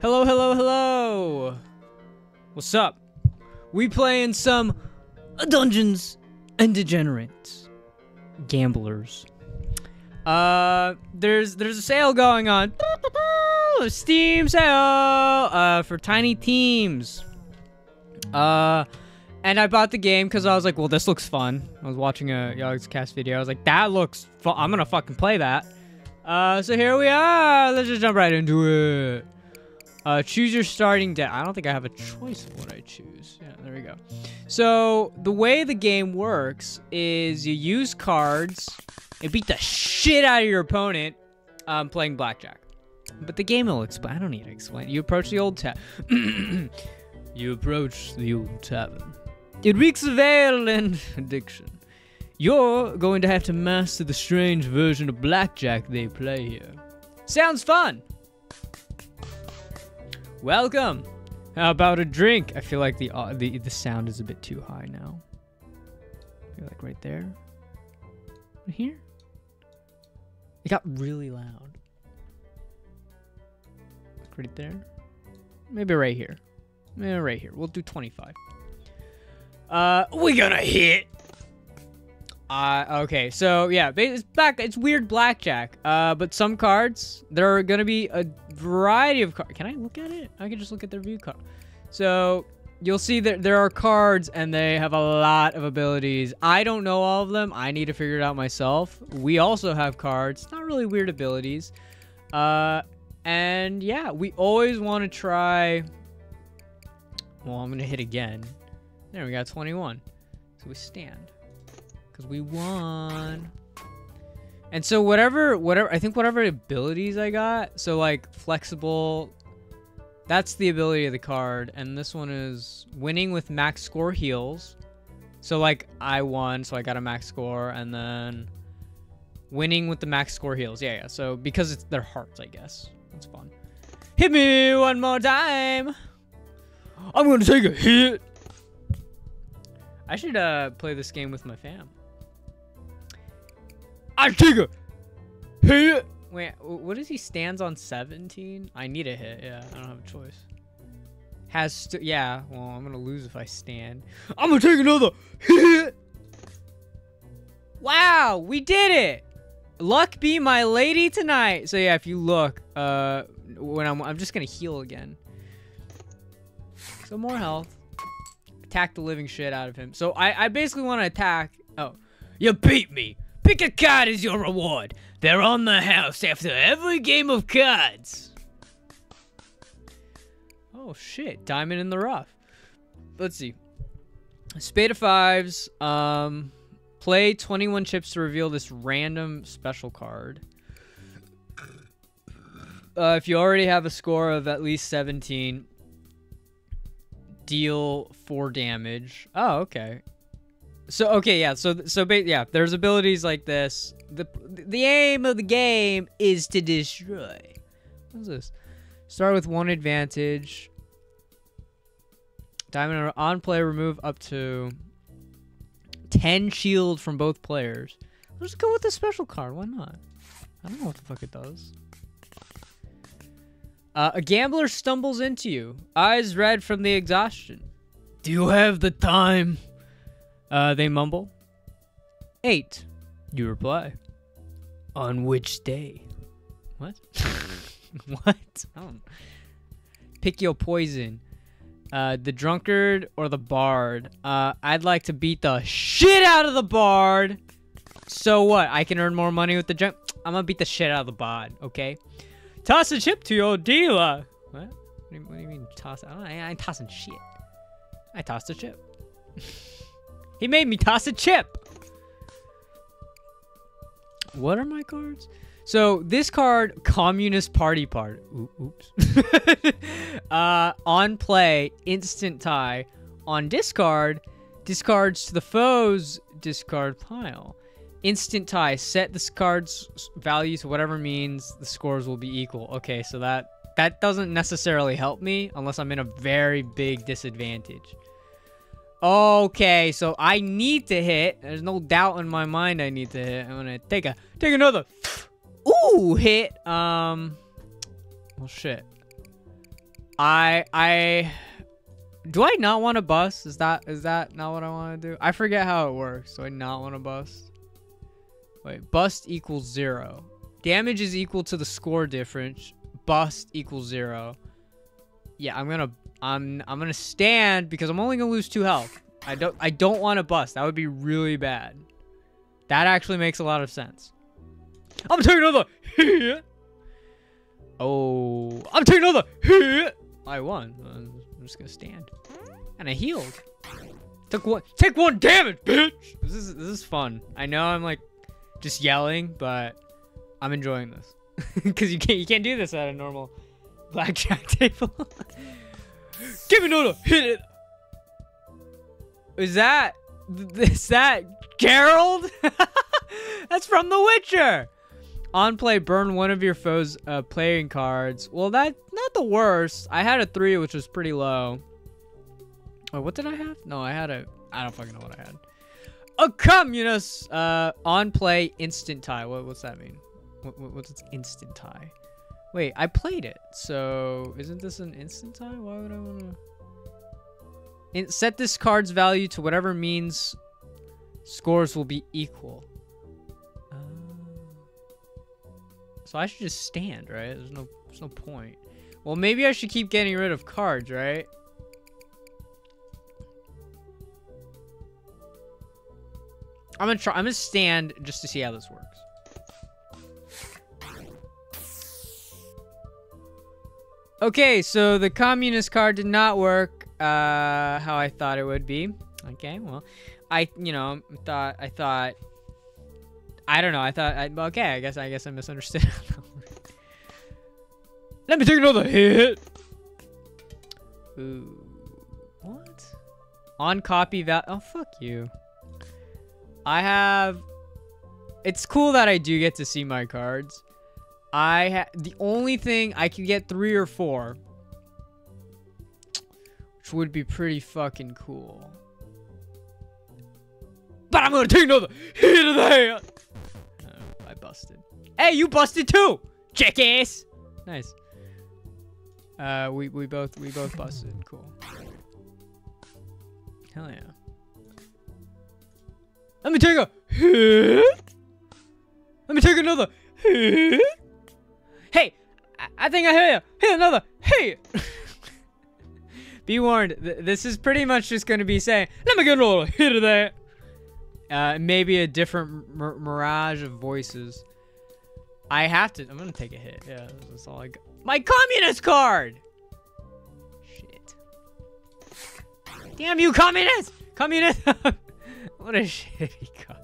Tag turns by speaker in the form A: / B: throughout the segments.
A: Hello, hello, hello. What's up? We playing some Dungeons and Degenerates. Gamblers. Uh, there's there's a sale going on. Steam sale uh, for tiny teams. Uh, and I bought the game because I was like, well, this looks fun. I was watching a Yogscast video. I was like, that looks fun. I'm gonna fucking play that. Uh, so here we are. Let's just jump right into it. Uh, choose your starting deck. I don't think I have a choice of what I choose. Yeah, there we go. So the way the game works is you use cards and beat the shit out of your opponent um, playing blackjack. But the game will explain. I don't need to explain. You approach the old tavern. you approach the old tavern. It reeks of ale and addiction. You're going to have to master the strange version of blackjack they play here. Sounds fun! Welcome! How about a drink? I feel like the uh, the the sound is a bit too high now. I feel like right there. Here? It got really loud. Right there. Maybe right here. Maybe right here. We'll do 25. Uh, we gonna hit. Uh, okay, so yeah, it's back. It's weird blackjack. Uh, but some cards there are gonna be a variety of cards. Can I look at it? I can just look at their view card. So you'll see that there are cards and they have a lot of abilities. I don't know all of them. I need to figure it out myself. We also have cards, not really weird abilities. Uh, and yeah, we always want to try. Well, I'm gonna hit again. There, we got 21. So we stand. Because we won. And so whatever, whatever, I think whatever abilities I got, so like flexible, that's the ability of the card. And this one is winning with max score heals. So like I won, so I got a max score, and then winning with the max score heals. Yeah, yeah. So because it's their hearts, I guess. That's fun. Hit me one more time. I'm gonna take a hit. I should uh play this game with my fam. I take a hit. Wait, what is he stands on 17? I need a hit. Yeah, I don't have a choice. Has to, yeah. Well, I'm gonna lose if I stand. I'm gonna take another hit. Wow, we did it. Luck be my lady tonight. So yeah, if you look, uh, when I'm, I'm just gonna heal again. So more health. Attack the living shit out of him. So I, I basically want to attack. Oh, you beat me. Pick a card as your reward. They're on the house after every game of cards. Oh shit, diamond in the rough. Let's see. Spade of fives. Um, play 21 chips to reveal this random special card. Uh, if you already have a score of at least 17, deal four damage. Oh, okay. So okay, yeah. So so yeah, there's abilities like this. the The aim of the game is to destroy. What's this? Start with one advantage. Diamond on play, remove up to ten shield from both players. Let's go with the special card. Why not? I don't know what the fuck it does. Uh, a gambler stumbles into you, eyes red from the exhaustion. Do you have the time? Uh, they mumble. Eight. You reply. On which day? What? what? Pick your poison. Uh, the drunkard or the bard. Uh, I'd like to beat the shit out of the bard. So what? I can earn more money with the drunk. I'm gonna beat the shit out of the bard. Okay. Toss a chip to your dealer. What? What do you, what do you mean toss? I, I, I ain't tossing shit. I tossed a chip. he made me toss a chip. What are my cards? So this card, Communist Party Part. Oops. uh, on play, instant tie. On discard, discards to the foe's discard pile. Instant tie. Set this card's value to whatever means the scores will be equal. Okay, so that that doesn't necessarily help me unless I'm in a very big disadvantage. Okay, so I need to hit. There's no doubt in my mind I need to hit. I'm gonna take a take another. Ooh, hit. Um. Well, shit. I I do I not want to bust? Is that is that not what I want to do? I forget how it works. Do I not want to bust? Wait, bust equals zero. Damage is equal to the score difference. Bust equals zero. Yeah, I'm gonna I'm I'm gonna stand because I'm only gonna lose two health. I don't I don't want to bust. That would be really bad. That actually makes a lot of sense. I'm taking another. Oh, I'm taking another. I won. I'm just gonna stand. And I healed. Took one. Take one damage, bitch. This is this is fun. I know I'm like just yelling, but I'm enjoying this because you can't you can't do this at a normal blackjack table. Give me another hit it. Is that is that Gerald? That's from The Witcher. On play, burn one of your foes' uh, playing cards. Well, that's not the worst. I had a three, which was pretty low. Oh, what did I have? No, I had a. I don't fucking know what I had. A communist. Uh, on play, instant tie. What, what's that mean? What, what, what's instant tie? Wait, I played it. So isn't this an instant tie? Why would I want to? Set this card's value to whatever means scores will be equal. Uh, so I should just stand, right? There's no there's no point. Well, maybe I should keep getting rid of cards, right? I'm gonna try I'm gonna stand just to see how this works. Okay, so the communist card did not work uh, how I thought it would be. Okay, well, I, you know, thought, I thought I don't know. I thought, I, okay, I guess, I guess I misunderstood. Let me take another hit. Ooh, what? On copy val. Oh, fuck you. I have. It's cool that I do get to see my cards. I ha the only thing I can get three or four, which would be pretty fucking cool. But I'm gonna take another hit of that busted. Hey, you busted too, jackass. Nice. Uh, we we both we both busted. Cool. Hell yeah. Let me take a hit. Let me take another hit. Hey, I, think I hear you. Hit another hit. be warned, th this is pretty much just going to be saying, let me get another hit of that. Uh, maybe a different mirage of voices. I have to. I'm gonna take a hit. Yeah, that's all I got. My communist card. Shit. Damn you, communist! Communist. what a shitty card.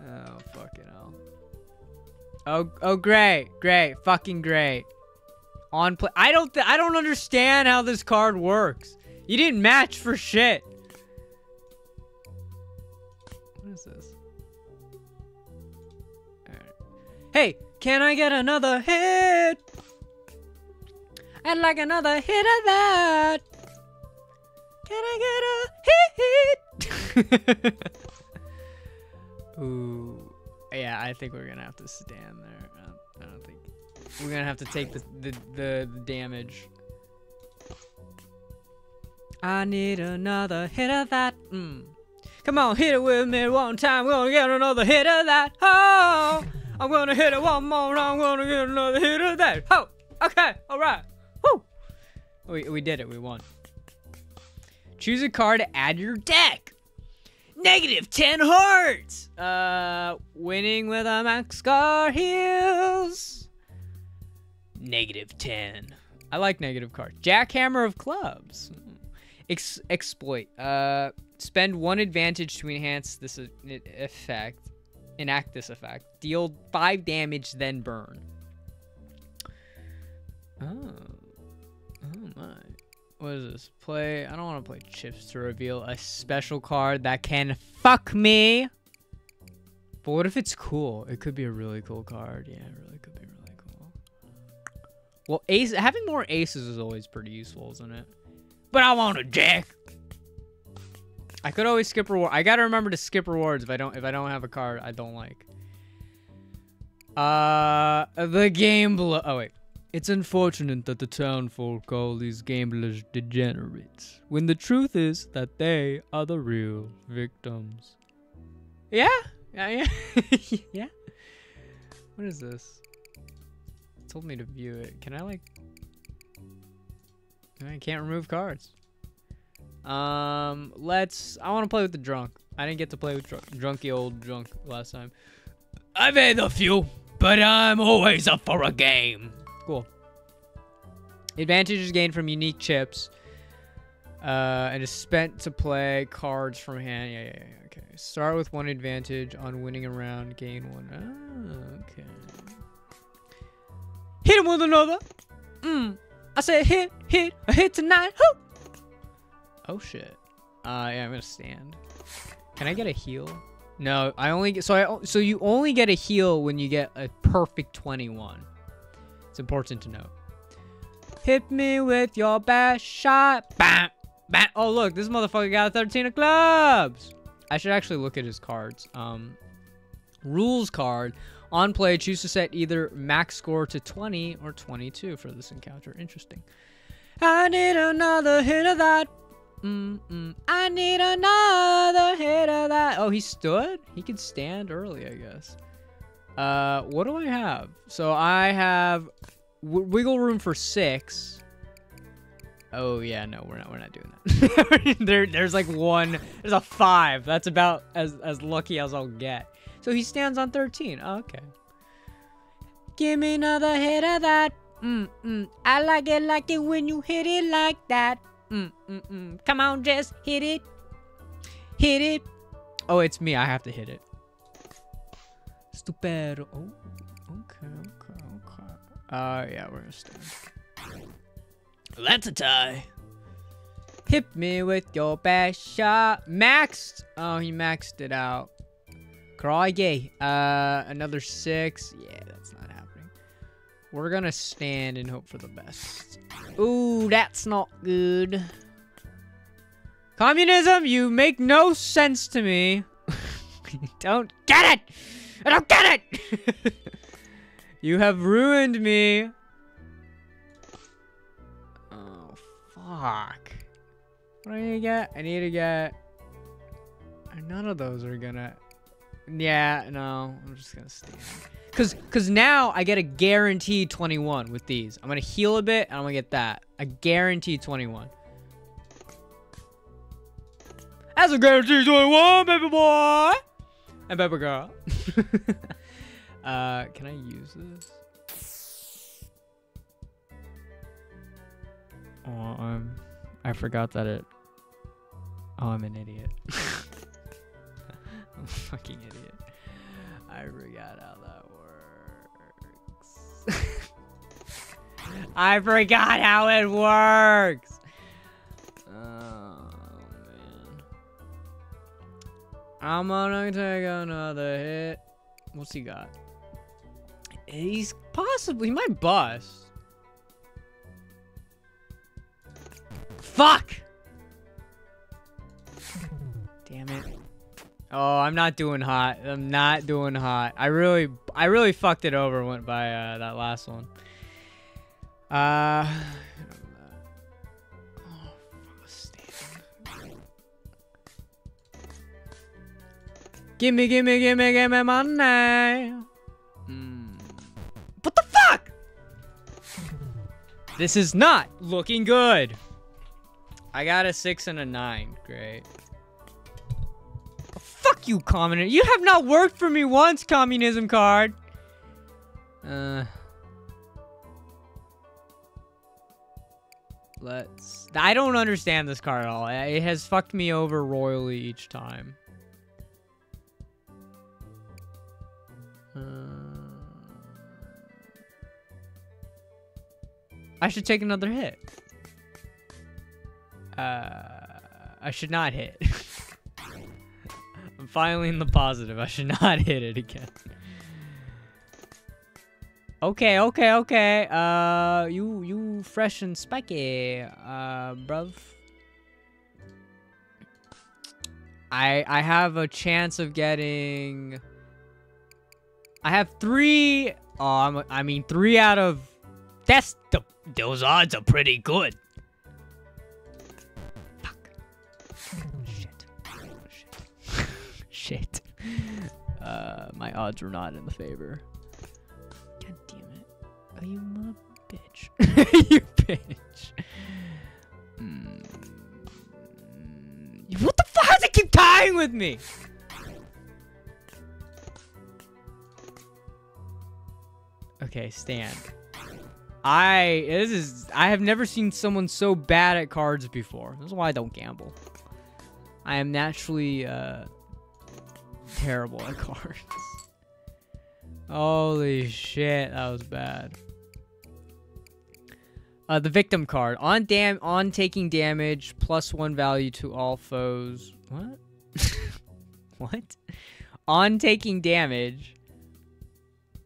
A: Oh hell. Oh oh great great fucking great. On play. I don't. I don't understand how this card works. You didn't match for shit. What is this? Hey, can I get another hit? I'd like another hit of that. Can I get a hit? Ooh. Yeah, I think we're gonna have to stand there. I don't think we're gonna have to take the the, the, the damage. I need another hit of that. Mm. Come on, hit it with me one time. We're gonna get another hit of that. Oh, I'm gonna hit it one more. I'm gonna get another hit of that. Oh, okay, all right. Woo. We, we did it. We won. Choose a card to add your deck. Negative 10 hearts. Uh, winning with a max scar heals. Negative 10. I like negative cards. Jackhammer of clubs. Ex exploit. Uh, Spend one advantage to enhance this effect. Enact this effect. Deal five damage, then burn. Oh. Oh my. What is this? Play. I don't want to play chips to reveal a special card that can fuck me. But what if it's cool? It could be a really cool card. Yeah, it really could be really cool. Well, ace having more aces is always pretty useful, isn't it? But I want a jack. I could always skip reward. I gotta remember to skip rewards if I don't if I don't have a card I don't like. Uh, the game below. Oh wait, It's unfortunate that the town folk call these gamblers degenerates, when the truth is that they are the real victims. Yeah, yeah, yeah, yeah. What is this? It told me to view it. Can I like? I can't remove cards. Um, let's. I want to play with the drunk. I didn't get to play with drunk, drunky old drunk last time. I've had a few, but I'm always up for a game. Cool. Advantages gained from unique chips. Uh, and is spent to play cards from hand. Yeah, yeah, yeah. Okay. Start with one advantage on winning a round. Gain one. Ah, okay. Hit him with another. Mm. I said hit, hit, a hit tonight. Woo! Oh shit. Uh, yeah, I'm gonna stand. Can I get a heal? No, I only get so I so you only get a heal when you get a perfect 21. It's important to note. Hit me with your best shot. Bam, bam. Oh look, this motherfucker got a 13 of clubs. I should actually look at his cards. Um, rules card. On play, choose to set either max score to 20 or 22 for this encounter. Interesting. I need another hit of that. Mm -mm. I need another hit of that. Oh, he stood? He could stand early, I guess. Uh, what do I have? So I have wiggle room for six. Oh yeah, no, we're not. We're not doing that. there, there's like one. There's a five. That's about as as lucky as I'll get. So he stands on 13. Oh, okay. Give me another hit of that. Mm mm. I like it like it when you hit it like that. Mm, mm, mm. Come on, just hit it. Hit it. Oh, it's me. I have to hit it. Stupid. Oh, okay, okay, okay. Uh, yeah, we're gonna stand. That's a tie. Hit me with your best shot. Maxed. Oh, he maxed it out. Crikey. Uh, another six. Yeah, that's not happening. We're gonna stand and hope for the best. Ooh, that's not good. Communism, you make no sense to me. don't get it! I don't get it! you have ruined me. Oh, fuck. What do I need to get? I need to get... None of those are gonna... Yeah, no. I'm just gonna stand. Cause, cause now I get a guaranteed 21 with these. I'm gonna heal a bit and I'm gonna get that. A guaranteed 21. That's a guaranteed 21, baby boy! And baby girl. uh, can I use this? Oh, I'm... I forgot that it... Oh, I'm an idiot. I'm a fucking idiot. I forgot how that works. I forgot how it works. I'm gonna take another hit. What's he got? He's possibly, might bust. Fuck! Damn it. Oh, I'm not doing hot. I'm not doing hot. I really, I really fucked it over went by uh, that last one. Uh. Gimme, gimme, gimme, gimme money. Mm. What the fuck? This is not looking good. I got a six and a nine. Great. Fuck you, communism. You have not worked for me once, communism card. Uh. Let's... I don't understand this card at all. It has fucked me over royally each time. I should take another hit. Uh, I should not hit. I'm finally in the positive. I should not hit it again. Okay, okay, okay. Uh, you, you fresh and spiky, uh, bruv. I, I have a chance of getting... I have three... Oh, I'm, I mean, three out of That's the those odds are pretty good. Fuck. Shit. Shit. Shit. Uh, my odds were not in the favor. God damn it. Oh, you mother bitch. you bitch. Mm. What the fuck does it keep tying with me? Okay, stand. I this is I have never seen someone so bad at cards before. This is why I don't gamble. I am naturally uh terrible at cards. Holy shit, that was bad. Uh, the victim card on dam on taking damage plus one value to all foes. What? what? On taking damage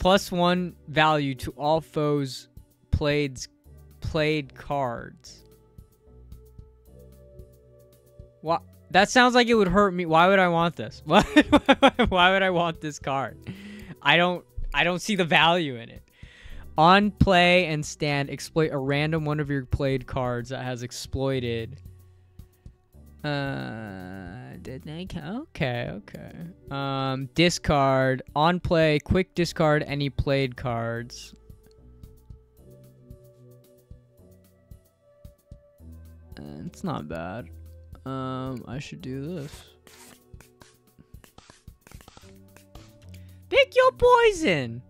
A: plus one value to all foes played played cards. What? That sounds like it would hurt me. Why would I want this? Why, why would I want this card? I don't I don't see the value in it. On play and stand, exploit a random one of your played cards that has exploited. Uh, did they? Okay, okay. Um, discard on play. Quick discard any played cards. Uh, it's not bad. Um, I should do this. Pick your poison.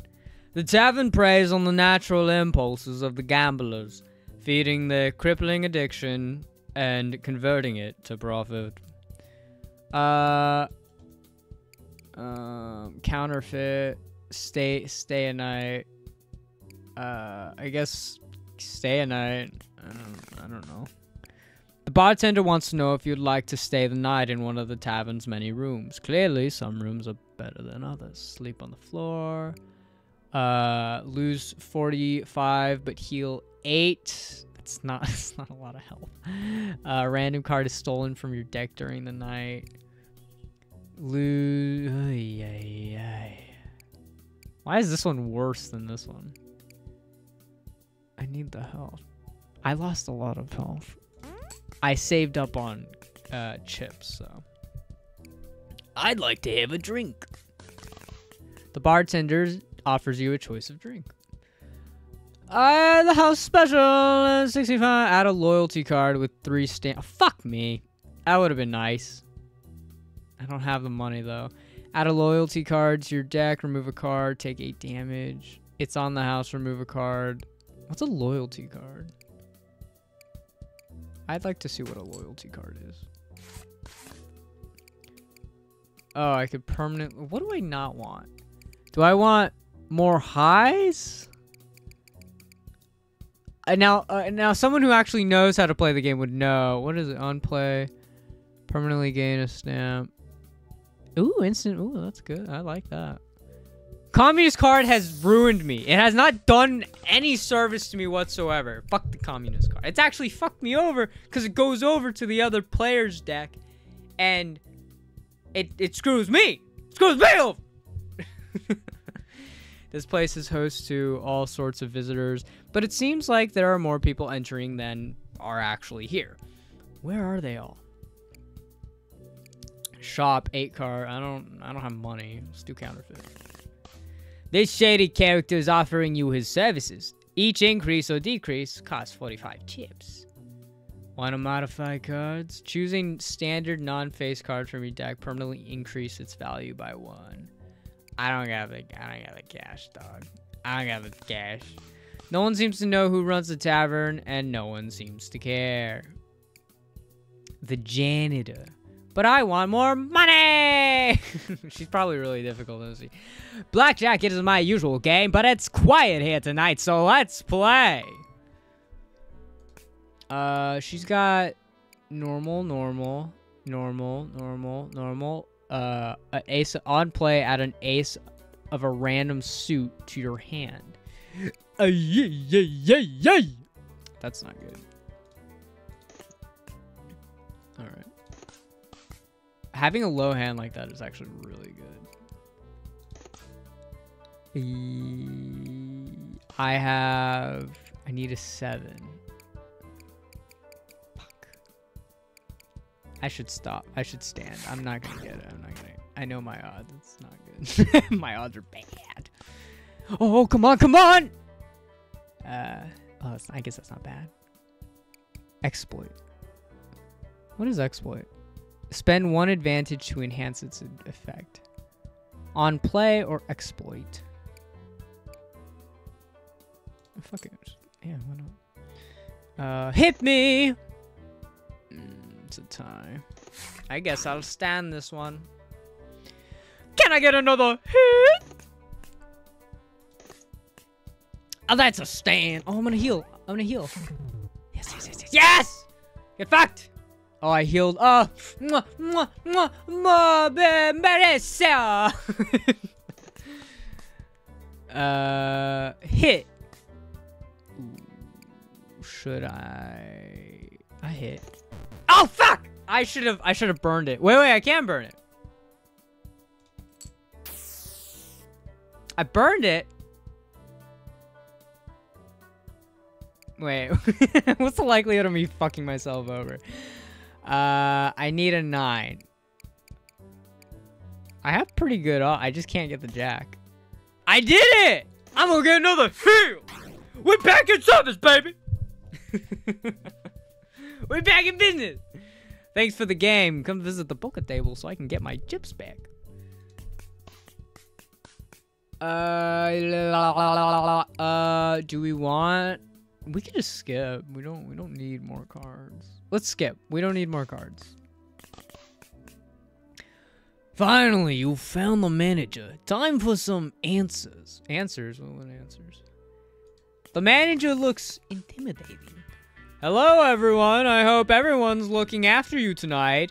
A: The tavern preys on the natural impulses of the gamblers, feeding their crippling addiction and converting it to profit. Uh, um, counterfeit, stay, stay a night. Uh, I guess stay a night. I don't, I don't know. The bartender wants to know if you'd like to stay the night in one of the tavern's many rooms. Clearly, some rooms are better than others. Sleep on the floor. Uh, lose 45 but heal 8. That's not, that's not a lot of help. Uh, random card is stolen from your deck during the night. Lose... Why is this one worse than this one? I need the health. I lost a lot of health. I saved up on uh, chips, so. I'd like to have a drink. The bartender offers you a choice of drink. Uh, the house special, uh, 65. Add a loyalty card with three stamp. Oh, fuck me. That would have been nice. I don't have the money, though. Add a loyalty card to your deck. Remove a card. Take 8 damage. It's on the house. Remove a card. What's a loyalty card? I'd like to see what a loyalty card is. Oh, I could permanently... What do I not want? Do I want more highs? Now, uh, now, someone who actually knows how to play the game would know. What is it? On play, permanently gain a stamp. Ooh, instant. Ooh, that's good. I like that. Communist card has ruined me. It has not done any service to me whatsoever. Fuck the communist card. It's actually fucked me over because it goes over to the other player's deck and it, it screws me. It screws me over. this place is host to all sorts of visitors, but it seems like there are more people entering than are actually here. Where are they all? Shop, eight car. I don't I don't have money. Let's do counterfeit. This shady character is offering you his services. Each increase or decrease costs 45 chips. Want to modify cards? Choosing standard non-face card from your deck permanently increase its value by one. I don't got the I don't got the cash, dog. I don't got the cash. No one seems to know who runs the tavern, and no one seems to care. The janitor. But I want more money! She's probably really difficult, isn't she? Blackjack isn't my usual game, but it's quiet here tonight, so let's play! Uh, she's got normal, normal, normal, normal, normal. Uh, an ace on play, add an ace of a random suit to your hand. Uh, yay, yay, yay, yay! That's not good. Alright. Having a low hand like that is actually really good. I have I need a seven. Fuck. I should stop. I should stand. I'm not gonna get it. I'm not gonna. I know my odds. It's not good. my odds are bad. Oh, come on, come on! Uh, oh, I guess that's not bad. Exploit. What is exploit? Spend one advantage to enhance its effect. On play or exploit. Fuck it. Yeah, why not? Uh, hit me! Mm, it's a tie. I guess I'll stand this one. Can I get another hit? Oh, that's a stand. Oh, I'm gonna heal. I'm gonna heal. Yes, yes, yes, yes. Yes! Get fucked! Oh, I healed. Oh, mwah, mwah, mwah, mwah, uh, hit. Should I? I hit. Oh fuck! I should have. I should have burned it. Wait, wait. I can burn it. I burned it. Wait, what's the likelihood of me fucking myself over? Uh, I need a nine. I have pretty good. I just can't get the jack. I did it! I'm gonna get another heal. We're back in service, baby. We're back in business. Thanks for the game. Come visit the poker table so I can get my chips back. Uh, uh, do we want? We could just skip. We don't. We don't need more cards. Let's skip. We don't need more cards. Finally, you found the manager. Time for some answers. Answers? What answers? The manager looks intimidating. Hello, everyone. I hope everyone's looking after you tonight.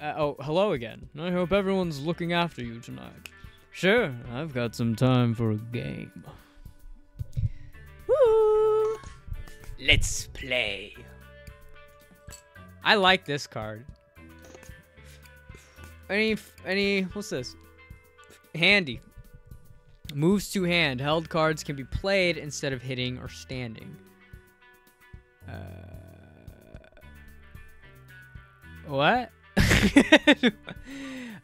A: Uh, oh, hello again. I hope everyone's looking after you tonight. Sure, I've got some time for a game. Woo! Let's play. I like this card. Any, any, what's this? Handy. Moves to hand. Held cards can be played instead of hitting or standing. Uh, what? uh,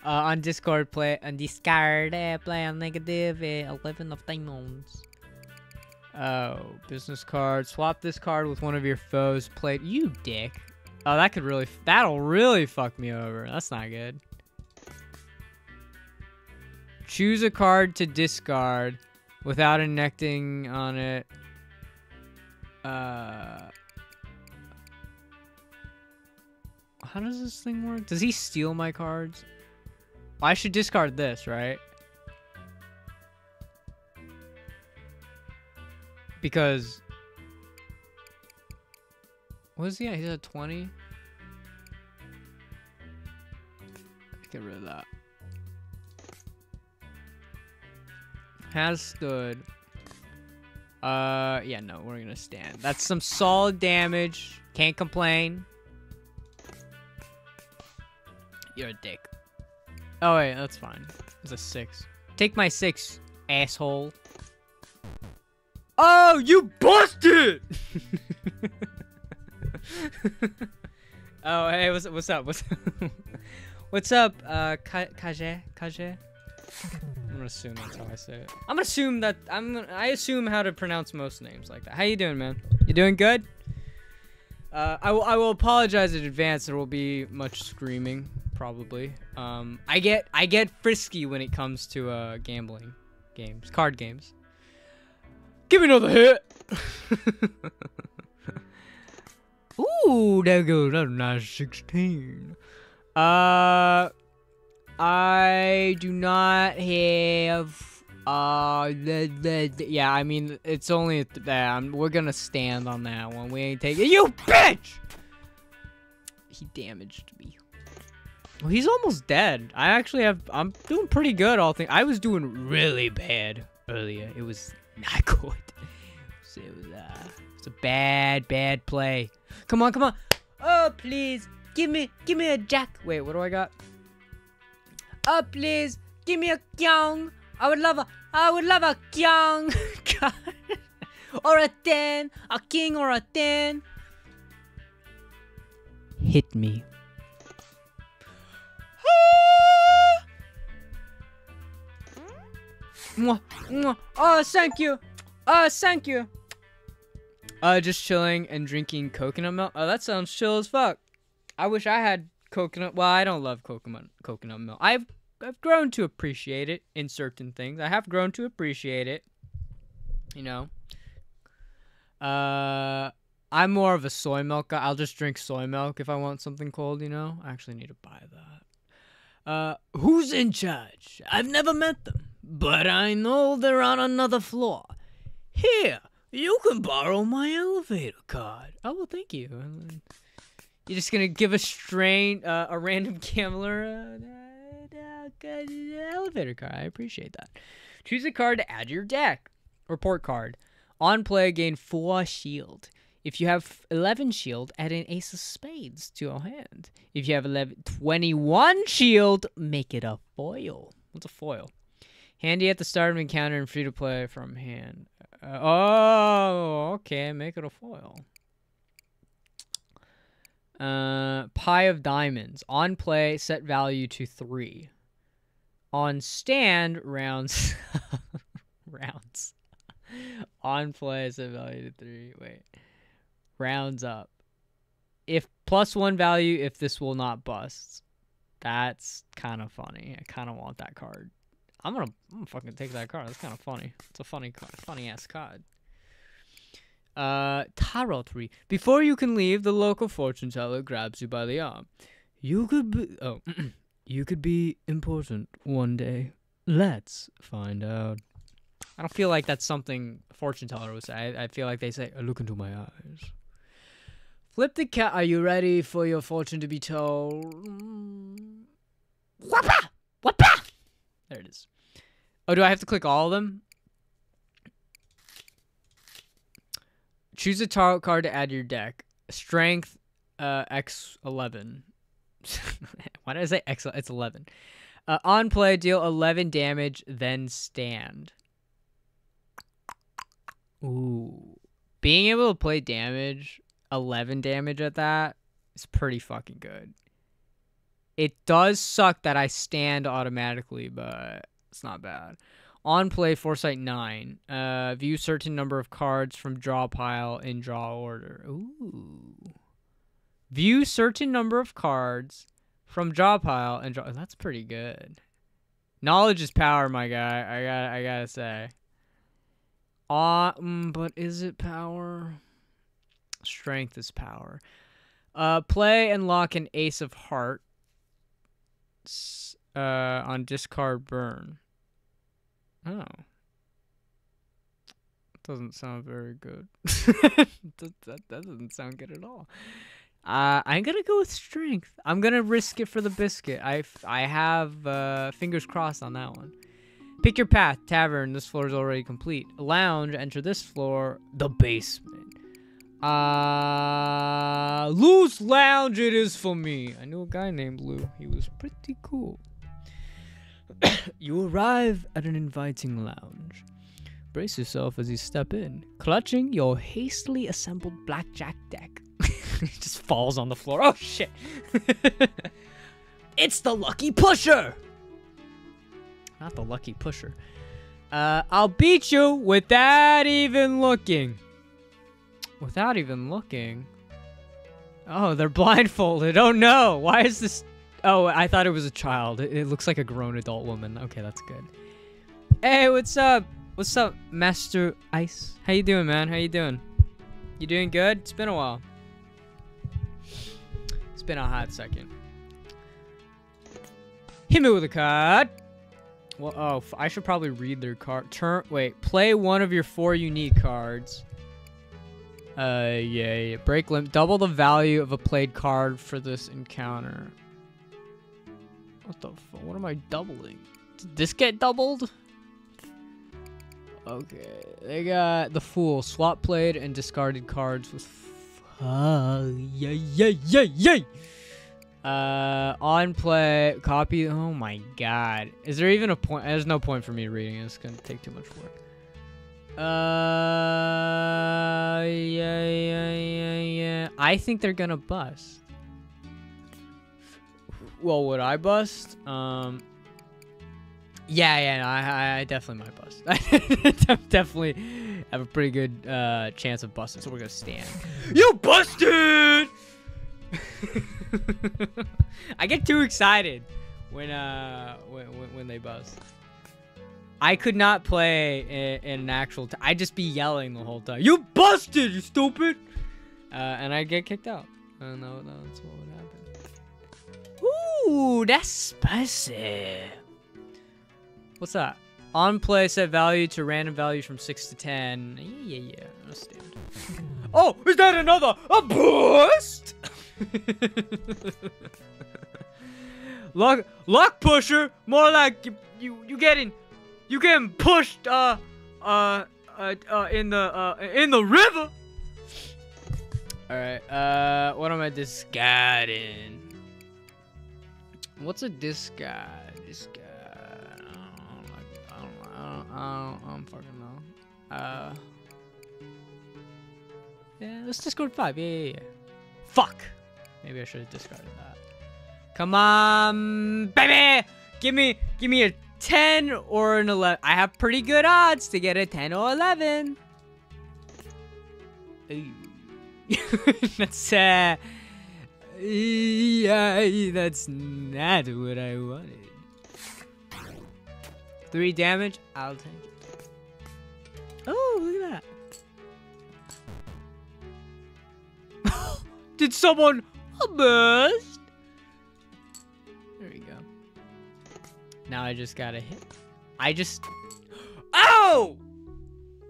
A: on Discard, play on Discard, uh, play on negative uh, 11 of diamonds. Oh, business card. Swap this card with one of your foes. Play you dick. Oh, that could really, that'll really fuck me over. That's not good. Choose a card to discard without enacting on it. Uh, how does this thing work? Does he steal my cards? I should discard this, right? Because... What is he at? He's at 20? Get rid of that. Has stood. Uh, yeah, no, we're gonna stand. That's some solid damage. Can't complain. You're a dick. Oh, wait, that's fine. It's a six. Take my six, asshole. Oh, you busted! oh, hey, what's, what's up? What's up? what's up, uh, Kaje? Kaje? I'm gonna assume that's how I say it. I'm gonna assume that I'm. I assume how to pronounce most names like that. How you doing, man? You doing good? Uh, I will. I will apologize in advance. There will be much screaming, probably. Um, I get. I get frisky when it comes to uh gambling games, card games. Give me another hit. Ooh, there goes a nice 16. Uh, I do not have. Uh, the, the, yeah, I mean, it's only that. Um, we're gonna stand on that one. We ain't taking. You bitch! He damaged me. Well, he's almost dead. I actually have. I'm doing pretty good. All things. I was doing really bad earlier. It was not good. It was, uh, it was a bad, bad play. Come on, come on. Oh, please. Give me, give me a jack. Wait, what do I got? Oh, please. Give me a kyong. I would love a, I would love a kyong. God. or a 10, a king or a 10. Hit me. Oh, thank you. Oh, thank you. Uh, just chilling and drinking coconut milk. Oh, that sounds chill as fuck. I wish I had coconut. Well, I don't love coconut coconut milk. I've I've grown to appreciate it in certain things. I have grown to appreciate it. You know. Uh, I'm more of a soy milk guy. I'll just drink soy milk if I want something cold. You know. I actually need to buy that. Uh, who's in charge? I've never met them, but I know they're on another floor. Here, you can borrow my elevator card. Oh well, thank you. You're just gonna give a strain, uh, a random gambler uh, uh, elevator card. I appreciate that. Choose a card to add to your deck. Report card. On play, gain four shield. If you have 11 shield, add an ace of spades to your hand. If you have 11, 21 shield, make it a foil. What's a foil? Handy at the start of encounter and free to play from hand. Uh, oh, okay. Make it a foil. Uh, Pi of Diamonds. On play, set value to three. On stand, rounds. rounds. On play, set value to three. Wait. Rounds up. If plus one value, if this will not bust. That's kind of funny. I kind of want that card. I'm gonna, I'm gonna fucking take that card. That's kind of funny. It's a funny funny ass card. Uh, tarotry. Before you can leave, the local fortune teller grabs you by the arm. You could be, oh, you could be important one day. Let's find out. I don't feel like that's something a fortune teller would say. I, I feel like they say, "Look into my eyes." Flip the cat. Are you ready for your fortune to be told? Whapa! Whapa! There it is. Oh, do I have to click all of them? Choose a tarot card to add to your deck. Strength, uh, X11. Why did I say X? It's 11. Uh, on play, deal 11 damage, then stand. Ooh. Being able to play damage, 11 damage at that, is pretty fucking good. It does suck that I stand automatically, but it's not bad. On play, Foresight 9. Uh, view certain number of cards from draw pile in draw order. Ooh. View certain number of cards from draw pile and draw. That's pretty good. Knowledge is power, my guy. I got. I gotta say. Uh, but is it power? Strength is power. Uh, play and lock an Ace of Heart. Uh, on discard burn. Oh. Doesn't sound very good. that, that, that doesn't sound good at all. Uh, I'm gonna go with strength. I'm gonna risk it for the biscuit. I, I have uh, fingers crossed on that one. Pick your path. Tavern. This floor is already complete. Lounge. Enter this floor. The basement. Uh, Lou's Lounge it is for me. I knew a guy named Lou. He was pretty cool. you arrive at an inviting lounge. Brace yourself as you step in, clutching your hastily assembled blackjack deck. it just falls on the floor. Oh shit! it's the lucky pusher! Not the lucky pusher. Uh, I'll beat you without even looking. Without even looking? Oh, they're blindfolded. Oh no! Why is this Oh, I thought it was a child. It, looks like a grown adult woman. Okay, that's good. Hey, what's up? What's up, Master Ice? How you doing, man? How you doing? You doing good? It's been a while. It's been a hot second. Hit me with a card. Well, oh, I should probably read their card. Turn. Wait. Play one of your four unique cards. Uh, yeah, yeah. Break limit. Double the value of a played card for this encounter. What the? What am I doubling? Did this get doubled? Okay. They got the Fool. Swap played and discarded cards with... Uh, yay, yay, yay, yay! Uh, on play, copy. Oh my god. Is there even a point? There's no point for me reading. It's gonna take too much work. Uh, yeah, yeah, yeah, yeah. I think they're gonna bust. Well, would I bust? Um. Yeah, yeah, no, I, I definitely might bust. I definitely have a pretty good uh, chance of busting, so we're gonna stand. You busted! I get too excited when uh when when, when they bust. I could not play in, in an actual. I'd just be yelling the whole time. You busted, you stupid! Uh, and I'd get kicked out. And that, that's what would happen. Ooh, that's spicy. What's that? On play, set value to random values from 6 to 10. Yeah, yeah, yeah. Understand. oh, is that another? A boost? luck, luck pusher. More like you, you, you getting you getting pushed uh uh uh, uh in the uh in the river. All right. Uh, what am I discarding? What's a discard? Discard. I don't, I don't, I don't, I don't, I don't fucking know. Uh. Yeah, let's discard five. Yeah, yeah, yeah. Fuck. Maybe I should have discarded that. Come on, baby. Give me, give me a 10 or an 11. I have pretty good odds to get a 10 or 11. that's, uh, yeah, that's not what I wanted. Three damage, I'll take it. Oh, look at that. Did someone burst? Now I just gotta hit. I just... Oh!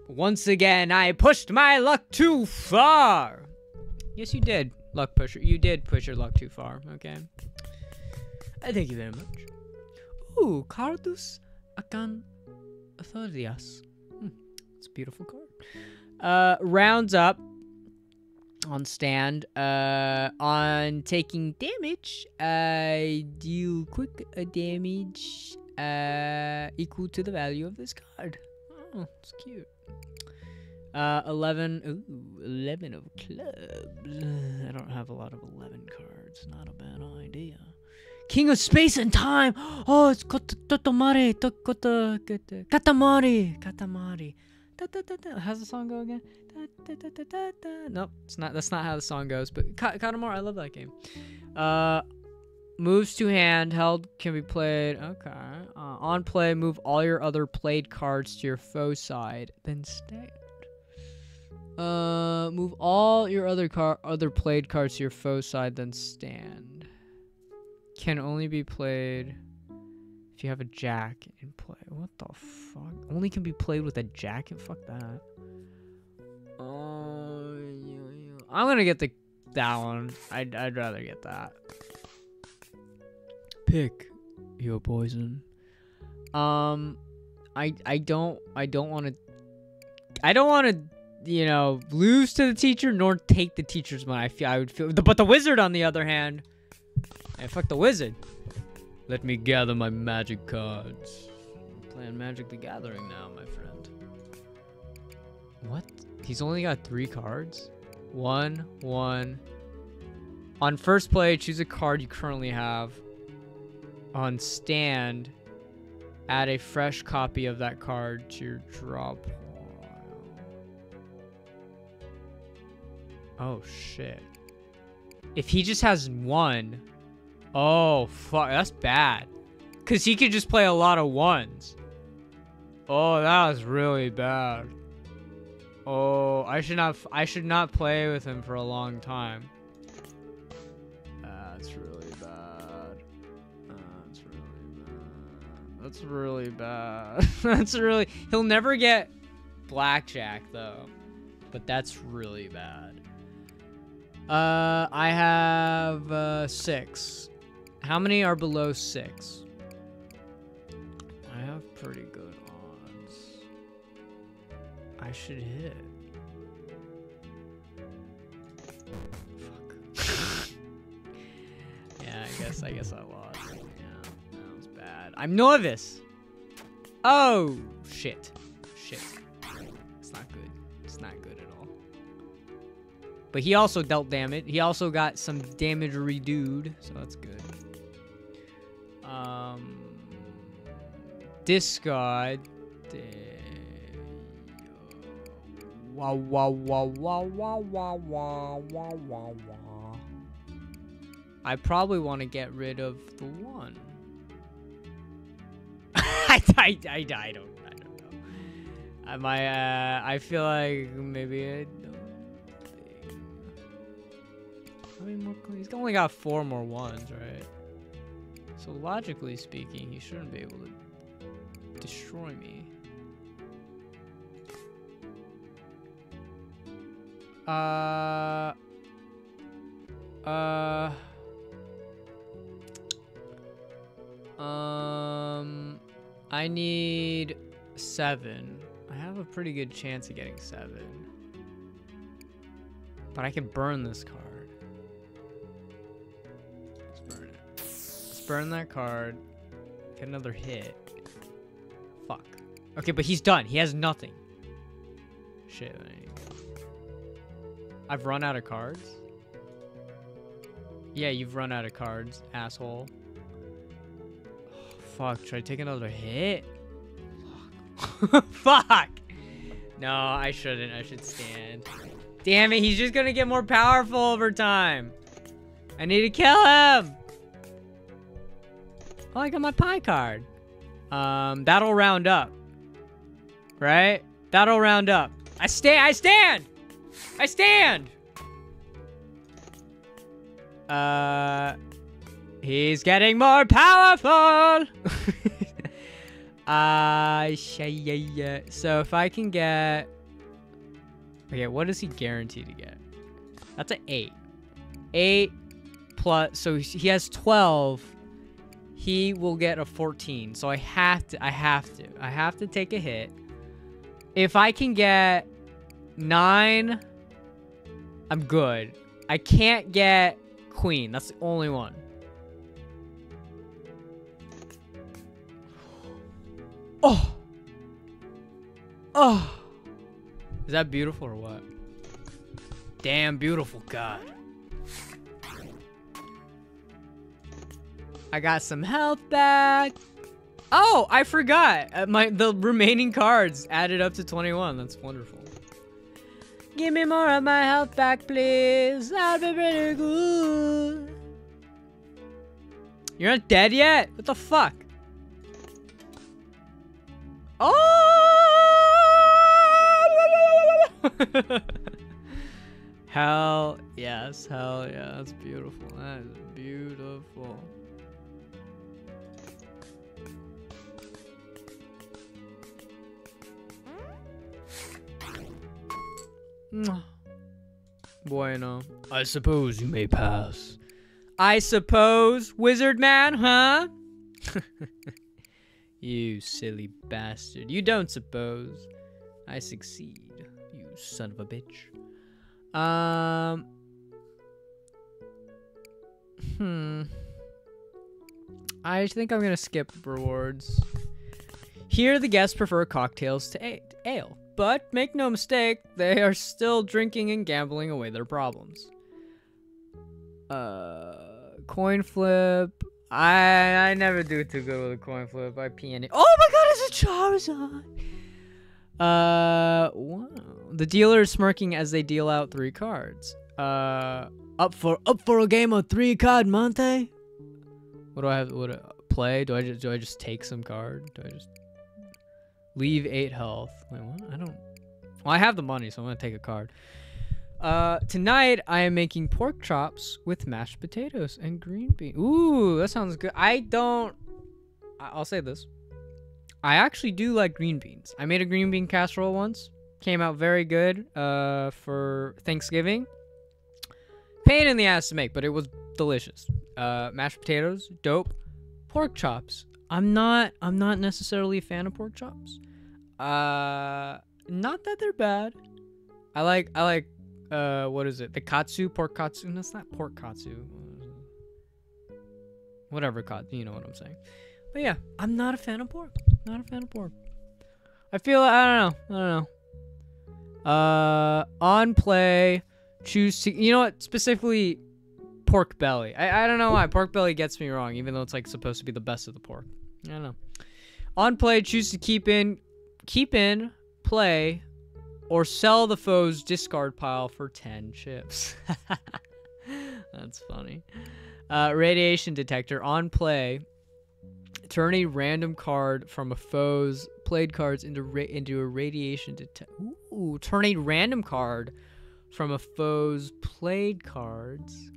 A: Once again, I pushed my luck too far. Yes, you did, luck pusher. You did push your luck too far, okay? I thank you very much. Ooh, Cardus Akan Authorias. Hmm, it's a beautiful card. Uh, rounds up on stand. Uh, on taking damage, I deal quick uh, damage uh, equal to the value of this card. Oh, it's cute. Uh, 11. Ooh, 11 of clubs. I don't have a lot of 11 cards. Not a bad idea. King of Space and Time. Oh, it's Kotomari. Katamari. Katamari. How's the song go again? Nope, it's not. That's not how the song goes. But Katamari, I love that game. Uh, moves to hand held can be played. Okay. Uh, on play, move all your other played cards to your foe side, then stand. Uh, move all your other car other played cards to your foe side, then stand. Can only be played if you have a jack in play. What the fuck? Only can be played with a jacket? Fuck that. Uh, I'm gonna get the that one. I'd, I'd rather get that. Pick your poison. Um, I I don't I don't want to I don't want to you know lose to the teacher nor take the teacher's money. I feel I would feel, but the wizard on the other hand, and fuck the wizard. Let me gather my magic cards. Playing Magic the Gathering now, my friend. What? He's only got three cards? One, one. On first play, choose a card you currently have. On stand, add a fresh copy of that card to your draw pile. Oh, shit. If he just has one, Oh, fuck. That's bad. Because he could just play a lot of ones. Oh, that was really bad. Oh, I should not. I should not play with him for a long time. That's really bad. That's really bad. That's really bad. that's really. He'll never get blackjack though, but that's really bad. Uh, I have uh, six. How many are below six? I have pretty. I should hit. Fuck. yeah, I guess I guess I lost. Yeah, that was bad. I'm nervous. Oh shit. Shit. It's not good It's not good at all. But he also dealt damage. He also got some damage reduced, so that's good. Um, discard. Wow, wow, wow, wow, wow, wow, wow, wow, wow, wow. I probably want to get rid of the one. I, I, I, I don't, I don't know. I, my, uh, I feel like maybe I don't think. How many more? He's only got four more ones, right? So logically speaking, he shouldn't be able to destroy me. Uh. Uh. Um. I need seven. I have a pretty good chance of getting seven. But I can burn this card. Let's burn it. Let's burn that card. Get another hit. Fuck. Okay, but he's done. He has nothing. Shit. I've run out of cards. Yeah, you've run out of cards, asshole. Oh, fuck, should I take another hit? Fuck. fuck! No, I shouldn't. I should stand. Damn it, he's just gonna get more powerful over time. I need to kill him! Oh, I got my Pi card. Um, that'll round up. Right? That'll round up. I stay I stand! I stand! Uh, he's getting more powerful! uh. So if I can get... Okay, what is he guaranteed to get? That's an 8. 8 plus... So he has 12. He will get a 14. So I have to... I have to. I have to take a hit. If I can get 9... I'm good. I can't get queen. That's the only one. Oh! Oh! Is that beautiful or what? Damn beautiful, God. I got some health back. Oh, I forgot. Uh, my the remaining cards added up to 21. That's wonderful. Give me more of my health back, please. That'd be pretty good. You're not dead yet? What the fuck? Oh! hell yes, hell yeah. That's beautiful. That is beautiful. Bueno. I suppose you may pass. I suppose, wizard man, huh? you silly bastard. You don't suppose. I succeed, you son of a bitch. Um. Hmm. I think I'm gonna skip rewards. Here, the guests prefer cocktails to ale. But make no mistake, they are still drinking and gambling away their problems. Uh, coin flip. I I never do too good with a coin flip. I peony. Oh my god, it's a Charizard. Uh, wow. The dealer is smirking as they deal out three cards. Uh, up for up for a game of three card Monte. What do I have? What do I play? Do I just do I just take some card? Do I just Leave eight health. Wait, what? I don't. Well, I have the money, so I'm gonna take a card. Uh, tonight I am making pork chops with mashed potatoes and green beans. Ooh, that sounds good. I don't. I'll say this. I actually do like green beans. I made a green bean casserole once. Came out very good. Uh, for Thanksgiving. Pain in the ass to make, but it was delicious. Uh, mashed potatoes, dope. Pork chops, I'm not I'm not necessarily a fan of pork chops. Uh not that they're bad. I like I like uh what is it? The katsu pork katsu. That's not pork katsu. Whatever katsu, you know what I'm saying. But yeah, I'm not a fan of pork. Not a fan of pork. I feel I don't know. I don't know. Uh, on play, choose to. You know what? Specifically, pork belly. I, I don't know why pork belly gets me wrong, even though it's like supposed to be the best of the pork. Don't know. On play, choose to keep in, keep in play, or sell the foe's discard pile for ten chips. That's funny. Uh, radiation detector on play. Turn a random card from a foe's played cards into into a radiation detector. Ooh, turn a random card from a foe's played cards.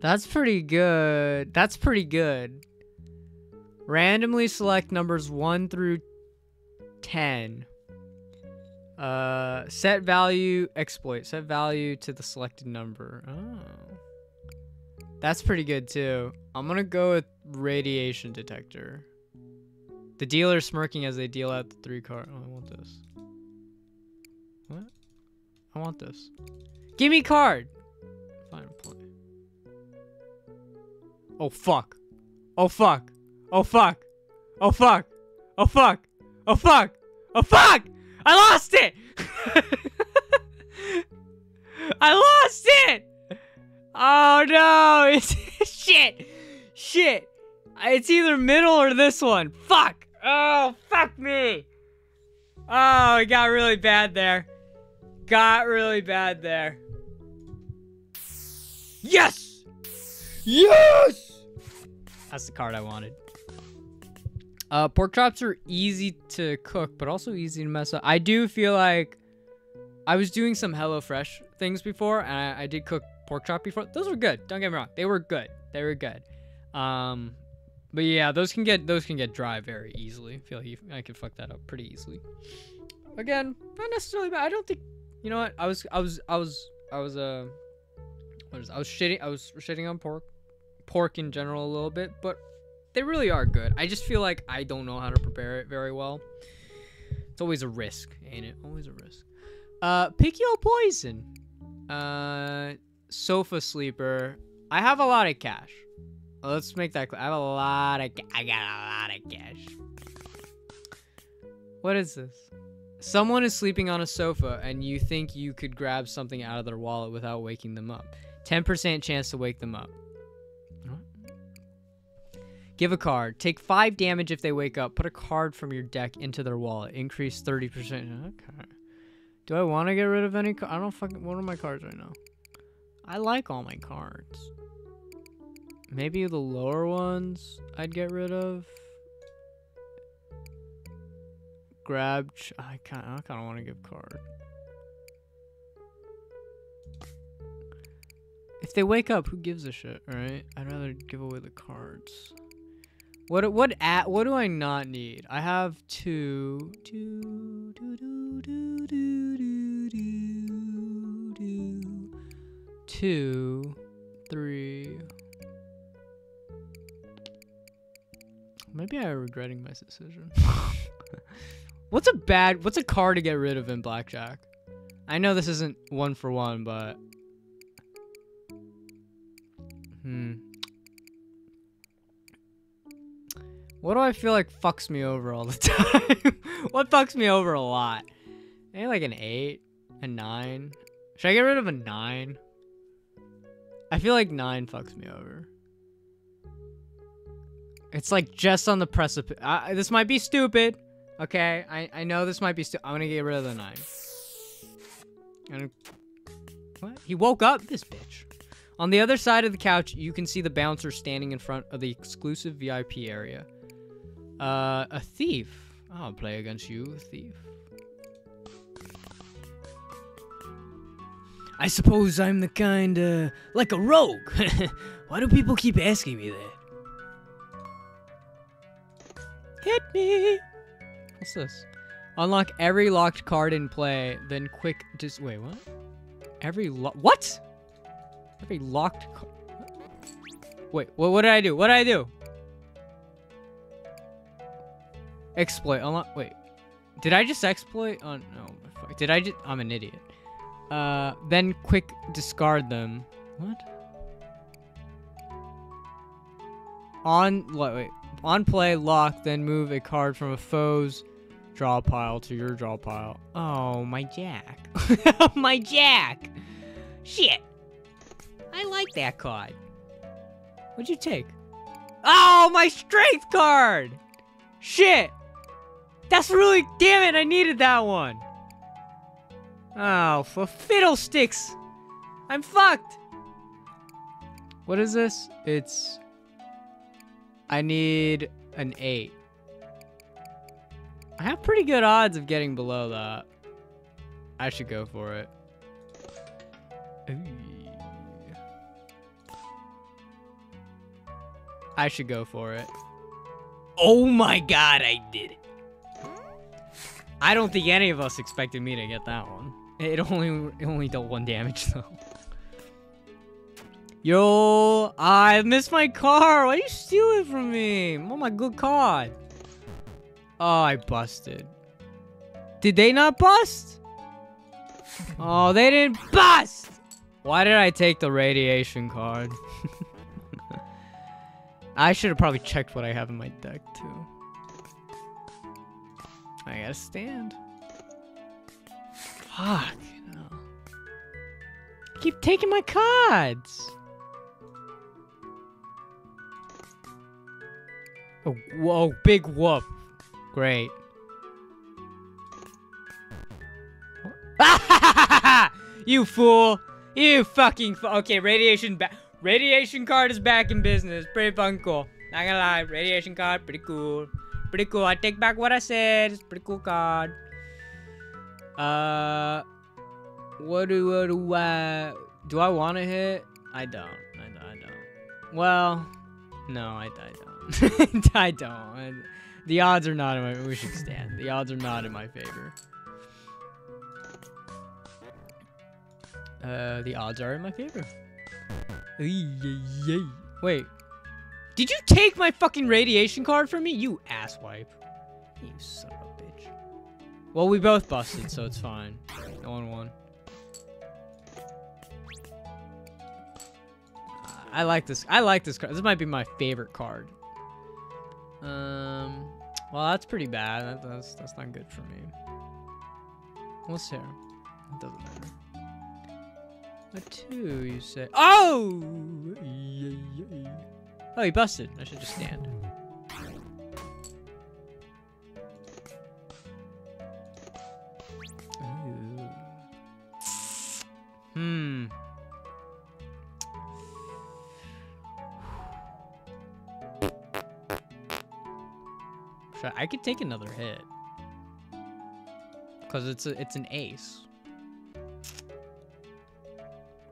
A: That's pretty good. That's pretty good. Randomly select numbers 1 through 10. Uh, set value, exploit. Set value to the selected number. Oh. That's pretty good too. I'm gonna go with radiation detector. The dealer smirking as they deal out the three card. Oh, I want this. What? I want this. Give me card. Fine, play. Oh fuck. Oh fuck. Oh fuck. Oh fuck. Oh fuck. Oh fuck. Oh fuck. I lost it. I lost it. Oh no! It's shit, shit. It's either middle or this one. Fuck. Oh fuck me. Oh, it got really bad there. Got really bad there. Yes. Yes. That's the card I wanted. Uh, pork chops are easy to cook, but also easy to mess up. I do feel like I was doing some HelloFresh things before, and I, I did cook pork chop before. Those were good. Don't get me wrong. They were good. They were good. Um, but yeah, those can get those can get dry very easily. I feel like I could fuck that up pretty easily. Again, not necessarily bad. I don't think. You know what? I was I was I was I was uh, what is I was shitting I was shitting on pork, pork in general a little bit, but they really are good. I just feel like I don't know how to prepare it very well. It's always a risk, ain't it? Always a risk. Uh, pick your poison. Uh, sofa sleeper. I have a lot of cash. Let's make that clear. I have a lot of. I got a lot of cash. What is this? Someone is sleeping on a sofa, and you think you could grab something out of their wallet without waking them up. 10% chance to wake them up. Give a card. Take 5 damage if they wake up. Put a card from your deck into their wallet. Increase 30%. Okay. Do I want to get rid of any? I don't fucking. What are my cards right now? I like all my cards. Maybe the lower ones I'd get rid of. Grab. I kind. I kind of want to give card. If they wake up, who gives a shit, right? I'd rather give away the cards. What what at what do I not need? I have two. Two. Maybe I'm regretting my decision. what's a bad? What's a car to get rid of in blackjack? I know this isn't one for one, but hmm. What do I feel like fucks me over all the time? what fucks me over a lot? Maybe like an 8, a 9. Should I get rid of a 9? I feel like 9 fucks me over. It's like just on the precipice. Uh, this might be stupid. Okay, I, I know this might be stupid. I'm gonna get rid of the 9. And what? He woke up? This bitch. On the other side of the couch, you can see the bouncer standing in front of the exclusive VIP area. Uh, a thief. I'll play against you, thief. I suppose I'm the kind, uh, like a rogue. Why do people keep asking me that? Hit me! What's this? Unlock every locked card in play, then quick just wait, what? Every lo- What? Every locked Wait, what, what did I do? What did I do? Exploit. Unlock. Wait. Did I just exploit? Oh no. Did I just? I'm an idiot. Uh, then quick discard them. What? On wait. On play, lock, then move a card from a foe's draw pile to your draw pile. Oh, my jack. my jack. Shit. I like that card. What'd you take? Oh, my strength card. Shit. That's really, damn it, I needed that one. Oh, for fiddlesticks. I'm fucked. What is this? It's, I need an eight. I have pretty good odds of getting below that. I should go for it. I should go for it. Oh my god, I did it. I don't think any of us expected me to get that one. It only it only dealt one damage though. Yo, I missed my car. Why you steal it from me? Oh my good card. Oh, I busted. Did they not bust? Oh, they didn't bust! Why did I take the radiation card? I should have probably checked what I have in my deck, too. I gotta stand. Fuck. No. Keep taking my cards. Oh, whoa, big whoop. Great. you fool! You fucking fo Okay, radiation back. Radiation card is back in business. Pretty fun cool. Not gonna lie, radiation card, pretty cool. Pretty cool. I take back what I said. It's pretty cool card. Uh, what do, what do I, do I want to hit? I don't. I, I don't. Well, no, I, I don't. I don't. The odds are not in my, we should stand. The odds are not in my favor. Uh, the odds are in my favor. Wait. Did you take my fucking radiation card from me? You asswipe. You son of a bitch. Well, we both busted, so it's fine. No one won. I like this. I like this card. This might be my favorite card. Um, well, that's pretty bad. That, that's that's not good for me. What's here? It doesn't matter. A two, you say? Oh! Oh, he busted. I should just stand. Ooh. Hmm. I could take another hit. Cause it's it's an ace.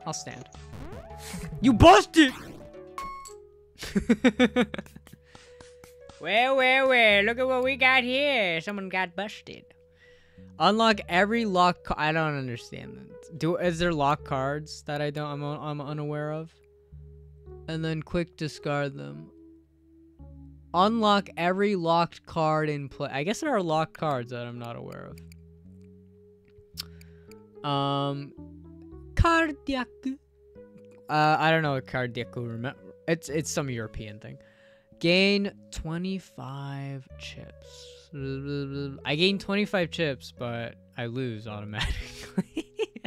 A: I'll stand. You busted! well, well, well. Look at what we got here. Someone got busted. Unlock every lock. I don't understand that. Do is there lock cards that I don't? I'm I'm unaware of. And then quick discard them. Unlock every locked card in play. I guess there are locked cards that I'm not aware of. Um, cardiac. Uh, I don't know what cardiac. Remember, it's it's some European thing. Gain 25 chips. I gain 25 chips, but I lose automatically.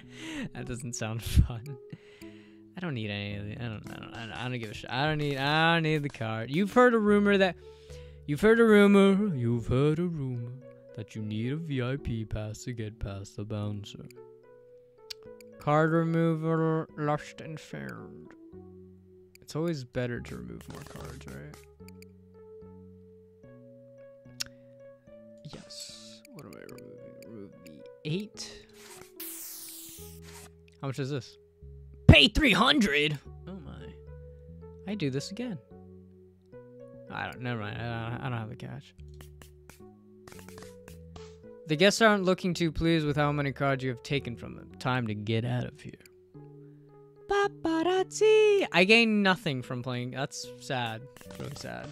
A: that doesn't sound fun. I don't need any of the. I don't. I don't. I don't, give a shit. I don't need. I don't need the card. You've heard a rumor that. You've heard a rumor. You've heard a rumor that you need a VIP pass to get past the bouncer. Card removal, lost and found. It's always better to remove more cards, right? Yes. What am I removing? Remove the eight. How much is this? Pay 300! Oh my. I do this again. I don't, never mind. I don't, I don't have the cash. The guests aren't looking too pleased with how many cards you have taken from them. Time to get out of here. Paparazzi! I gain nothing from playing. That's sad. really sad.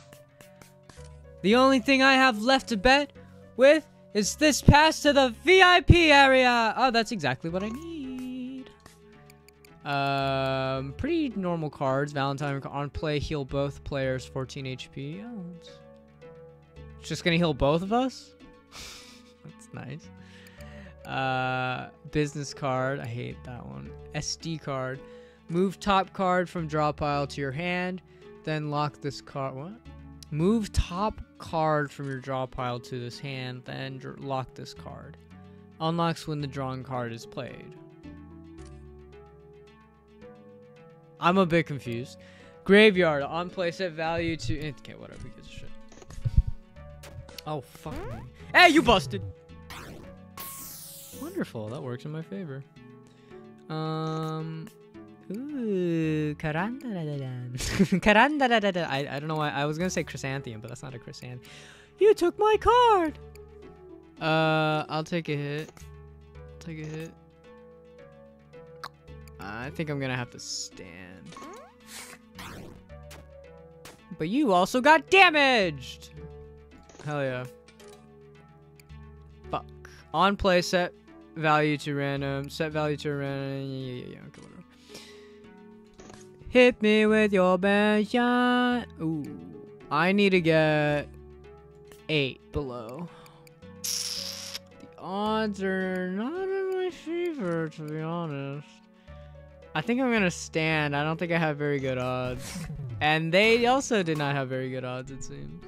A: The only thing I have left to bet with is this pass to the VIP area. Oh, that's exactly what I need. Um, pretty normal cards. Valentine on play, heal both players 14 HP. Oh, it's just gonna heal both of us? That's nice. Uh, business card. I hate that one. SD card. Move top card from draw pile to your hand. Then lock this card. What? Move top card from your draw pile to this hand. Then lock this card. Unlocks when the drawn card is played. I'm a bit confused. Graveyard. On playset value to. eh, Okay, whatever. Gives a shit? Oh, fuck me. Hey, you busted! Wonderful. That works in my favor. Um. Ooh. I, I don't know why. I was gonna say chrysanthemum, but that's not a chrysanthemum. You took my card! Uh, I'll take a hit. Take a hit. I think I'm gonna have to stand. But you also got damaged! Hell yeah. Fuck. On play, set value to random. Set value to random. Yeah, yeah, yeah. Okay. Hit me with your best shot. Ooh. I need to get eight below. The odds are not in my favor, to be honest. I think I'm gonna stand. I don't think I have very good odds. And they also did not have very good odds, it seems.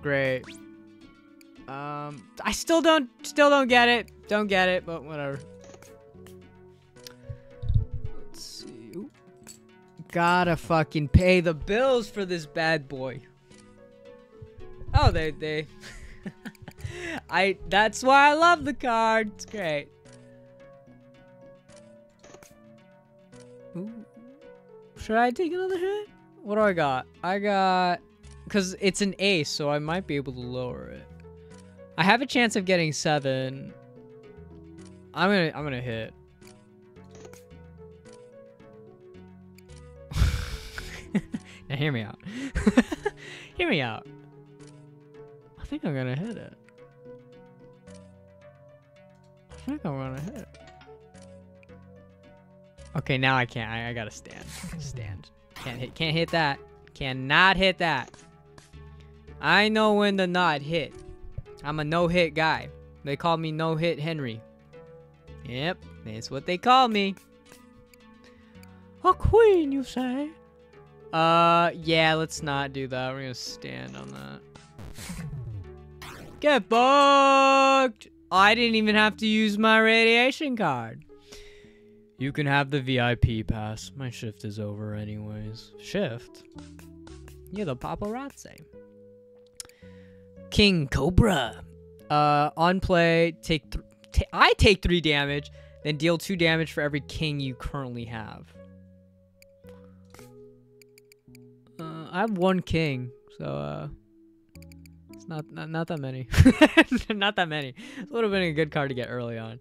A: Great. Um, I still don't, still don't get it. Don't get it, but whatever. Gotta fucking pay the bills for this bad boy. Oh, they, they. I, that's why I love the card. It's great. Ooh. Should I take another hit? What do I got? I got because it's an ace, so I might be able to lower it. I have a chance of getting seven. I'm gonna I'm gonna hit. Now hear me out. hear me out. I think I'm gonna hit it. I think I'm gonna hit it. Okay, now I can't. I, I gotta stand. Stand. Can't hit. Can't hit that. Cannot hit that. I know when to not hit. I'm a no-hit guy. They call me no-hit Henry. Yep, that's what they call me. A queen, you say? Uh, yeah, let's not do that. We're gonna stand on that. Get bugged! I didn't even have to use my radiation card. You can have the VIP pass. My shift is over anyways. Shift? You're the paparazzi. King Cobra. Uh, on play, take I take three damage, then deal two damage for every king you currently have. I have one king, so uh, it's not not, not that many. not that many. It would have been a good card to get early on.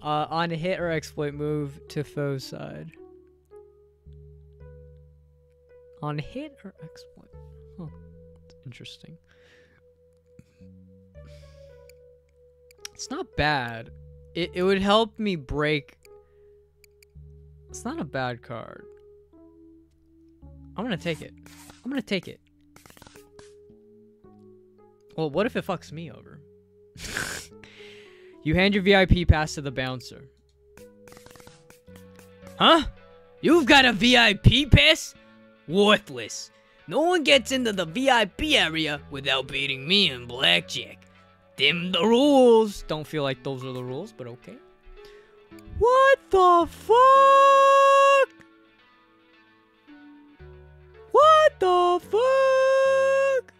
A: Uh, on hit or exploit, move to foe's side. On hit or exploit? Huh. That's interesting. It's not bad. It, it would help me break. It's not a bad card. I'm gonna take it. I'm gonna take it. Well, what if it fucks me over? you hand your VIP pass to the bouncer. Huh? You've got a VIP pass? Worthless. No one gets into the VIP area without beating me in blackjack. Them the rules. Don't feel like those are the rules, but okay. What the fuck? The fuck?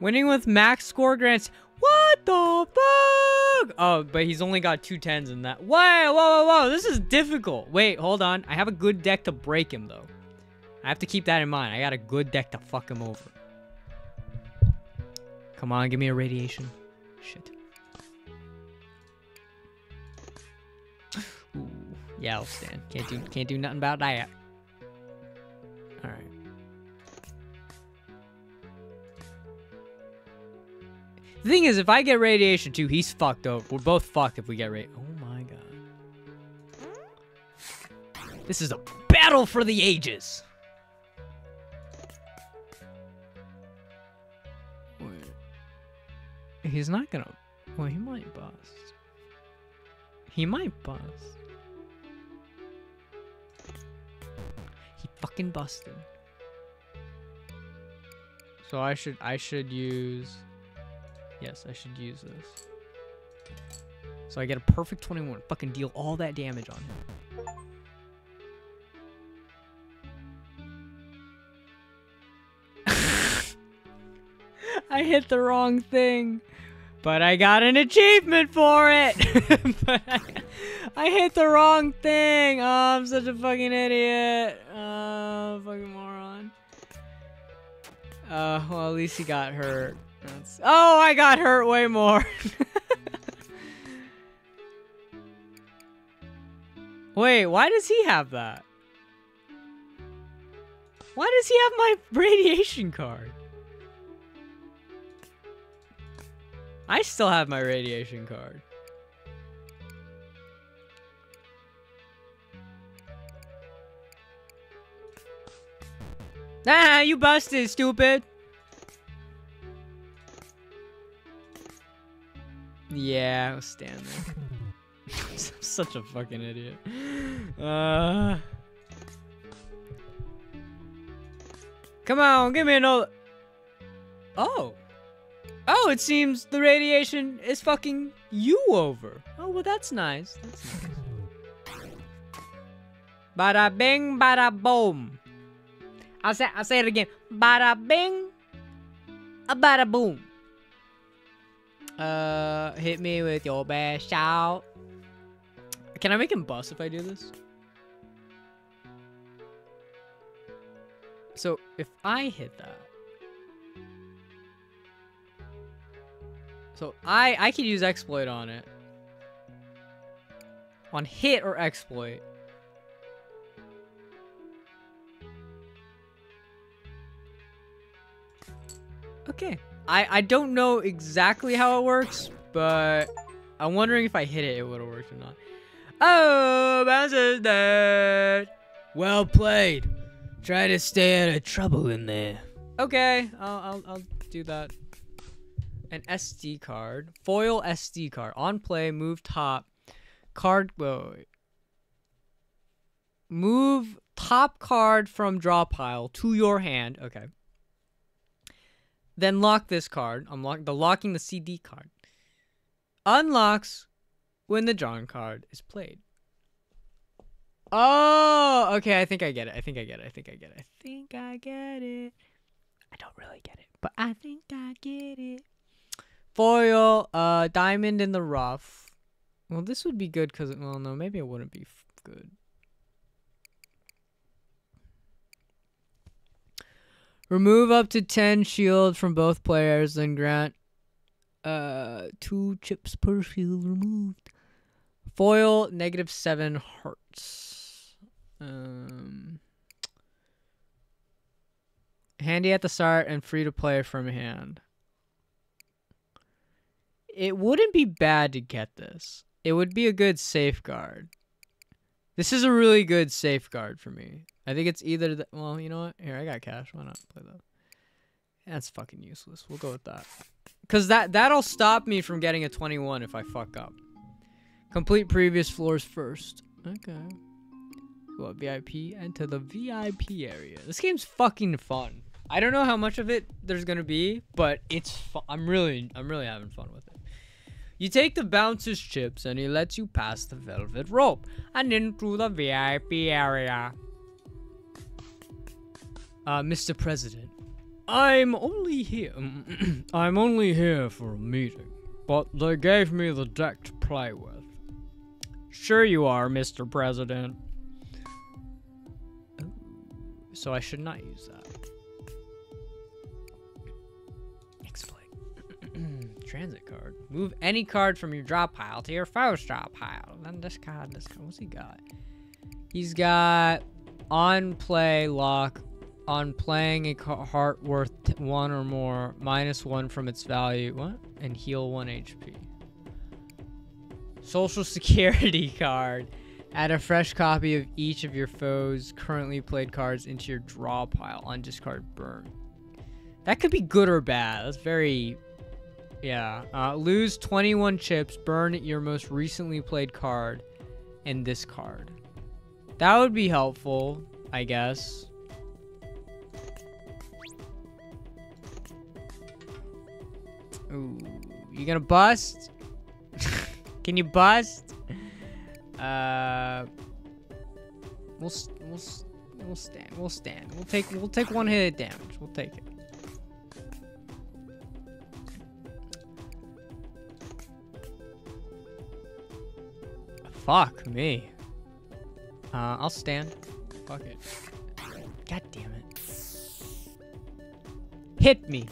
A: Winning with max score grants. What the fuck? Oh, but he's only got two tens in that. Whoa, whoa, whoa, whoa. This is difficult. Wait, hold on. I have a good deck to break him, though. I have to keep that in mind. I got a good deck to fuck him over. Come on, give me a radiation. Shit. Ooh, yeah, I'll stand. Can't do can't do nothing about that. All The thing is, if I get radiation too, he's fucked up. We're both fucked if we get radiation. Oh my god. This is a battle for the ages. He's not gonna. Well, he might bust. He might bust. He fucking busted. So I should I should use Yes, I should use this. So I get a perfect 21. Fucking deal all that damage on him. I hit the wrong thing. But I got an achievement for it. but I, I, hit the wrong thing. Oh, I'm such a fucking idiot. Oh, fucking moron. Uh, well, at least he got hurt. That's... Oh, I got hurt way more. Wait, why does he have that? Why does he have my radiation card? I still have my radiation card. Ah, you busted, stupid. Yeah, I'll stand there. I'm such a fucking idiot. Uh... Come on, give me another... Oh. Oh, it seems the radiation is fucking you over. Oh, well, that's nice. That's nice. Bada bing, bada boom. I'll say, I'll say it again. Bada bing, a bada boom. Uh, hit me with your best shout. Can I make him bust if I do this? So if I hit that, So I I could use exploit on it. On hit or exploit. Okay. I I don't know exactly how it works, but I'm wondering if I hit it, it would have worked or not. Oh, bounces dead. Well played. Try to stay out of trouble in there. Okay, I'll I'll, I'll do that an SD card, foil SD card, on play, move top, card, wait, move top card from draw pile to your hand. Okay. Then lock this card. Unlock the locking the CD card. Unlocks when the drawn card is played. Oh, okay. I think I get it. I think I get it. I think I get it. I think I get it. I don't really get it, but I think I get it. Foil, uh, diamond in the rough. Well, this would be good because, well, no, maybe it wouldn't be good. Remove up to 10 shield from both players and grant uh, two chips per shield removed. Foil, negative 7 hearts. Um, handy at the start and free to play from hand it wouldn't be bad to get this. It would be a good safeguard. This is a really good safeguard for me. I think it's either the, well, you know what? Here, I got cash. Why not play that? That's fucking useless. We'll go with that. Cause that that'll stop me from getting a 21 if I fuck up. Complete previous floors first. Okay. What VIP? Enter the VIP area. This game's fucking fun. I don't know how much of it there's gonna be, but it's I'm really I'm really having fun with it. You take the bouncer's chips and he lets you pass the velvet rope and in through the VIP area. Uh, Mr. President, I'm only here. I'm only here for a meeting, but they gave me the deck to play with. Sure you are, Mr. President. So I should not use that. transit card. Move any card from your drop pile to your foe's drop pile. Then this card, this card, what's he got? He's got on play lock on playing a heart worth one or more, minus one from its value. What? And heal one HP. Social security card. Add a fresh copy of each of your foes' currently played cards into your draw pile on discard burn. That could be good or bad. That's very Yeah. Uh, lose 21 chips. Burn your most recently played card and this card. That would be helpful, I guess. Ooh, you gonna bust? Can you bust? Uh, we'll we'll we'll stand. We'll stand. We'll take we'll take one hit of damage. We'll take it. Fuck me. Uh, I'll stand. Fuck it. God damn it. Hit me.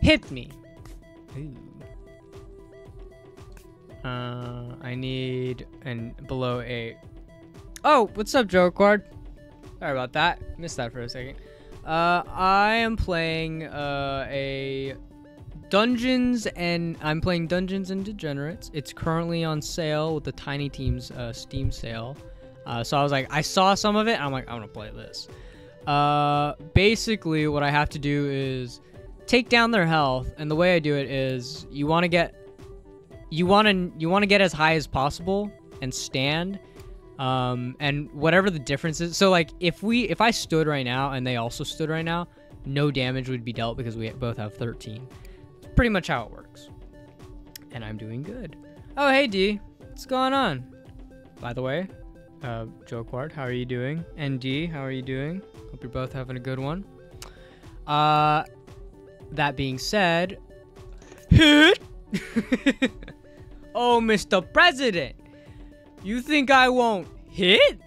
A: Hit me. Ooh. Uh, I need and below eight. Oh, what's up, Joe Quard? Sorry about that. Missed that for a second. Uh, I am playing uh, a Dungeons and I'm playing Dungeons and Degenerates. It's currently on sale with the Tiny Teams uh, Steam sale. Uh, so I was like, I saw some of it. I'm like, I'm gonna play this. Uh, basically, what I have to do is take down their health, and the way I do it is you want to get you want to you want to get as high as possible and stand. Um, and whatever the difference is. So like, if we if I stood right now and they also stood right now, no damage would be dealt because we both have 13 pretty much how it works. And I'm doing good. Oh, hey, D. What's going on? By the way, uh, Joe Quart, how are you doing? And D, how are you doing? Hope you're both having a good one. Uh, that being said, oh, Mr. President, you think I won't hit?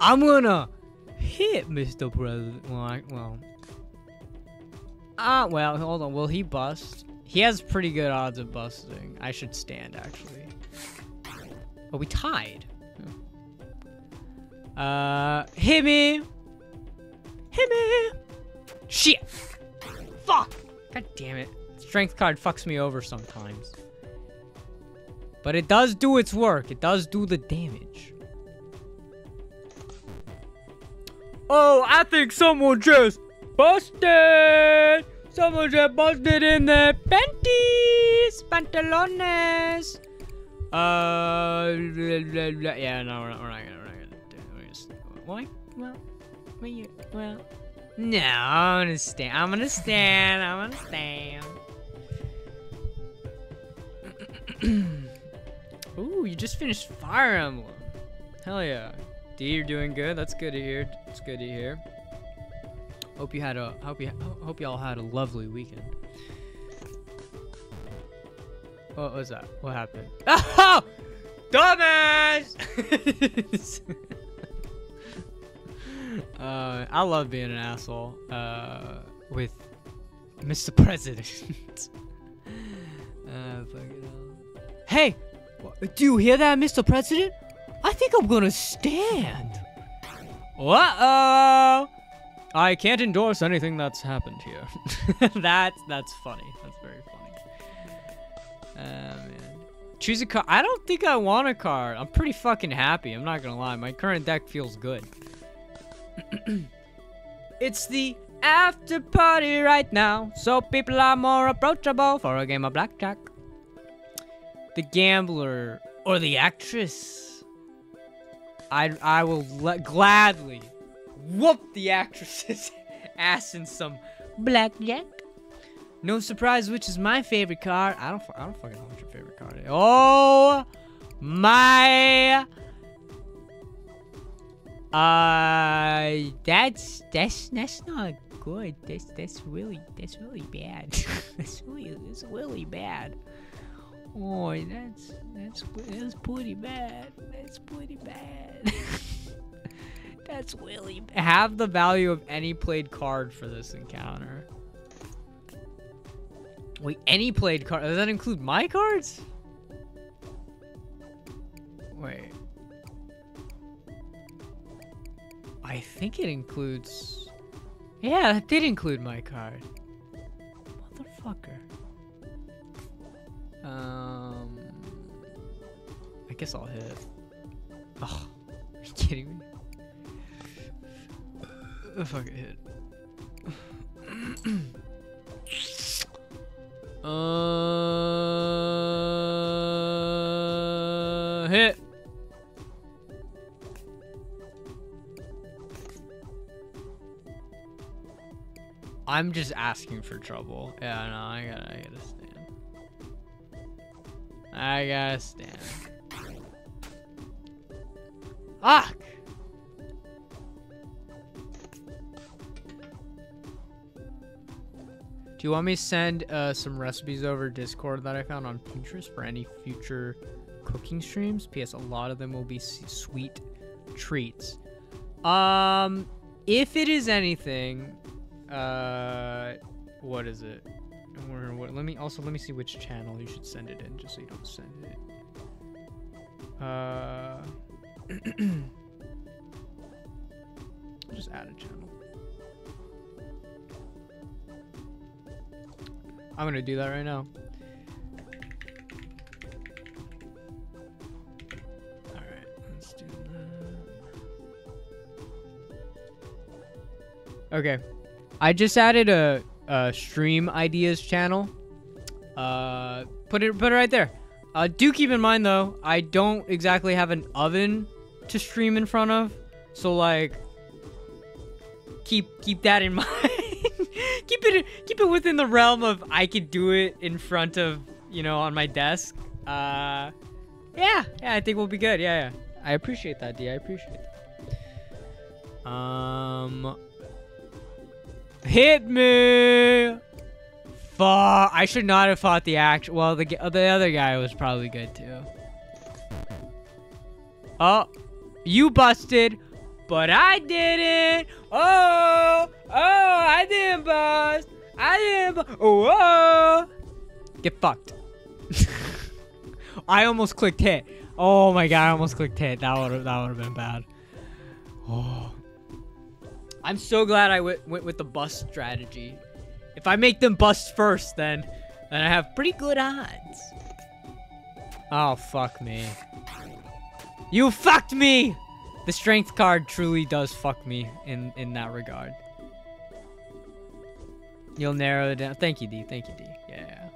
A: I'm gonna hit, Mr. President. Well, I, well, Ah, uh, well, hold on. Will he bust? He has pretty good odds of busting. I should stand, actually. But we tied. Uh, hit me. Hit me. Shit. Fuck. God damn it. Strength card fucks me over sometimes. But it does do its work. It does do the damage. Oh, I think someone just busted! Someone just busted in the panties! Pantalones! Uh, yeah, no, we're not, we're not gonna, we're not gonna do it. We're just, why? Well, well, well, no, I'm gonna stand. I'm gonna stand. I'm gonna stand. Ooh, you just finished Fire Emblem. Hell yeah. D, you're doing good. That's good to hear. It's good to hear. Hope you had a hope you hope y'all had a lovely weekend. What was that? What happened? Oh, dumbass! uh, I love being an asshole. Uh, with Mr. President. uh, hey, do you hear that, Mr. President? I think I'm gonna stand. Uh oh. I can't endorse anything that's happened here. that's that's funny. That's very funny. Uh, man. Choose a card. I don't think I want a card. I'm pretty fucking happy. I'm not gonna lie. My current deck feels good. it's the after party right now, so people are more approachable for a game of blackjack. The gambler or the actress. I I will gladly whoop the actress's ass in some blackjack. No surprise, which is my favorite card. I don't, I don't fucking know what your favorite card is. Oh my. Uh, that's that's that's not good. That's that's really that's really bad. that's really that's really bad. Oh, that's that's that's pretty bad. That's pretty bad. That's really bad. have the value of any played card for this encounter. Wait, any played card? Does that include my cards? Wait. I think it includes... Yeah, that did include my card. Motherfucker. Um... I guess I'll hit. Oh, are you kidding me? Fuck it hit. Uh, hit. I'm just asking for trouble. Yeah, no, I gotta, I gotta stand. I gotta stand. Fuck! Do you want me to send uh, some recipes over Discord that I found on Pinterest for any future cooking streams? P.S. A lot of them will be sweet treats. Um, if it is anything, uh, what is it? Or what, let me also let me see which channel you should send it in, just so you don't send it. Uh, just add a channel. I'm gonna do that right now. Alright, let's do that. Okay. I just added a, a stream ideas channel. Uh, put it put it right there. Uh, do keep in mind though, I don't exactly have an oven to stream in front of, so like, keep keep that in mind keep it keep it within the realm of I could do it in front of you know on my desk. Uh, yeah, yeah, I think we'll be good. Yeah, yeah. I appreciate that, D. I appreciate that. Um, hit me. Fuck! I should not have fought the action. Well, the the other guy was probably good too. Oh, you busted. But I didn't. Oh, oh, Oh, I didn't bust. I didn't. Oh, oh, get fucked. I almost clicked hit. Oh my god, I almost clicked hit. That would that would have been bad. Oh, I'm so glad I went with the bust strategy. If I make them bust first, then then I have pretty good odds. Oh fuck me. You fucked me. The strength card truly does fuck me in, in that regard. You'll narrow it down. Thank you, D. Thank you, D. Yeah.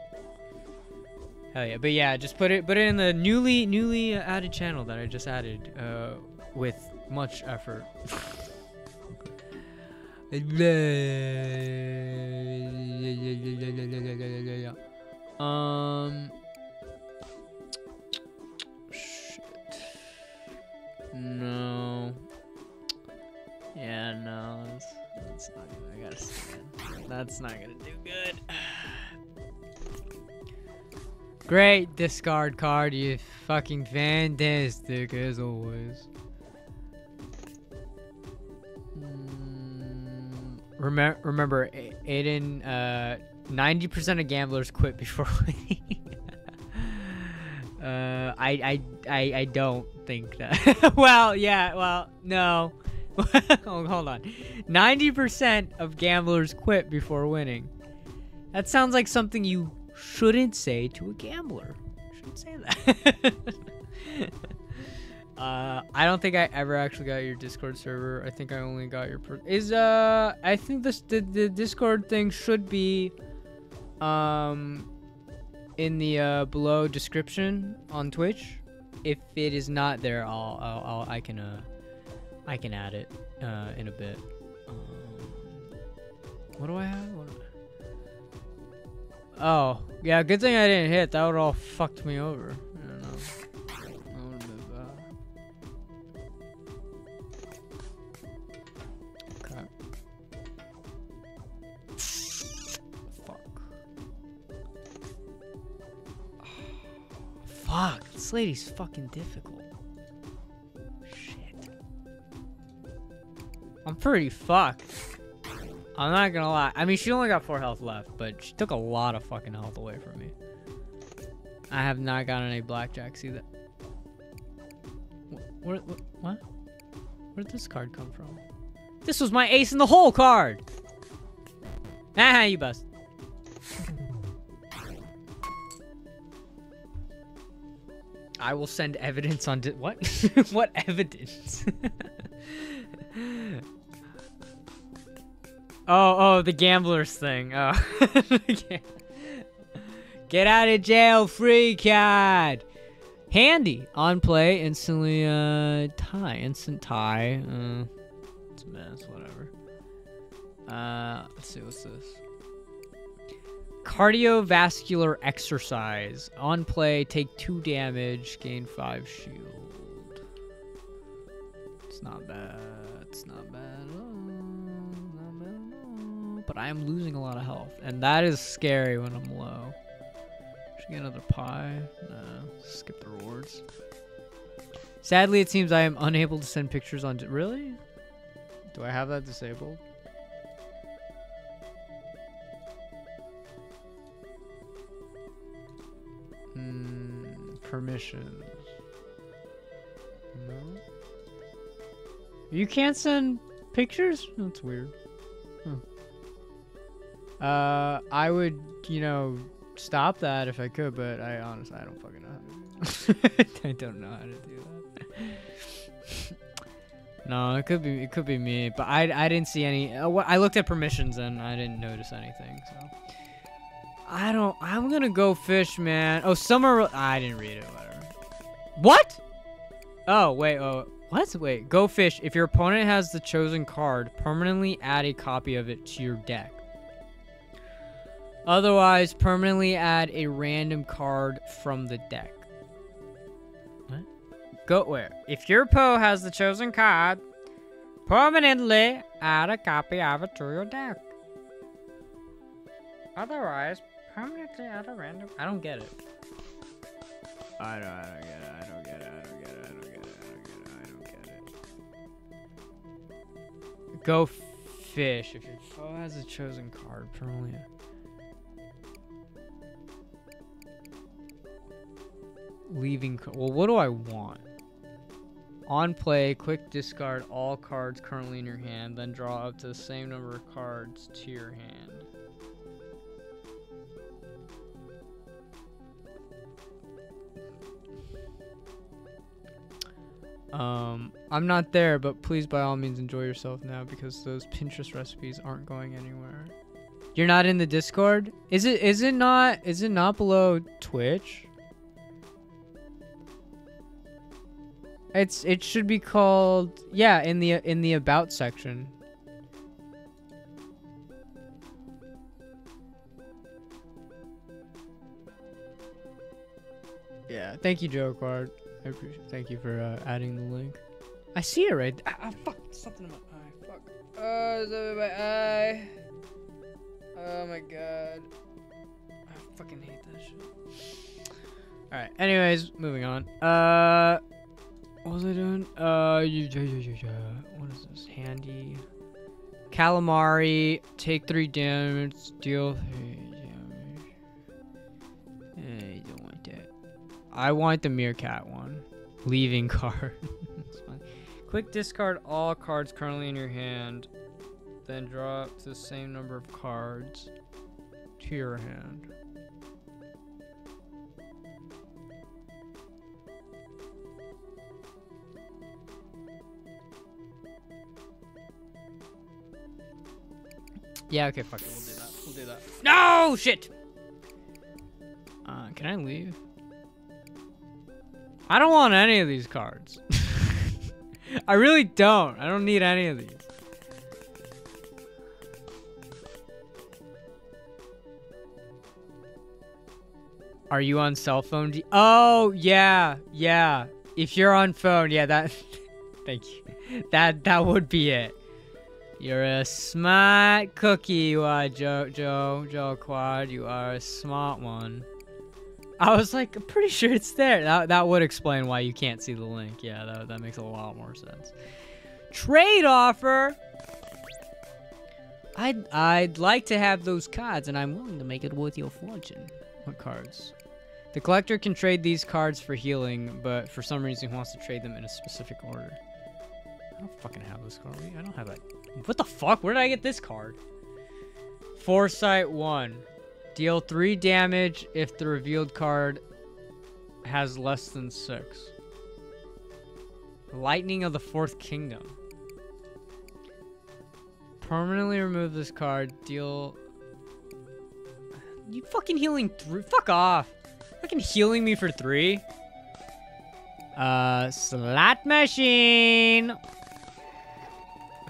A: Hell yeah. But yeah, just put it put it in the newly newly added channel that I just added uh, with much effort. um No. Yeah, no. That's not gonna do good. Great discard card, you fucking fantastic as always. Mm, remember, remember, Aiden. Uh, 90% of gamblers quit before winning. uh, I, I, I, I don't think that. well, yeah, well, no. hold on. 90% of gamblers quit before winning. That sounds like something you shouldn't say to a gambler. Shouldn't say that. uh, I don't think I ever actually got your Discord server. I think I only got your is uh I think this the, the Discord thing should be um in the uh, below description on Twitch if it is not there, I'll, I'll, I'll I can uh I can add it uh, in a bit. Um, what do I have? Do I... Oh, yeah. Good thing I didn't hit. That would all fucked me over. I don't know. Fuck. This lady's fucking difficult. I'm pretty fucked. I'm not gonna lie. I mean, she only got four health left, but she took a lot of fucking health away from me. I have not gotten any blackjack. either. Where, where, what? Where'd this card come from? This was my ace in the hole card! Ah, you bust. I will send evidence on what? what evidence? oh, oh, the gamblers thing. Oh. Get out of jail free card. Handy on play instantly uh tie instant tie. Uh, it's a mess. Whatever. Uh, let's see what's this. Cardiovascular exercise on play. Take two damage. Gain five shield. It's not bad. But I am losing a lot of health, and that is scary when I'm low. Should get another Pi. No, skip the rewards. Sadly, it seems I am unable to send pictures on. Really? Do I have that disabled? Hmm, permissions. No. You can't send pictures? That's weird. Uh, I would, you know, stop that if I could, but I honestly I don't fucking know how to do that. I don't know how to do that. no, it could be it could be me, but I I didn't see any. Uh, I looked at permissions and I didn't notice anything. So I don't. I'm gonna go fish, man. Oh, summer. I didn't read it. Whatever. What? Oh wait. Oh. What? Wait. Go fish. If your opponent has the chosen card, permanently add a copy of it to your deck. Otherwise, permanently add a random card from the deck. What? Go where? If your Poe has the chosen card, permanently add a copy of it to your deck. Otherwise, permanently add a random. I don't get it. I don't. I don't get it. I don't get it. I don't get it. I don't get it. I don't get it. I don't get it. Go fish. If your foe has a chosen card, permanently. Leaving. Well, what do I want? On play, quick discard all cards currently in your hand, then draw up to the same number of cards to your hand. Um, I'm not there, but please by all means enjoy yourself now because those Pinterest recipes aren't going anywhere. You're not in the Discord? Is it is it not is it not below Twitch? It's it should be called yeah in the in the about section. Yeah, thank you, Joe Card. I appreciate. Thank you for uh, adding the link. I see it right. Ah, ah, fuck! Something in my eye. Fuck. Oh, something in my eye. Oh my god. I fucking hate that shit. All right. Anyways, moving on. Uh. What was I doing? Uh. What is this? Handy. Calamari. Take three damage. Deal three damage. Eh, you don't want that. I want the meerkat one. Leaving card. Quick discard all cards currently in your hand. Then draw up the same number of cards to your hand. Yeah, okay, fuck it. We'll do that. We'll do that. No! Shit! Uh, can I leave? I don't want any of these cards. I really don't. I don't need any of these. Are you on cell phone? D oh, yeah. Yeah. If you're on phone, yeah, that... Thank you. That, that would be it. You're a smart cookie, you are, Joe, Joe, Joe Quad. You are a smart one. I was like, I'm pretty sure it's there. That, that would explain why you can't see the link. Yeah, that, that makes a lot more sense. Trade offer! I'd, I'd like to have those cards, and I'm willing to make it worth your fortune. What cards? The collector can trade these cards for healing, but for some reason he wants to trade them in a specific order. I don't fucking have this card. I don't have that. What the fuck? Where did I get this card? Foresight 1. Deal 3 damage if the revealed card has less than 6. Lightning of the Fourth Kingdom. Permanently remove this card. Deal You fucking healing three? Fuck off. Fucking healing me for three? Uh, slot machine.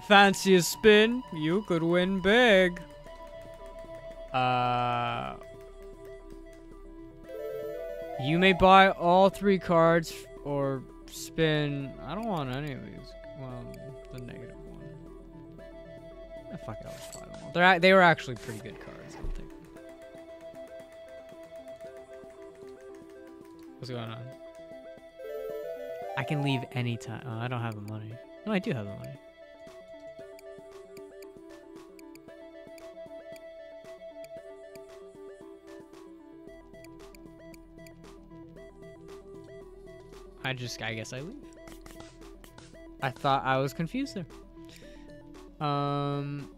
A: Fancy a spin? You could win big. Uh... You may buy all three cards or spin. I don't want any of these. Well, the negative one. Oh, fuck it, I'll just buy them all. They're, they were actually pretty good cards. I'll take. What's going on? I can leave anytime. Oh, I don't have the money. No, I do have the money. I just, I guess I leave. I thought I was confused there. Um.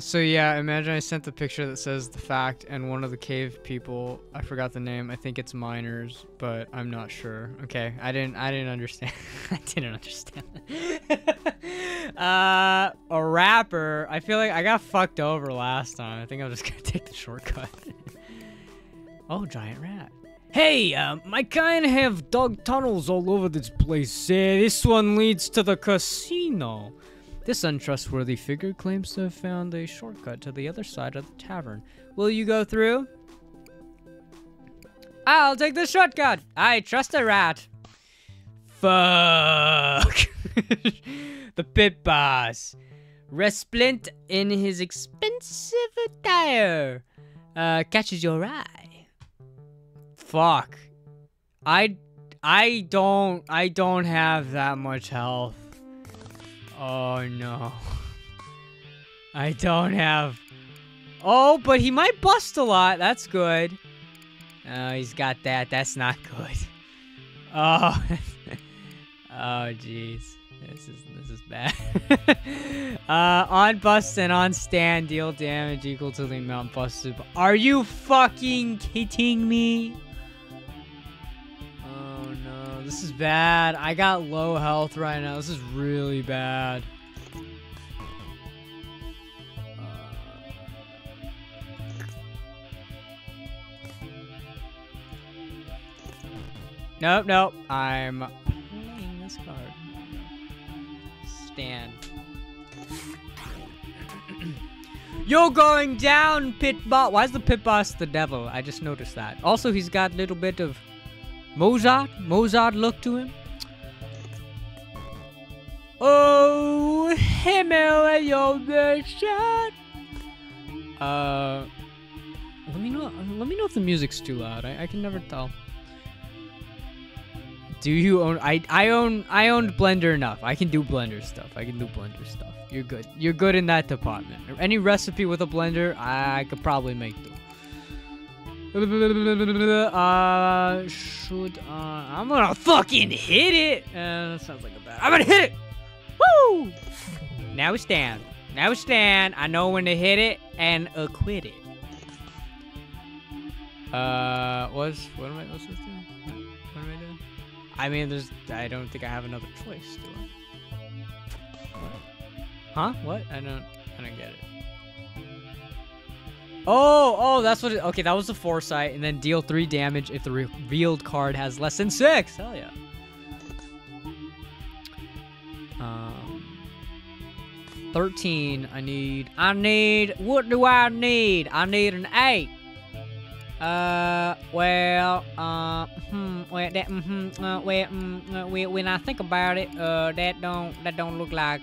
A: So yeah, imagine I sent the picture that says the fact and one of the cave people, I forgot the name. I think it's miners, but I'm not sure. Okay, I didn't I didn't understand. I didn't understand. uh a rapper. I feel like I got fucked over last time. I think I'm just to take the shortcut. oh, giant rat. Hey, uh, my kind have dug tunnels all over this place. Uh, this one leads to the casino. This untrustworthy figure claims to have found a shortcut to the other side of the tavern. Will you go through? I'll take the shortcut. I trust a rat. Fuck. the pit boss. Resplendent in his expensive attire. Uh, catches your eye. Fuck. I I don't I don't have that much health. Oh no. I don't have... Oh, but he might bust a lot. That's good. Oh, he's got that. That's not good. Oh. oh, jeez. This is this is bad. uh, on bust and on stand, deal damage equal to the amount busted. Are you fucking kidding me? Oh no, this is bad. I got low health right now. This is really bad. Nope, nope. I'm Stand. You're going down, pit boss. Why is the pit boss the devil? I just noticed that. Also, he's got a little bit of Mozart? Mozart look to him. Oh, Himmel, your shot. Uh, let me know. Let me know if the music's too loud. I, I can never tell. Do you own? I I own. I owned Blender enough. I can do Blender stuff. I can do Blender stuff. You're good. You're good in that department. Any recipe with a blender, I could probably make do. Uh, should uh, I'm gonna fucking hit it. Uh, that sounds like a bad. I'm gonna hit it. Woo! Now we stand. Now stand. I know when to hit it and acquit it. Uh, what's what am I supposed to do? I mean, there's. I don't think I have another choice, do I? What? Huh? What? I don't. I don't get it. Oh, oh, that's what it, okay, that was the foresight, and then deal three damage if the revealed card has less than six. Hell yeah. Um, 13, I need, I need, what do I need? I need an eight. Uh, well, uh, hmm, well, that, mm hmm, uh, well, mm, uh, well, when I think about it, uh, that don't, that don't look like,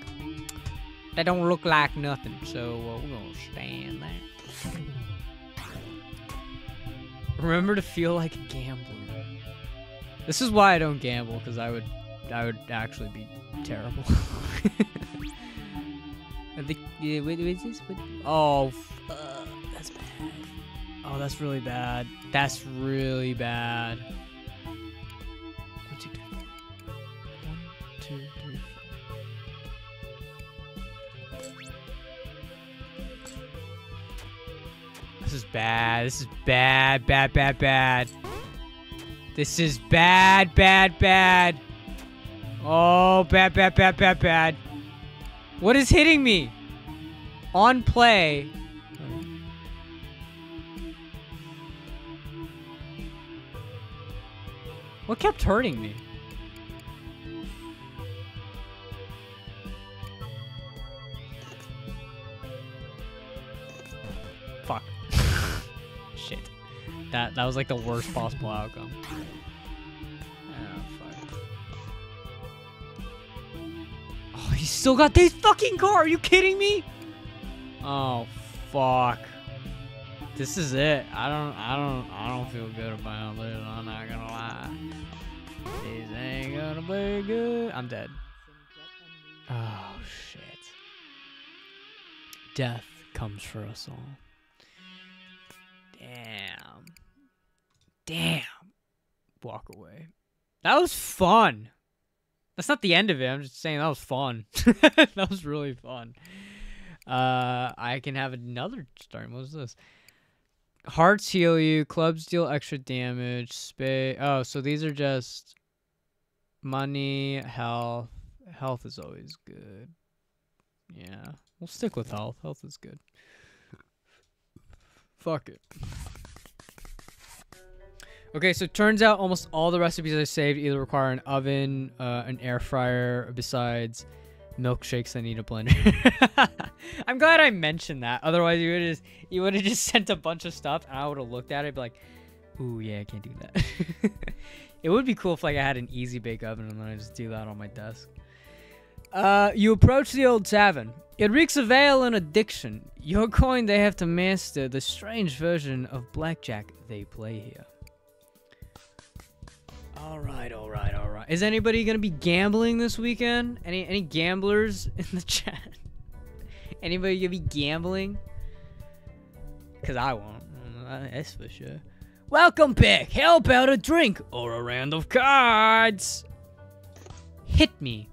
A: that don't look like nothing, so, uh, we're gonna stand there. Remember to feel like a gambler. This is why I don't gamble, because I would I would actually be terrible. I think yeah, wait, wait, this? Wait, oh, uh, that's bad. Oh, that's really bad. That's really bad. This is bad. This is bad, bad, bad, bad. This is bad, bad, bad. Oh, bad, bad, bad, bad, bad. What is hitting me? On play. What kept hurting me? Fuck. Shit. That that was like the worst possible outcome. Oh, fuck. Oh, he still got this fucking car. Are you kidding me? Oh, fuck. This is it. I don't, I don't, I don't feel good about this. I'm not gonna lie. This ain't gonna be good. I'm dead. Oh shit. Death comes for us all. Damn. Damn. Walk away. That was fun. That's not the end of it. I'm just saying that was fun. that was really fun. Uh, I can have another start. What's this? Hearts heal you. Clubs deal extra damage. Space. Oh, so these are just money, health. Health is always good. Yeah, we'll stick with health. Health is good. Fuck it. Okay, so it turns out almost all the recipes I saved either require an oven, uh, an air fryer, besides milkshakes I need a blender. I'm glad I mentioned that. Otherwise, you would just you would have just sent a bunch of stuff, and I would have looked at it, be like, "Ooh, yeah, I can't do that." it would be cool if like I had an easy bake oven, and then I just do that on my desk. Uh, you approach the old tavern. It reeks of ale and addiction. You're going to have to master the strange version of blackjack they play here. All right, all right, all right. Is anybody gonna be gambling this weekend? Any any gamblers in the chat? anybody gonna be gambling? Cause I won't. Mm, That's for sure. Welcome back. How about a drink or a round of cards? Hit me.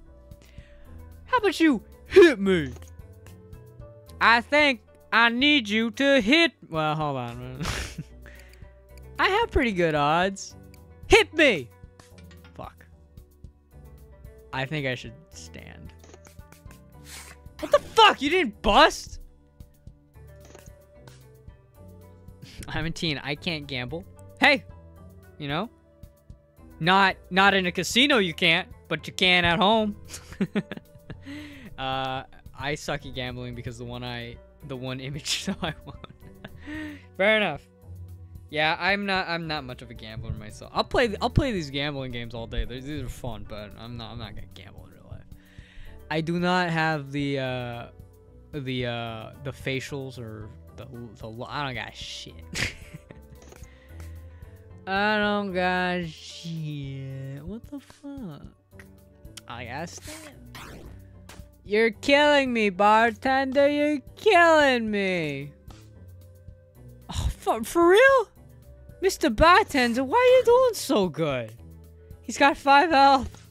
A: How about you hit me? I think I need you to hit. Well, hold on. I have pretty good odds. Hit me! Fuck. I think I should stand. What the fuck? You didn't bust? I'm a teen. I can't gamble. Hey! You know? Not not in a casino you can't, but you can at home. uh I suck at gambling because the one I the one image that I want. Fair enough. Yeah, I'm not. I'm not much of a gambler myself. I'll play. I'll play these gambling games all day. These are fun, but I'm not. I'm not gonna gamble in real life. I do not have the uh, the uh, the facials or the the. I don't got shit. I don't got shit. What the fuck? I asked. You're killing me, bartender. You're killing me. Oh, for, for real? Mr. Bartender, why are you doing so good? He's got five health.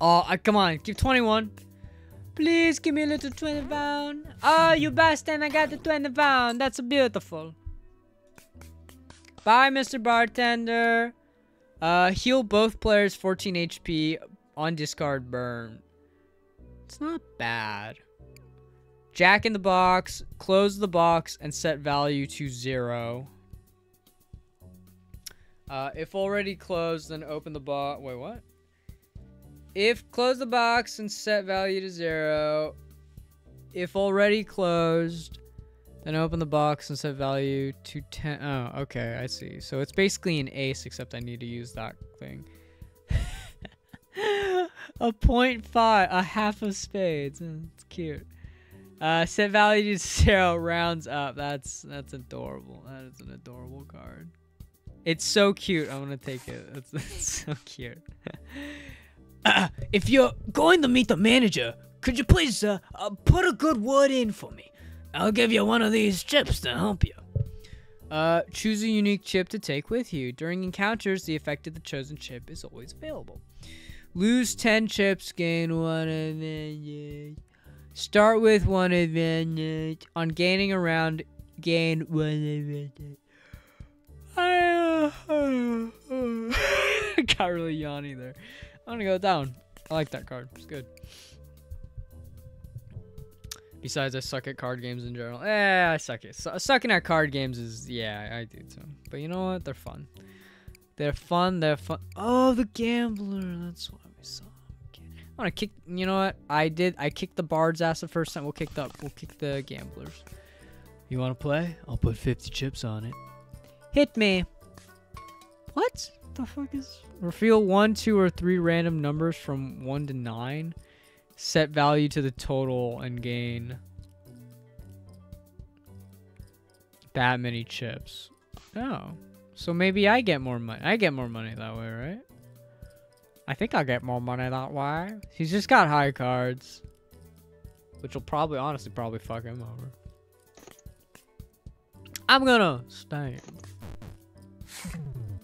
A: Oh, uh, come on. Give 21. Please give me a little 20 pound. Oh, you bastard. I got the 20 pound. That's beautiful. Bye, Mr. Bartender. Uh, heal both players 14 HP on discard burn. It's not bad. Jack in the box, close the box, and set value to zero. Uh, if already closed, then open the box. Wait, what? If close the box and set value to zero. If already closed, then open the box and set value to 10. Oh, okay, I see. So it's basically an ace, except I need to use that thing. a point five, a half of spades. Mm, It's cute. Uh, set value to zero rounds up. That's that's adorable. That is an adorable card. It's so cute. I'm gonna take it. It's so cute. uh, if you're going to meet the manager, could you please uh, uh, put a good word in for me? I'll give you one of these chips to help you. Uh, choose a unique chip to take with you. During encounters, the effect of the chosen chip is always available. Lose 10 chips, gain one and then advantage. Start with one advantage. On gaining a round, gain one advantage. I got really yawny there. I'm gonna go down. I like that card. It's good. Besides, I suck at card games in general. Eh, I suck at su- sucking at card games is yeah, I do too. But you know what? They're fun. They're fun. They're fun. Oh, the gambler. That's why we saw. him. I want to kick. You know what? I did. I kicked the bard's ass the first time. We'll kick the. We'll kick the gamblers. You want to play? I'll put 50 chips on it. Hit me. What the fuck is? Reveal one, two, or three random numbers from one to nine. Set value to the total and gain that many chips. Oh, so maybe I get more money. I get more money that way, right? I think I'll get more money that way. He's just got high cards, which will probably, honestly, probably fuck him over. I'm gonna stand.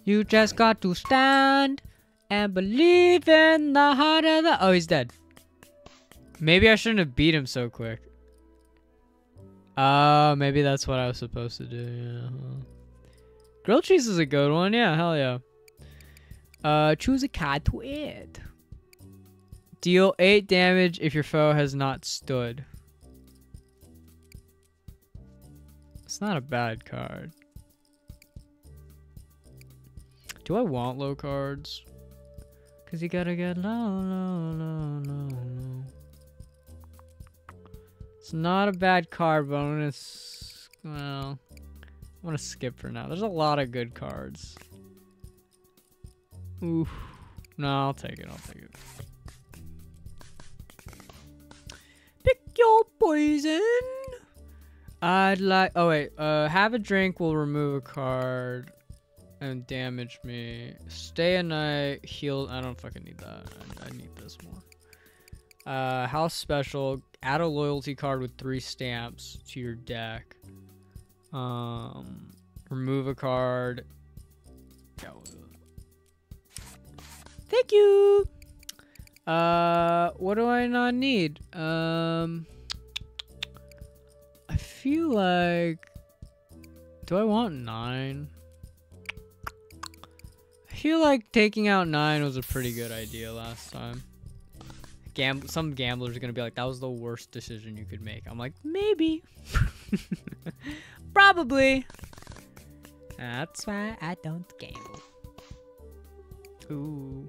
A: You just got to stand and believe in the heart of the. Oh, he's dead. Maybe I shouldn't have beat him so quick. Oh, maybe that's what I was supposed to do. Yeah. Grilled cheese is a good one. Yeah, hell yeah. Uh, choose a card to add. Deal 8 damage if your foe has not stood. It's not a bad card. Do I want low cards? Cause you gotta get low, low, low, low, low. It's not a bad card, but I'm gonna, s- well, I'm gonna skip for now. There's a lot of good cards. Oof. No, I'll take it. I'll take it. Pick your poison. I'd like. Oh wait. Uh, have a drink We'll remove a card and damage me. Stay a night. Heal. I don't fucking need that. I, I need this more. Uh, house special. Add a loyalty card with three stamps to your deck. Um, remove a card. Yeah. Thank you. Uh, what do I not need? Um, I feel like. Do I want nine? I feel like taking out nine was a pretty good idea last time. Gam- some gamblers are gonna be like, that was the worst decision you could make. I'm like, maybe. Probably. That's why I don't gamble. Ooh.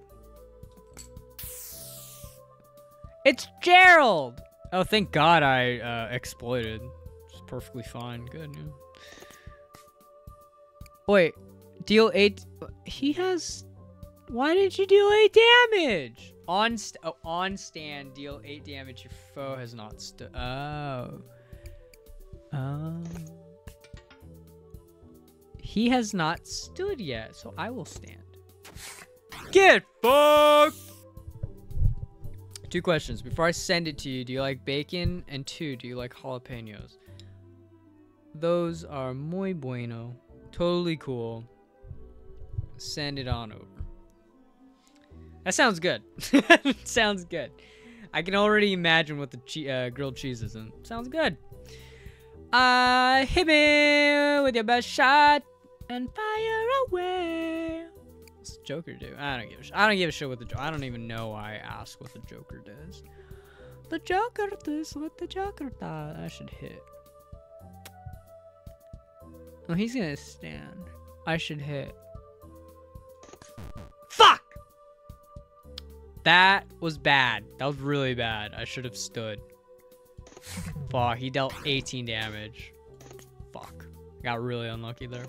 A: It's Gerald! Oh, thank God I uh, exploited. It's perfectly fine. Good. Yeah. Wait, deal eight. He has. Why did you deal eight damage? On st- oh, on stand, deal eight damage. Your foe has not stood. Oh. Oh. He has not stood yet, so I will stand. Get fucked! Two questions. Before I send it to you, do you like bacon? And two, do you like jalapenos? Those are muy bueno. Totally cool. Send it on over. That sounds good. sounds good. I can already imagine what the che- uh, grilled cheese is in. Sounds good. Uh, hit me with your best shot and fire away. What's Joker do? I don't give a sh- I don't give a shit what the I don't even know why I ask what the Joker does. The Joker does what the Joker does. I should hit. Oh, he's gonna stand. I should hit. Fuck! That was bad. That was really bad. I should have stood. Fuck, he dealt 18 damage. Fuck. Got really unlucky there.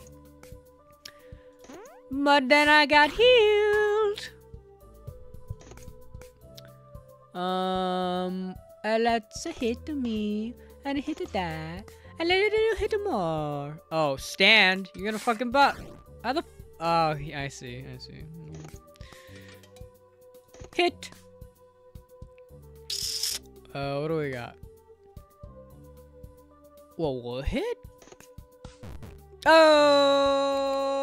A: But then I got healed. Um, uh, let's hit me and hit that and let it hit more. Oh, stand! You're gonna fucking butt. How the? Oh, I see. I see. Hit. Uh, what do we got? Well, we'll hit. Oh,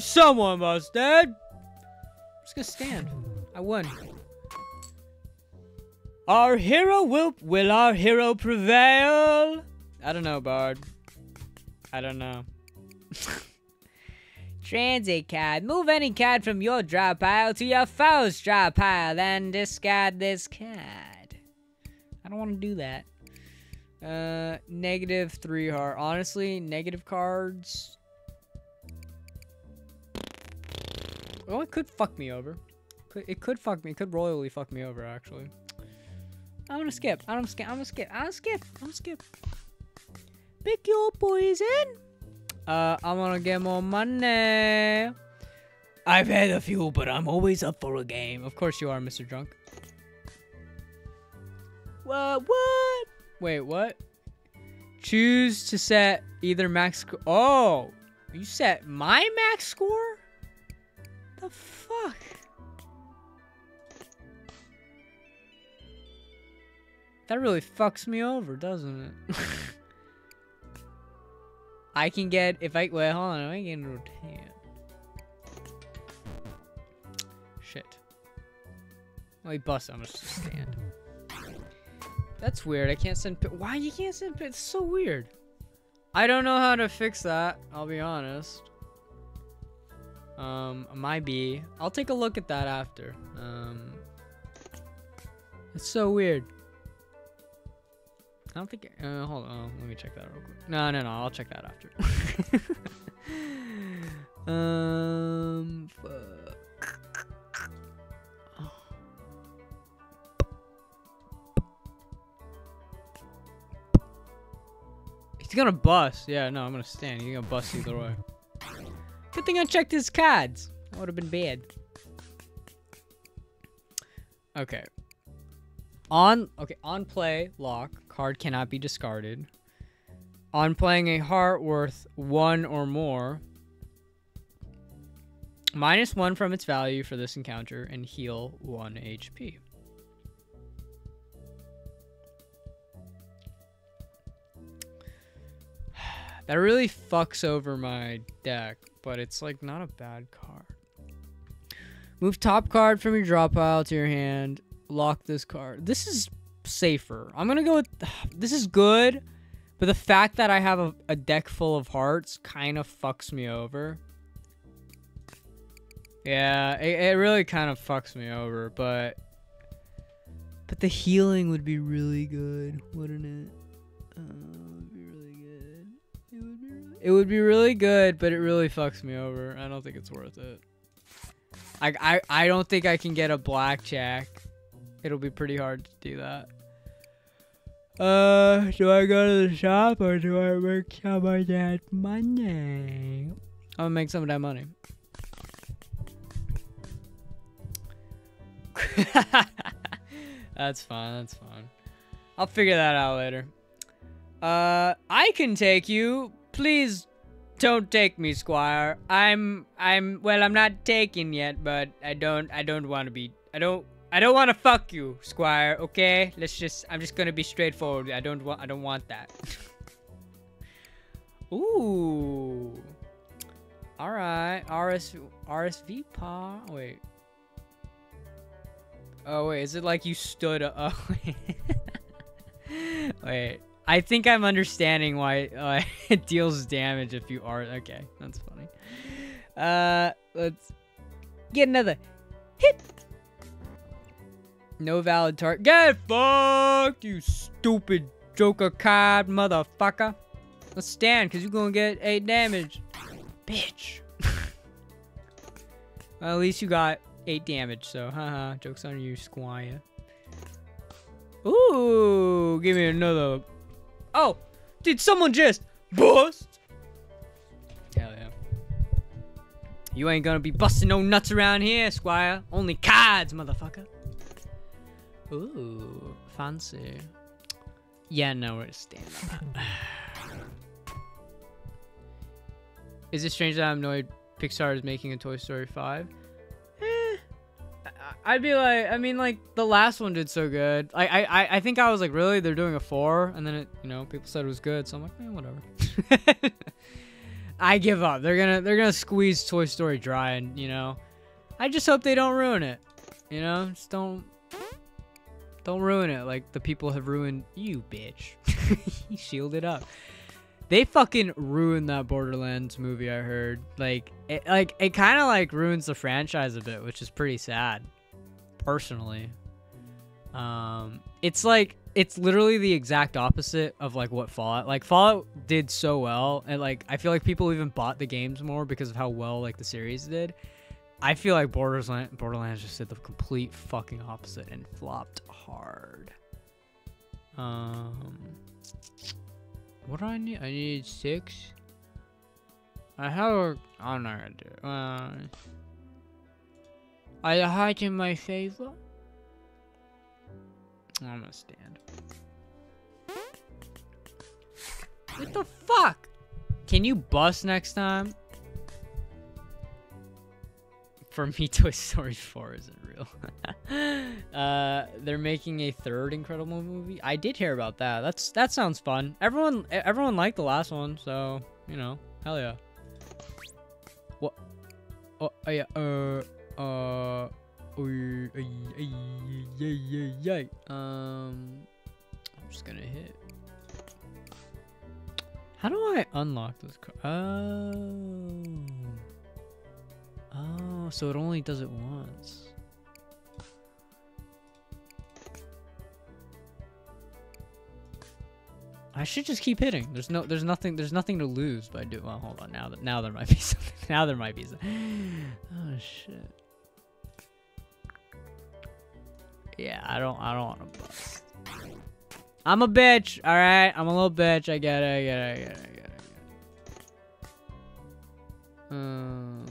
A: someone must dead. I'm just gonna stand. I won. Our hero will will our hero prevail? I don't know, Bard. I don't know. Transit card. Move any card from your draw pile to your foe's draw pile, then discard this card. I don't want to do that. Uh, negative three heart. Honestly, negative cards. Well, it could fuck me over. It could fuck me. It could royally fuck me over, actually. I'm gonna skip. I'm gonna skip. I'm gonna skip. I'm gonna skip. I'm gonna skip. Pick your poison. Uh, I wanna get more money. I've had a few, but I'm always up for a game. Of course you are, Mr. Drunk. What? What? Wait, what? Choose to set either max. Oh, you set my max score? The fuck? That really fucks me over, doesn't it? I can get, if I, wait, hold on, I can rotate. Shit. Wait, bust, I'm gonna stand. That's weird, I can't send, why you can't send, it's so weird. I don't know how to fix that, I'll be honest. Um, might be. I'll take a look at that after. Um, it's so weird. I don't think. Uh, hold on. Let me check that real quick. No, no, no. I'll check that after. um. Fuck. He's gonna bust. Yeah, no, I'm gonna stand. He's gonna bust either way. Good thing I checked his cards. That would have been bad. Okay. On okay, on play, lock, card cannot be discarded. On playing a heart worth one or more, minus one from its value for this encounter and heal one HP. That really fucks over my deck, but it's like not a bad card. Move top card from your draw pile to your hand lock this card. This is safer. I'm gonna go with this is good, but the fact that I have a, a deck full of hearts kind of fucks me over. Yeah, it, it really kind of fucks me over, but but the healing would be really good, wouldn't it? Uh, it would be really good, but it really fucks me over. I don't think it's worth it. I, I, I don't think I can get a blackjack it'll be pretty hard to do that. Uh, do I go to the shop or do I make some of that money? I'm gonna make some of that money. that's fine, that's fine. I'll figure that out later. Uh, I can take you. Please don't take me, Squire. I'm, I'm, well, I'm not taken yet, but I don't, I don't want to be, I don't I don't want to fuck you, Squire. Okay, let's just. I'm just gonna be straightforward. I don't want. I don't want that. Ooh. All right. RS RSV paw. Wait. Oh wait. Is it like you stood? Oh wait. I think I'm understanding why uh, it deals damage if you are. Okay, that's funny. Uh, let's get another hit. No valid target. Get fucked, you stupid Joker card motherfucker. Let's stand, because you're going to get 8 damage. Bitch. well, at least you got 8 damage, so haha. Joke's on you, Squire. Ooh, give me another. Oh, did someone just bust? Hell yeah. You ain't gonna be busting no nuts around here, Squire. Only cards, motherfucker. Ooh, fancy. Yeah, no, stand. is it strange that I'm annoyed Pixar is making a Toy Story 5? I'd be like, I mean, like the last one did so good. I, I, I think I was like, really? They're doing a four, and then it, you know, people said it was good, so I'm like, eh, whatever. I give up. They're gonna, they're gonna squeeze Toy Story dry, and you know, I just hope they don't ruin it. You know, just don't don't ruin it like the people have ruined you, bitch. Shield it up. they fucking ruined that Borderlands movie. I heard like it, like it kind of like ruins the franchise a bit, which is pretty sad, personally. Um, it's like it's literally the exact opposite of like what Fallout. Like Fallout did so well, and like I feel like people even bought the games more because of how well like the series did. I feel like Borderlands Borderlands just did the complete fucking opposite and flopped hard. Um, what do I need? I need six. I have a. I'm not gonna do. Uh, I height in my favor. I'm gonna stand. What the fuck? Can you bust next time? For me, Toy Story 4 isn't real. uh, they're making a third Incredible movie. I did hear about that. That's that sounds fun. Everyone, everyone liked the last one, so you know, hell yeah. What? Oh, oh yeah. Uh, uh. Um, I'm just gonna hit. How do I unlock this car? Oh. Oh, so it only does it once. I should just keep hitting. There's no, there's nothing, there's nothing to lose by doing. Well, hold on. Now that, now there might be something. Now there might be something. Oh shit. Yeah, I don't I don't want to bust. I'm a bitch, alright? I'm a little bitch. I get it, I get it, I get it, I get it. Um,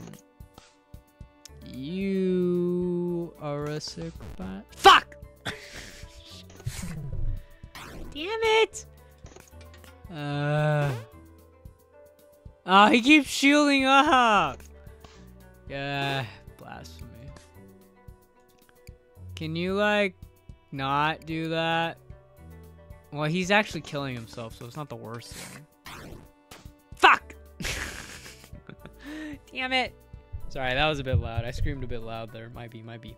A: you are a sick bat. Fuck! Damn it! Uh. Oh, he keeps shielding up! Yeah, blasphemy. Can you, like, not do that? Well, he's actually killing himself, so it's not the worst thing. Fuck! Damn it! Sorry, that was a bit loud. I screamed a bit loud there. Might be, might be.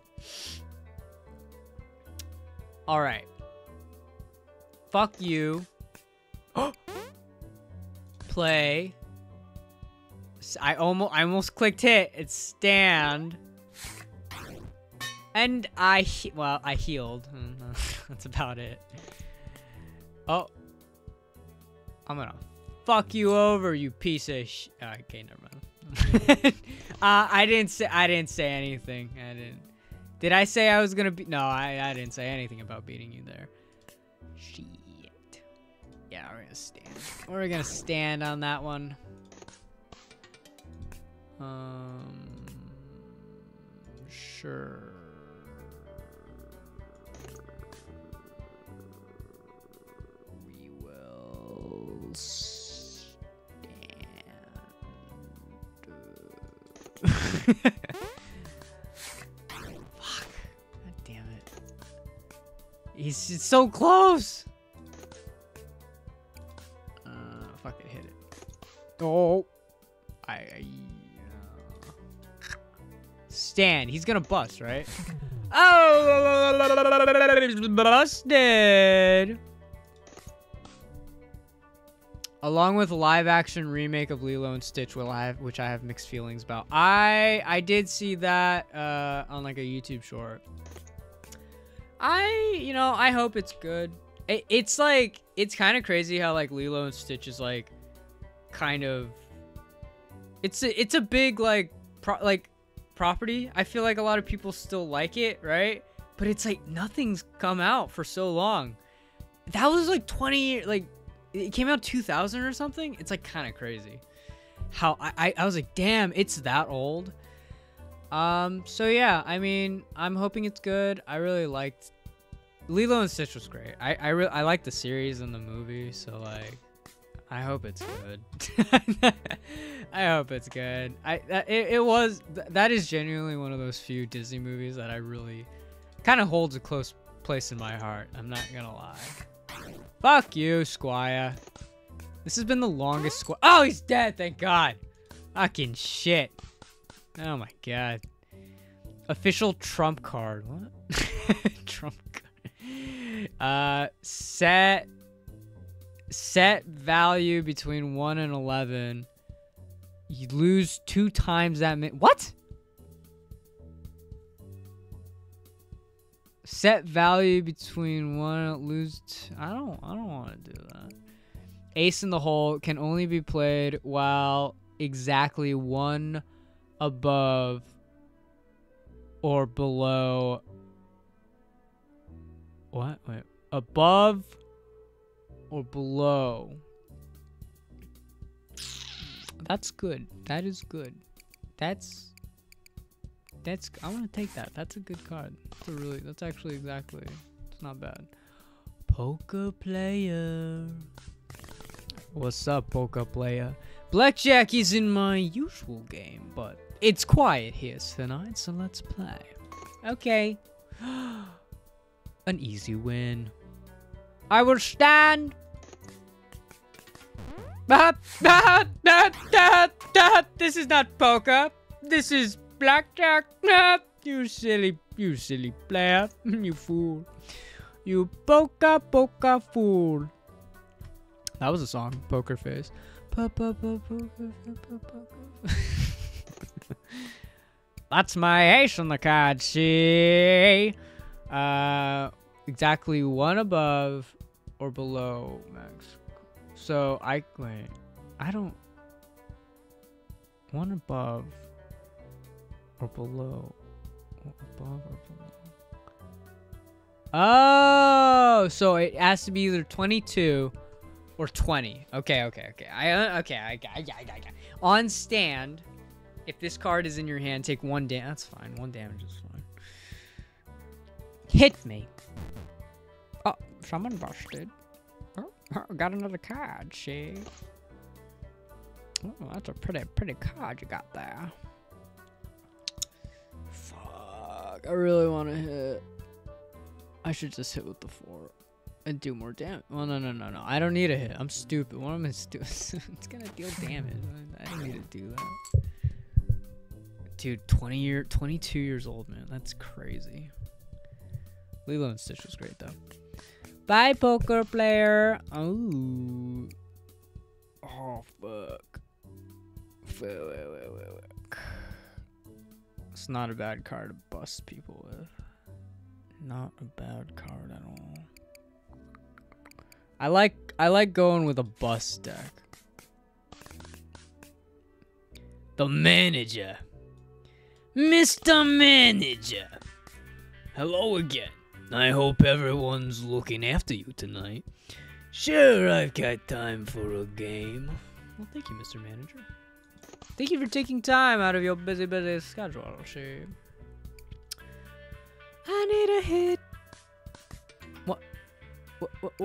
A: Alright. Fuck you. Play. I almost, I almost clicked hit. It's stand. And I, well, I healed. That's about it. Oh. I'm gonna fuck you over, you piece of sh- uh, Okay, never mind. uh, I didn't say, I didn't say anything. I didn't. Did I say I was gonna be- No, I, I didn't say anything about beating you there. Shit. Yeah, we're gonna stand. We're gonna stand on that one. Um, sure. Fuck. God damn it. He's so close. Uh, fuck it, hit it. Oh. I. I uh... Stan, he's gonna bust, right? oh, busted. Along with live action remake of Lilo and Stitch, will I have, which I have mixed feelings about. I I did see that uh, on like a YouTube short. I you know I hope it's good. It, it's like it's kind of crazy how like Lilo and Stitch is like kind of it's a, it's a big like pro like property. I feel like a lot of people still like it, right? But it's like nothing's come out for so long. That was like 20 like it came out 2000 or something it's like kind of crazy. How I, I, I was like damn it's that old. Um so yeah i mean i'm hoping it's good. I really liked lilo and stitch was great. I i i like the series and the movie so like i hope it's good. I hope it's good. I it, it was that is genuinely one of those few disney movies that i really kind of holds a close place in my heart i'm not gonna lie Fuck you, Squire. This has been the longest squire. Oh, he's dead, thank God. Fucking shit. Oh my God. Official trump card. What? trump card. Uh, set set value between 1 and 11. You lose two times that many. What? Set value between one lose. T- I don't. I don't want to do that. Ace in the hole can only be played while exactly one above or below. What? Wait. Above or below. That's good. That is good. That's that's I want to take that. That's a good card. That's really that's actually exactly. It's not bad. Poker player. What's up, poker player? Blackjack is in my usual game, but it's quiet here tonight, so let's play. Okay. An easy win. I will stand. This is not poker. This is blackjack. You silly, you silly player. You fool. You poker, poker fool. That was a song, Poker Face. That's my ace on the card, see? Uh, exactly one above or below max. So I, wait, I don't, one above or below. Above or below. Oh, so it has to be either 22 or 20. Okay, okay, okay. I uh, okay, I got, I got, I got. On stand, if this card is in your hand, take one damage. That's fine. One damage is fine. Hit me. Oh, someone busted. Oh, got another card. See. Oh, that's a pretty, pretty card you got there. Fuck. I really want to hit. I should just hit with the four and do more damage. Well, no, no, no, no. I don't need a hit. I'm stupid. What am I stupid? it's gonna deal damage. I don't need to do that. Dude, 20 year, 22 years old, man. That's crazy. Lilo and Stitch was great though. Bye, poker player. Oh. Oh fuck. Wait. It's not a bad card to bust people with. Not a bad card at all. I like I like going with a bust deck. The manager. Mr. Manager. Hello again. I hope everyone's looking after you tonight. Sure, I've got time for a game. Well, thank you, Mr. Manager. Thank you for taking time out of your busy, busy schedule. See. I need a hit. What? What, what,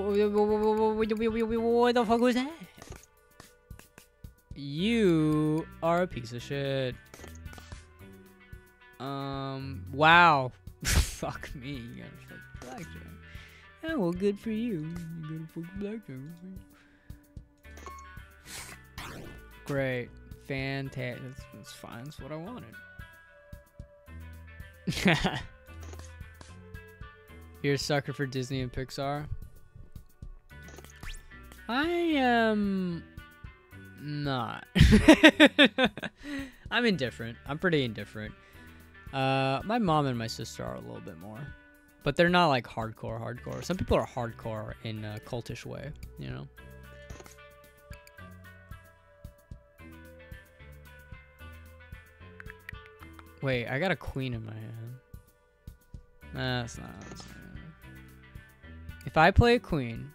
A: the fuck was that? You are a piece of shit. Um, wow. fuck me. You gotta fuck blackjack. Yeah, well, good for you. You gotta fuck blackjack. Great. Fantastic. That's, fine. That's what I wanted. You're a sucker for Disney and Pixar. I am not. I'm indifferent. I'm pretty indifferent. Uh, my mom and my sister are a little bit more, but they're not like hardcore, hardcore. Some people are hardcore in a cultish way, you know. Wait, I got a queen in my hand. Nah, that's not. That's not. If I play a queen,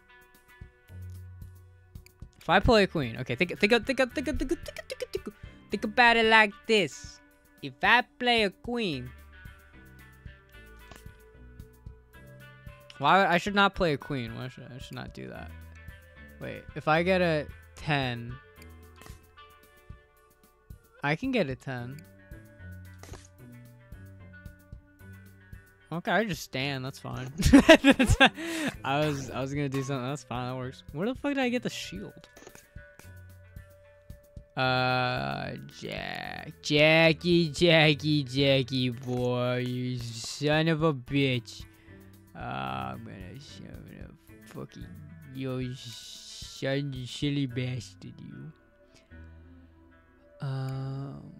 A: if I play a queen, okay, think, think, think, think, think, think, think, think, think, about it like this. If I play a queen, why I should not play a queen? Why should I should not do that? Wait, if I get a ten, I can get a ten. Okay, I just stand. That's fine. I was I was gonna do something. That's fine. That works. Where the fuck did I get the shield? Uh, Jack, Jackie, Jackie, Jackie, boy, you son of a bitch. Uh, I'm gonna, I'm gonna fucking yo you silly bastard, you. Um,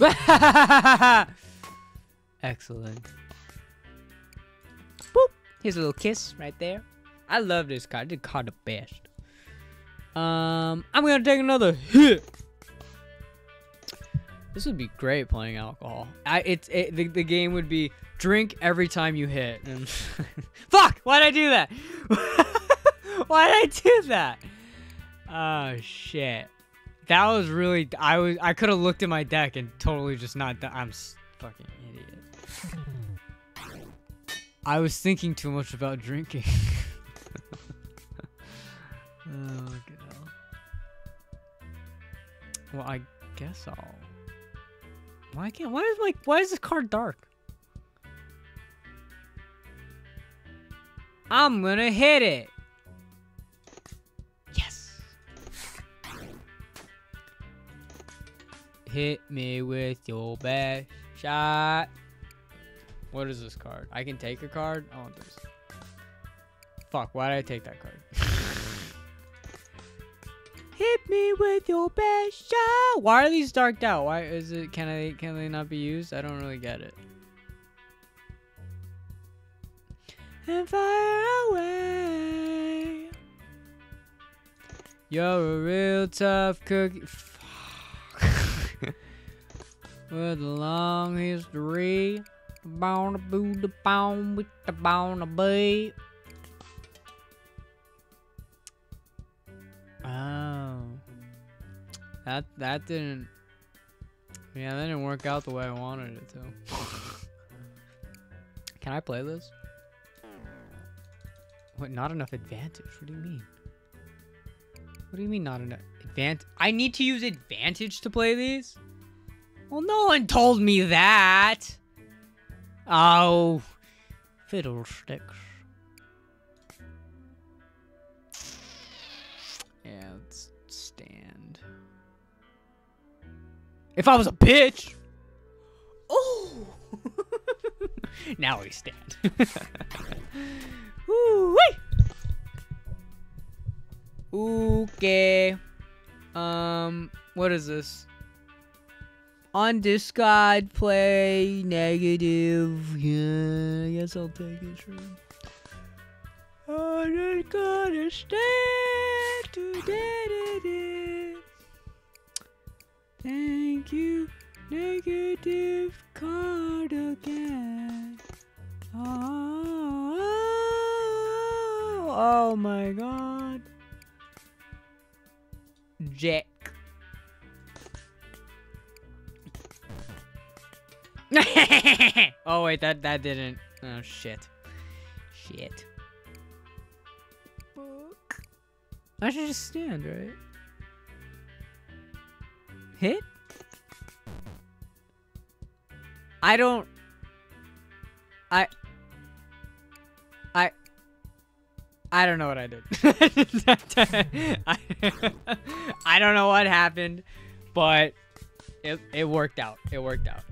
A: Excellent. Boop. Here's a little kiss right there. I love this card. This card the best. Um, I'm gonna take another hit. This would be great playing alcohol. I it's it, the the game would be drink every time you hit. And fuck, why'd I do that? why'd I do that? Oh shit, that was really I was I could have looked at my deck and totally just not. I'm fucking idiot. I was thinking too much about drinking. oh. Well, I guess I'll. Why can't? Why is like? Why is this card dark? I'm gonna hit it. Hit me with your best shot. What is this card? I can take a card? I want this. Fuck, why did I take that card? Hit me with your best shot. Why are these darked out? Why is it can I can they not be used? I don't really get it. And fire away. You're a real tough cookie. With the long history. Bound a boo the bound with the bound a bay. Oh. That that didn't Yeah, that didn't work out the way I wanted it to. Can I play this? What not enough advantage? What do you mean? What do you mean not enough advantage? I need to use advantage to play these? Well, no one told me that. Oh, fiddlesticks. Yeah, let's stand. If I was a bitch! Oh! now we stand. Woo Okay. Um, what is this? On Discard, play negative. Yeah, I guess I'll take it. Sure. I'm just gonna stand today. Thank you, negative card again. Oh, oh my god. Jack. oh wait, that that didn't. Oh shit. Shit. I should just stand, right? Hit? I don't I I I don't know what I did. I, I don't know what happened, but it it worked out. It worked out.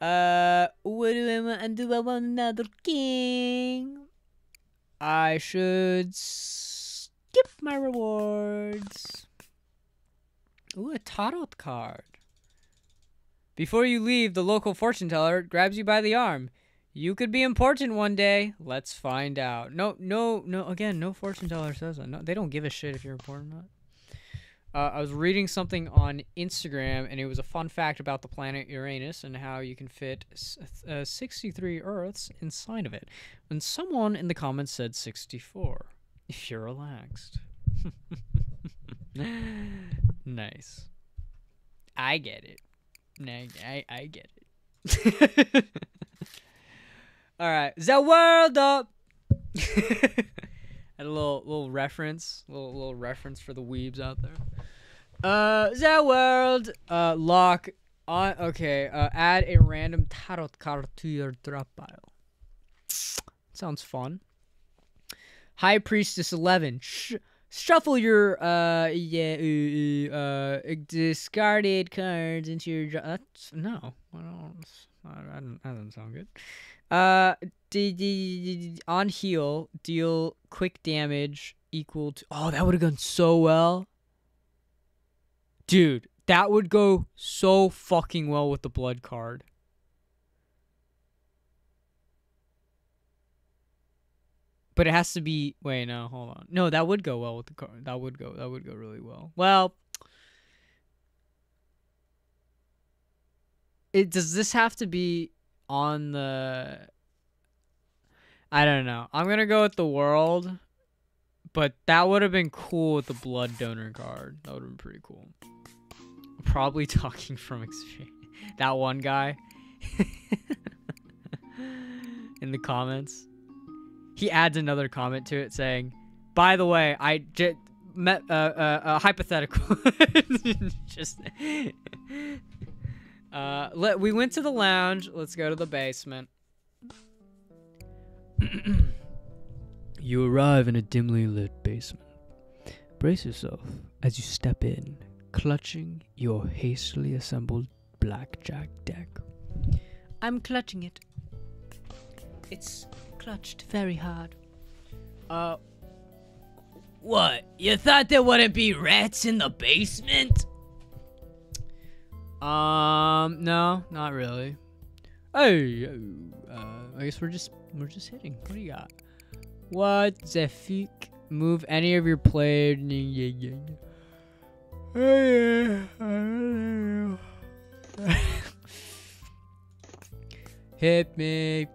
A: Uh, what do I want? And Do I want another king? I should skip my rewards. Ooh, a tarot card. Before you leave, the local fortune teller grabs you by the arm. You could be important one day. Let's find out. No, no, no. Again, no fortune teller says that. No, they don't give a shit if you're important or not. Uh, I was reading something on Instagram, and it was a fun fact about the planet Uranus and how you can fit uh, 63 Earths inside of it. And someone in the comments said 64. If you're relaxed. nice. I get it. I, I get it. All right, the world up. Had a little little reference, little little reference for the weebs out there. Uh, the world uh lock on. Okay, uh, add a random tarot card to your draw pile. Sounds fun. High Priestess 11. Shh. Shuffle your uh yeah uh, uh discarded cards into your. That's no, I don't. I don't. That doesn't sound good. Uh, d- d- d- on heal, deal quick damage equal to. Oh, that would have gone so well, dude. That would go so fucking well with the blood card. But it has to be. Wait, no, hold on. No, that would go well with the card. That would go. That would go really well. Well, it does. This have to be on the. I don't know. I'm gonna go with the world, but that would have been cool with the blood donor card. That would have been pretty cool. Probably talking from experience. That one guy in the comments he adds another comment to it saying, "By the way, I just met uh, uh, uh hypothetical." just uh, let we went to the lounge. Let's go to the basement. you arrive in a dimly lit basement. Brace yourself as you step in, clutching your hastily assembled blackjack deck. I'm clutching it. It's clutched very hard. Uh, what? You thought there wouldn't be rats in the basement? Um, no, not really. Hey, uh, I guess we're just we're just hitting. What do you got? What the fuck? Move any of your players. Hit me.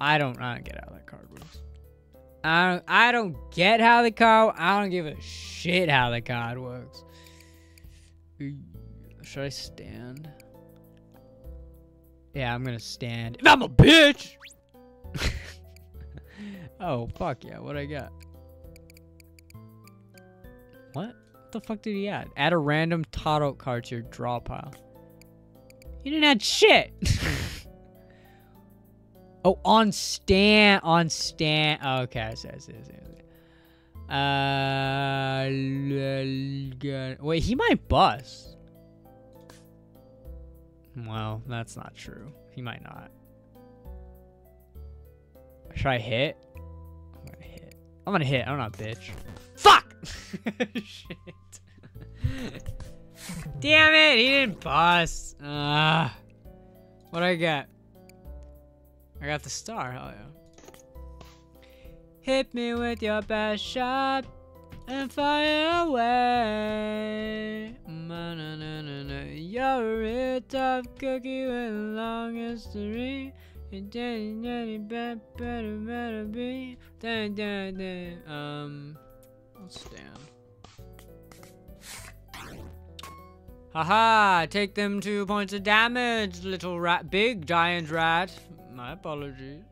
A: I don't, I don't get out of that card works. I don't, I don't get how the card. I don't give a shit how the card works. Should I stand? Yeah, I'm gonna stand. If I'm a bitch. oh fuck yeah! What I got? What? What the fuck did he add? Add a random tarot card to your draw pile. He didn't add shit. Oh, on stand, on stand. Okay, I see, I see, I see. Uh, wait, he might bust. Well, that's not true. He might not. Should I hit? I'm gonna hit. I'm gonna hit. I'm not a bitch. Fuck! Shit. Damn it! He didn't bust. Ah. Uh, what I get? I got the star, hell yeah. Hit me with your best shot and fire away. Na, na, na. You're a tough cookie with a long history. And then, then, better, better, better be. Dun, dun, dun. Um, I'll stand. Haha, take them two points of damage, little rat, big giant rat. My apologies.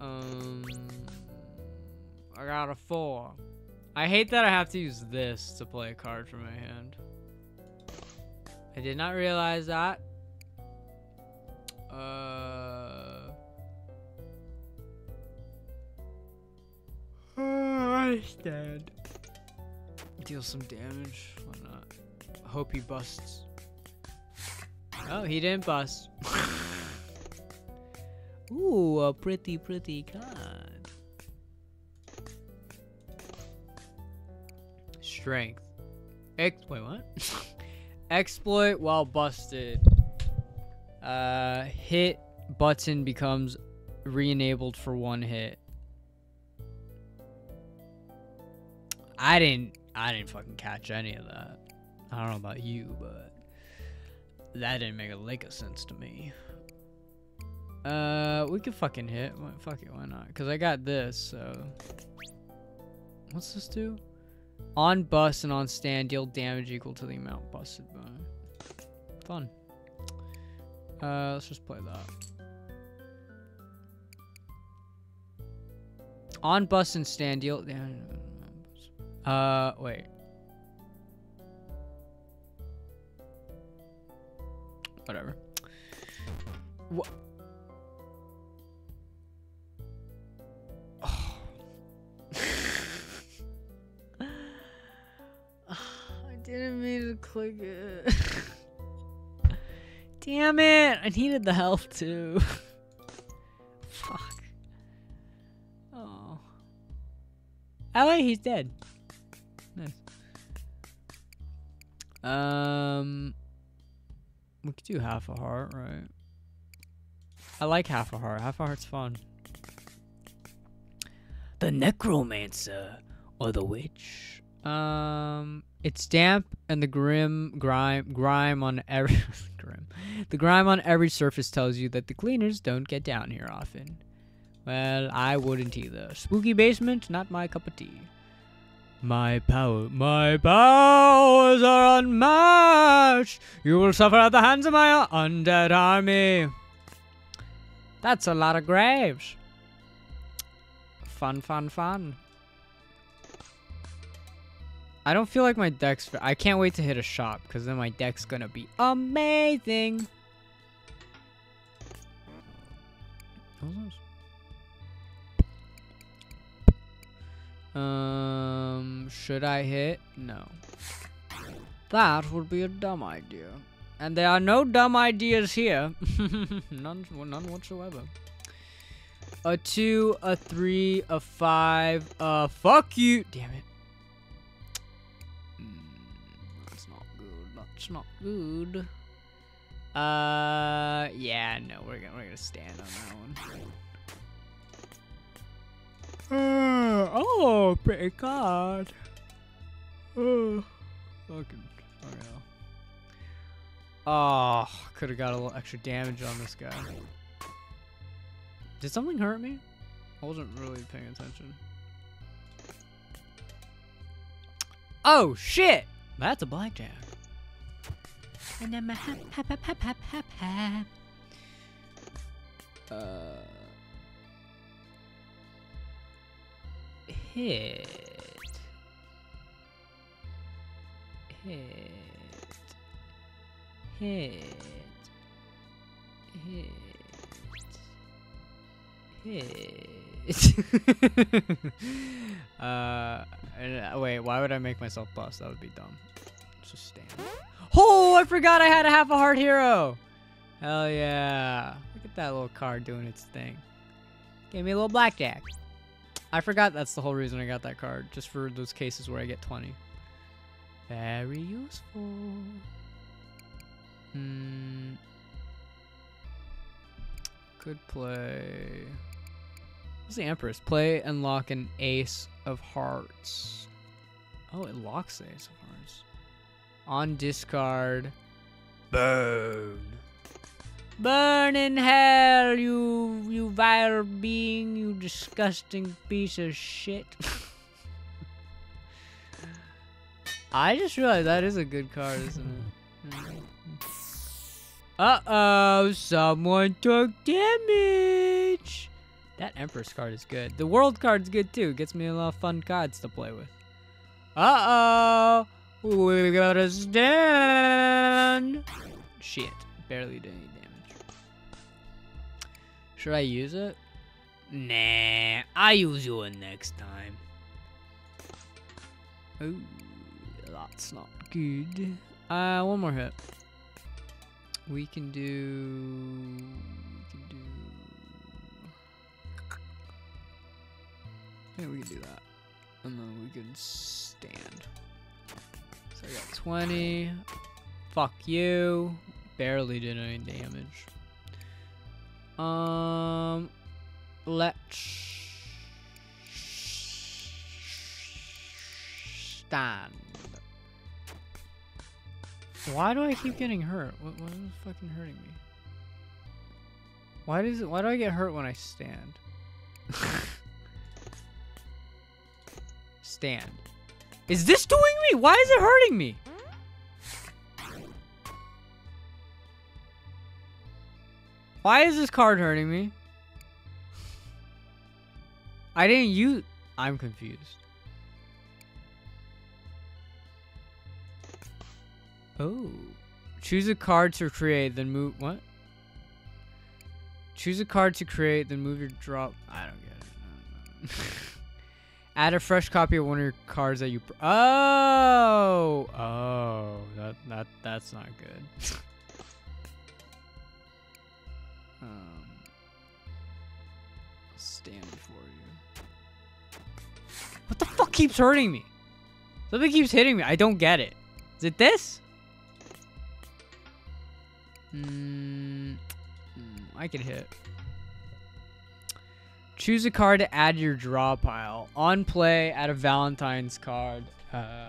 A: Um, I got a four. I hate that I have to use this to play a card from my hand. I did not realize that. Uh, I stand. Deal some damage. Why not? Hope he busts. Oh, he didn't bust. Ooh, a pretty, pretty card. Strength. Ex wait, what? Exploit while busted. Uh, hit button becomes re-enabled for one hit. I didn't, I didn't fucking catch any of that. I don't know about you, but that didn't make a lick of sense to me. Uh, we could fucking hit. Fuck it, why not? Because I got this, so... What's this do? On bust and on stand, deal damage equal to the amount busted by. Fun. Uh, let's just play that. On bust and stand, deal damage. Uh, wait. Whatever. What? Didn't mean to click it. Damn it! I needed the health too. Fuck. Oh. Oh he's dead. Nice. Um, we could do half a heart, right? I like half a heart. Half a heart's fun. The necromancer or the witch. Um, it's damp and the grim grime grime on every grim. The grime on every surface tells you that the cleaners don't get down here often. Well, I wouldn't either. Spooky basement, not my cup of tea. My power, my powers are unmatched. You will suffer at the hands of my undead army. That's a lot of graves. Fun, fun, fun. I don't feel like my deck's... I can't wait to hit a shop, because then my deck's gonna be amazing. Um, should I hit? No. That would be a dumb idea. And there are no dumb ideas here. none, none whatsoever. A two, a three, a five, uh, fuck you. Damn it. That's not good. Uh, yeah, no, we're gonna we're gonna stand on that one. Uh, oh, pretty god. Oh, fucking, fucking hell. Oh, could have got a little extra damage on this guy. Did something hurt me? I wasn't really paying attention. Oh, shit! That's a blackjack. And then my hap, hap, hap, hap, hap, hap, hap. Uh... Hit. Hit. Hit. Hit. Hit. uh, uh, wait, why would I make myself bust? That would be dumb. Stand. Oh, I forgot I had a half a heart hero. Hell yeah. Look at that little card doing its thing. Gave me a little blackjack. I forgot that's the whole reason I got that card. Just for those cases where I get 20. Very useful. Hmm. Could play. What's the Empress? Play and lock an ace of hearts. Oh, it locks ace of hearts. On discard. Burn. Burn in hell, you you vile being, you disgusting piece of shit. I just realized that is a good card, isn't it? Uh-oh, someone took damage. That Empress card is good. The World card's good too. Gets me a lot of fun cards to play with. Uh-oh. We gotta stand. Shit. Barely did any damage. Should I use it? Nah. I'll use you next time. Ooh. That's not good. Uh, one more hit. We can do... We can do... Yeah, we can do that. And then we can stand. So I got 20. Fuck you. Barely did any damage. Um, let's stand. Why do I keep getting hurt? What, what is fucking hurting me? Why does it? Why do I get hurt when I stand? stand. Is this doing me? Why is it hurting me? Why is this card hurting me? I didn't use... I'm confused. Oh. Choose a card to create, then move... What? Choose a card to create, then move your draw... I don't get it. Add a fresh copy of one of your cards that you. Pr- oh, oh, that that that's not good. um, I'll stand before you. What the fuck keeps hurting me? Something keeps hitting me. I don't get it. Is it this? Mm, mm, I can hit. Choose a card to add your draw pile. On play, add a Valentine's card. Uh,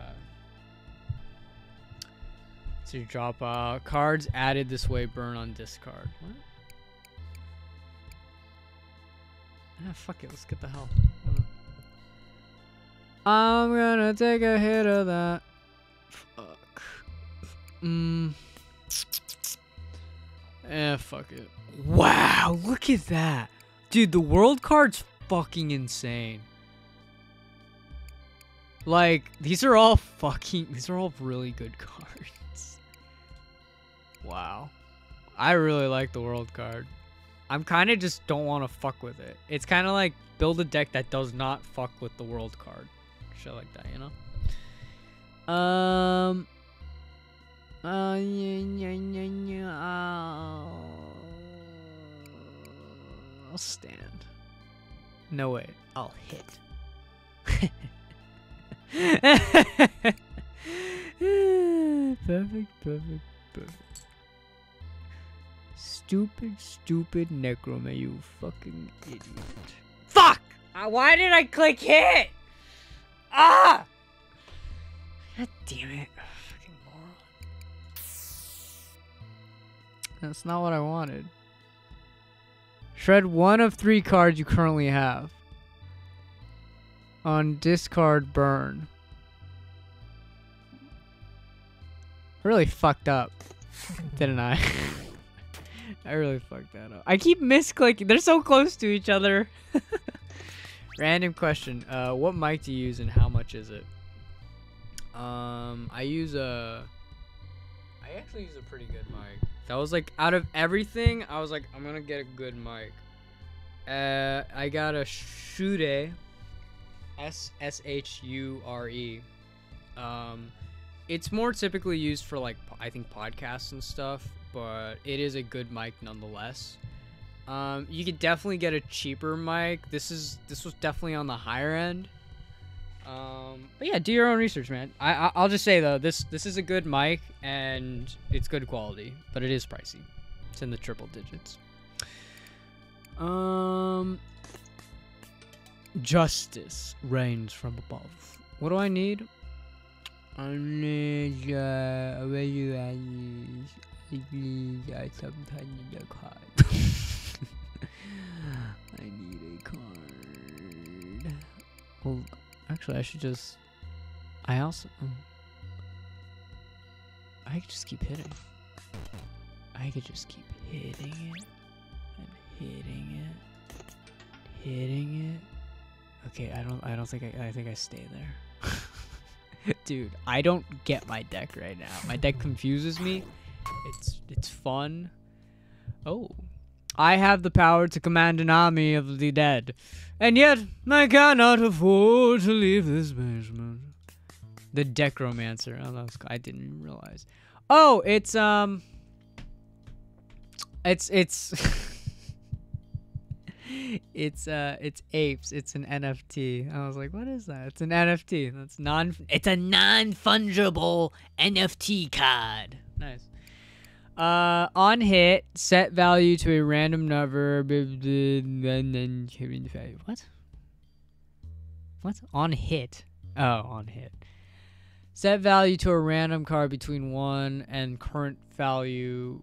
A: to your draw pile. Cards added this way burn on discard. What? Ah, fuck it. Let's get the hell. I'm gonna take a hit of that. Fuck. Mm. Eh, fuck it. Wow, look at that. Dude, the world card's fucking insane. Like, these are all fucking, these are all really good cards. Wow. I really like the world card. I'm kind of just don't want to fuck with it. It's kind of like build a deck that does not fuck with the world card. Shit like that, you know? Um. Uh, yeah, yeah, yeah, yeah. I'll stand. No way. I'll hit. perfect, perfect, perfect. Stupid, stupid Necroma, you fucking idiot. Fuck! Uh, why did I click hit? Ah! God damn it. Fucking moron. That's not what I wanted. Shred one of three cards you currently have. On discard burn. Really fucked up, didn't I? I really fucked that up. I keep misclicking. They're so close to each other. Random question. Uh, what mic do you use and how much is it? Um, I use a. I actually use a pretty good mic. That was like out of everything, I was like, I'm gonna get a good mic. Uh, I got a Shure, S S H U R E. Um, it's more typically used for like I think podcasts and stuff, but it is a good mic nonetheless. Um, you could definitely get a cheaper mic. This is this was definitely on the higher end. Um, but yeah, do your own research, man. I, I I'll just say though, this this is a good mic and it's good quality, but it is pricey. It's in the triple digits. Um, justice reigns from above. What do I need? I need uh, where you? I need sometimes need a card. I need a card. Well, actually, I should just. I also. um, I could just keep hitting. I could just keep hitting it and hitting it, hitting it. Okay, I don't. I don't think I. I think I stay there. Dude, I don't get my deck right now. My deck confuses me. It's it's fun. Oh, I have the power to command an army of the dead, and yet I cannot afford to leave this basement. The Decromancer. Oh, was, I didn't even realize. Oh, it's um. It's it's. it's uh it's apes it's an nft i was like what is that it's an nft that's non it's a non-fungible nft card nice uh on hit set value to a random number and then the value. what what on hit oh on hit set value to a random card between one and current value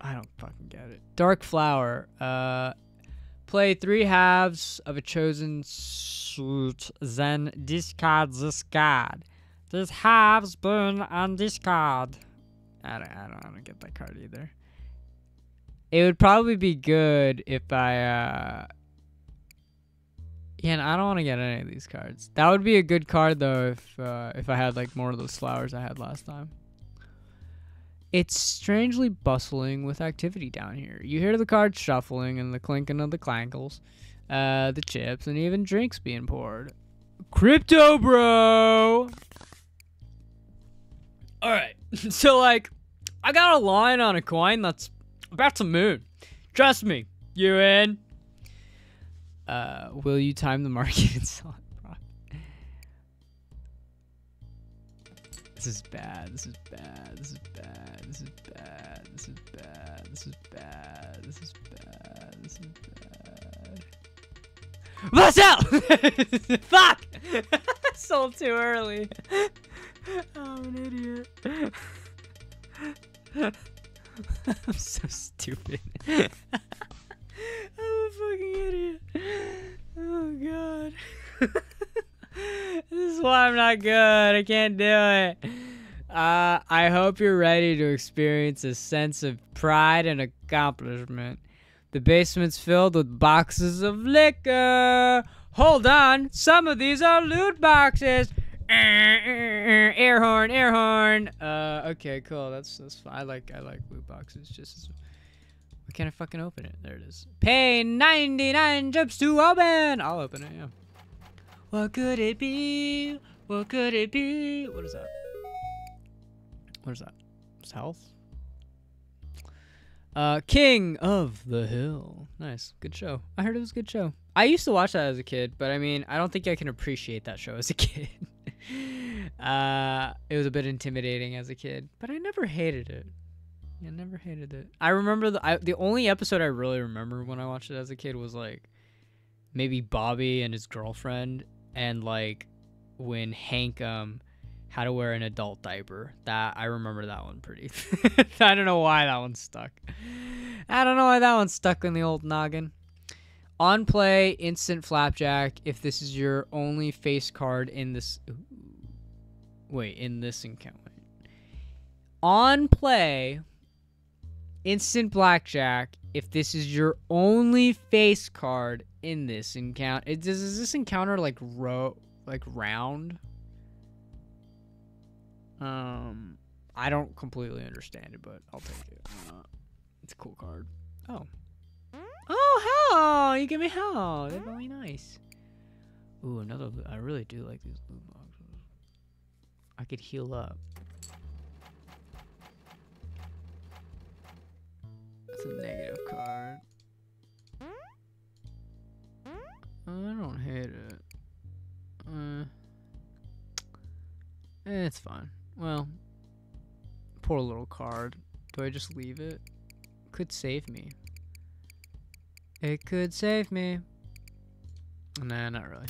A: i don't fucking get it dark flower uh Play three halves of a chosen suit, then discard this card. These halves burn on discard. I don't, I don't, I don't get that card either. It would probably be good if I, uh... Yeah, and I don't want to get any of these cards. That would be a good card, though, if, uh, if I had, like, more of those flowers I had last time. It's strangely bustling with activity down here. You hear the cards shuffling and the clinking of the clankles, uh, the chips, and even drinks being poured. Crypto bro. All right. so like I got a line on a coin that's about to moon. Trust me. You in? Uh, will you time the market and sell it? This is bad. This is bad. This is bad. This is bad. This is bad. This is bad. This is bad. This is bad. What's out? Fuck! Sold too early. I'm an idiot. I'm so stupid. I'm a fucking idiot. Oh god. this is why I'm not good. I can't do it. Uh, I hope you're ready to experience a sense of pride and accomplishment. The basement's filled with boxes of liquor. Hold on, some of these are loot boxes. Air horn, air horn. Uh, okay, cool. That's that's fine. I like I like loot boxes. Just as, why can't I fucking open it? There it is. Pay ninety nine chips to open. I'll open it. Yeah. What could it be? What could it be? What is that? What is that? It's health. Uh, King of the Hill. Nice, good show. I heard it was a good show. I used to watch that as a kid, but I mean, I don't think I can appreciate that show as a kid. uh, it was a bit intimidating as a kid, but I never hated it. I never hated it. I remember the I, the only episode I really remember when I watched it as a kid was like maybe Bobby and his girlfriend, and like when Hank um had to wear an adult diaper. That I remember that one pretty. I don't know why that one stuck. I don't know why that one stuck in the old noggin. On play, instant flapjack. If this is your only face card in this, wait, in this encounter. On play, instant blackjack. If this is your only face card in this encounter, does is this encounter like row like round? Um, I don't completely understand it, but I'll take it. Uh, it's a cool card. Oh. Oh, hell! You give me hell. That's really nice. Ooh, another. I really do like these loot boxes. I could heal up. That's a negative card. I don't hate it. Uh, eh, it's fine. Well, poor little card. Do I just leave it? Could save me. It could save me. Nah, not really.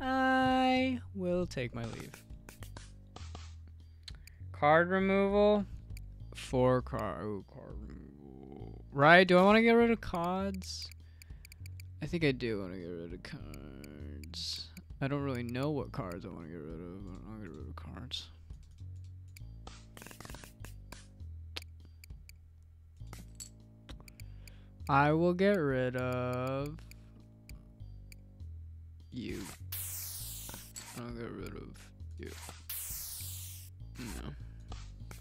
A: I will take my leave. Card removal. Four card. Ooh, card removal. Right? Do I want to get rid of cards? I think I do want to get rid of cards. I don't really know what cards I want to get rid of, but I'll get rid of cards. I will get rid of you. I'll get rid of you. No.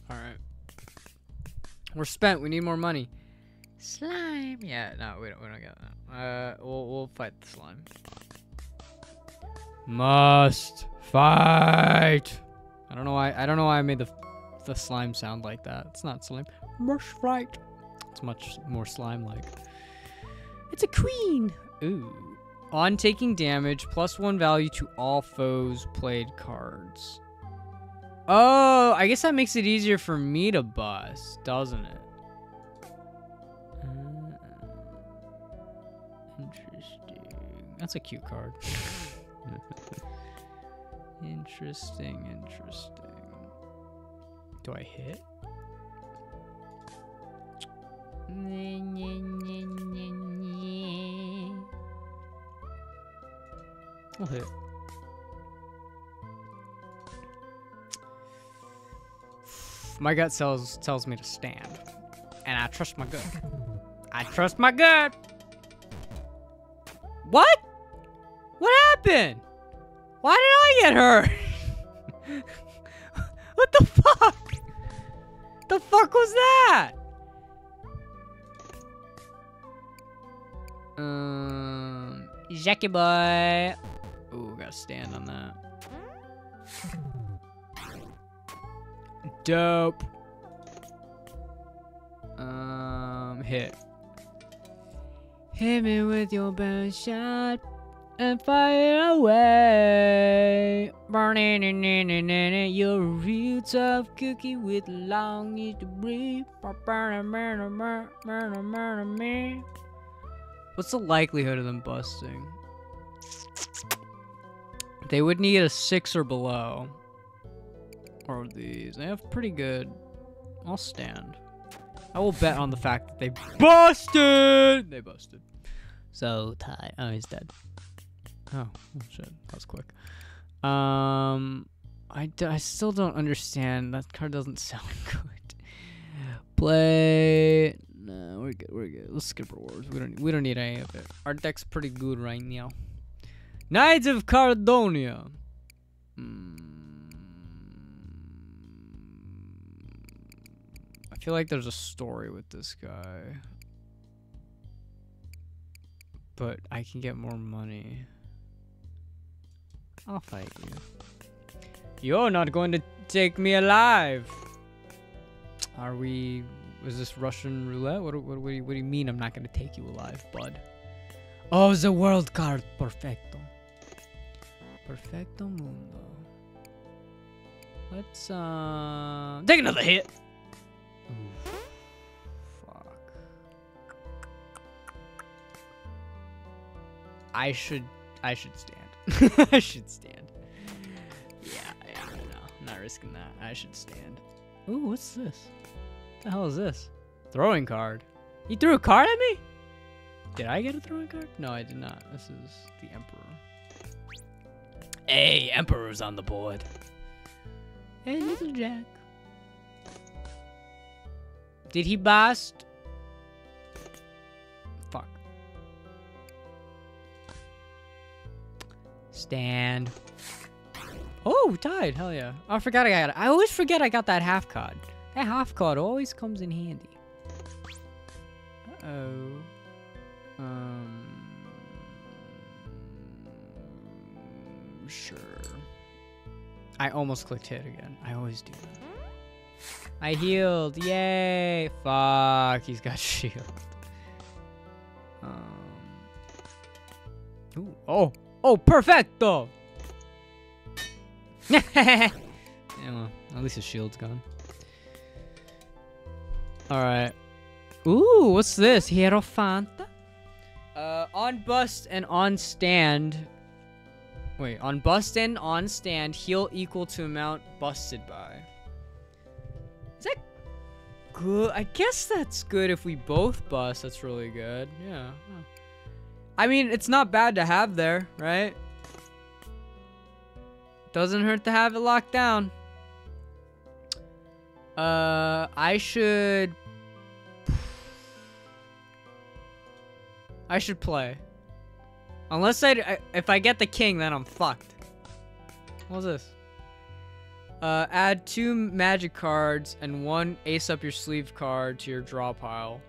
A: Alright. We're spent. We need more money. Slime. Yeah, no, we don't. We don't get that. Uh, we'll we'll fight the slime. Must fight. I don't know why. I don't know why I made the the slime sound like that. It's not slime. Must fight. It's much more slime like. It's a queen. Ooh. On taking damage, plus one value to all foes played cards. Oh, I guess that makes it easier for me to bust, doesn't it? Uh, interesting. That's a cute card. interesting, interesting. Do I hit? Hit. My gut tells tells me to stand, and I trust my gut. I trust my gut. What? What happened? Why did I get hurt? what the fuck? The fuck was that? Um, Jackie boy. Ooh, gotta stand on that. Dope. Um, hit. Hit me with your best shot and fire away. You're a real tough cookie with long years to breathe. What's the likelihood of them busting? They would need a six or below. Or these. They have pretty good. I'll stand. I will bet on the fact that they busted. They busted. So tie. Oh, he's dead. Oh, oh shit. That was quick. Um, I, d- I still don't understand. That card doesn't sound good. Play. No, we're good. We're good. Let's skip rewards. We don't. We don't need any of it. Our deck's pretty good right now. Knights of Cardonia. Hmm. I feel like there's a story with this guy. But I can get more money. I'll fight you. You're not going to take me alive. Are we... Was this Russian roulette? What, what, what, do you, what do you mean I'm not going to take you alive, bud? Oh, the world card. Perfecto. Perfecto mundo. Let's, uh... Take another hit! Fuck. I should... I should stand. I should stand. Yeah, yeah, no. I'm not risking that. I should stand. Ooh, what's this? The hell is this? Throwing card. He threw a card at me? Did I get a throwing card? No, I did not. This is the Emperor. Hey, Emperor's on the board. Hey, little Jack. Did he bust? Fuck. Stand. Oh, tied. Hell yeah. Oh, I forgot I got it. I always forget I got that half card. That half card always comes in handy. Uh-oh. Um... Sure. I almost clicked hit again. I always do that. I healed. Yay. Fuck. He's got shield. Um. Ooh. Oh. Oh, perfecto. yeah, well, at least his shield's gone. Alright. Ooh, what's this? Hierophanta? Uh, on bust and on stand. Wait, on bust and on stand, heal equal to amount busted by. Is that good? I guess that's good if we both bust. That's really good. Yeah. I mean, it's not bad to have there, right? Doesn't hurt to have it locked down. Uh, I should... I should play. Unless I, if I get the king, then I'm fucked. What's this? Uh, add two magic cards and one ace up your sleeve card to your draw pile.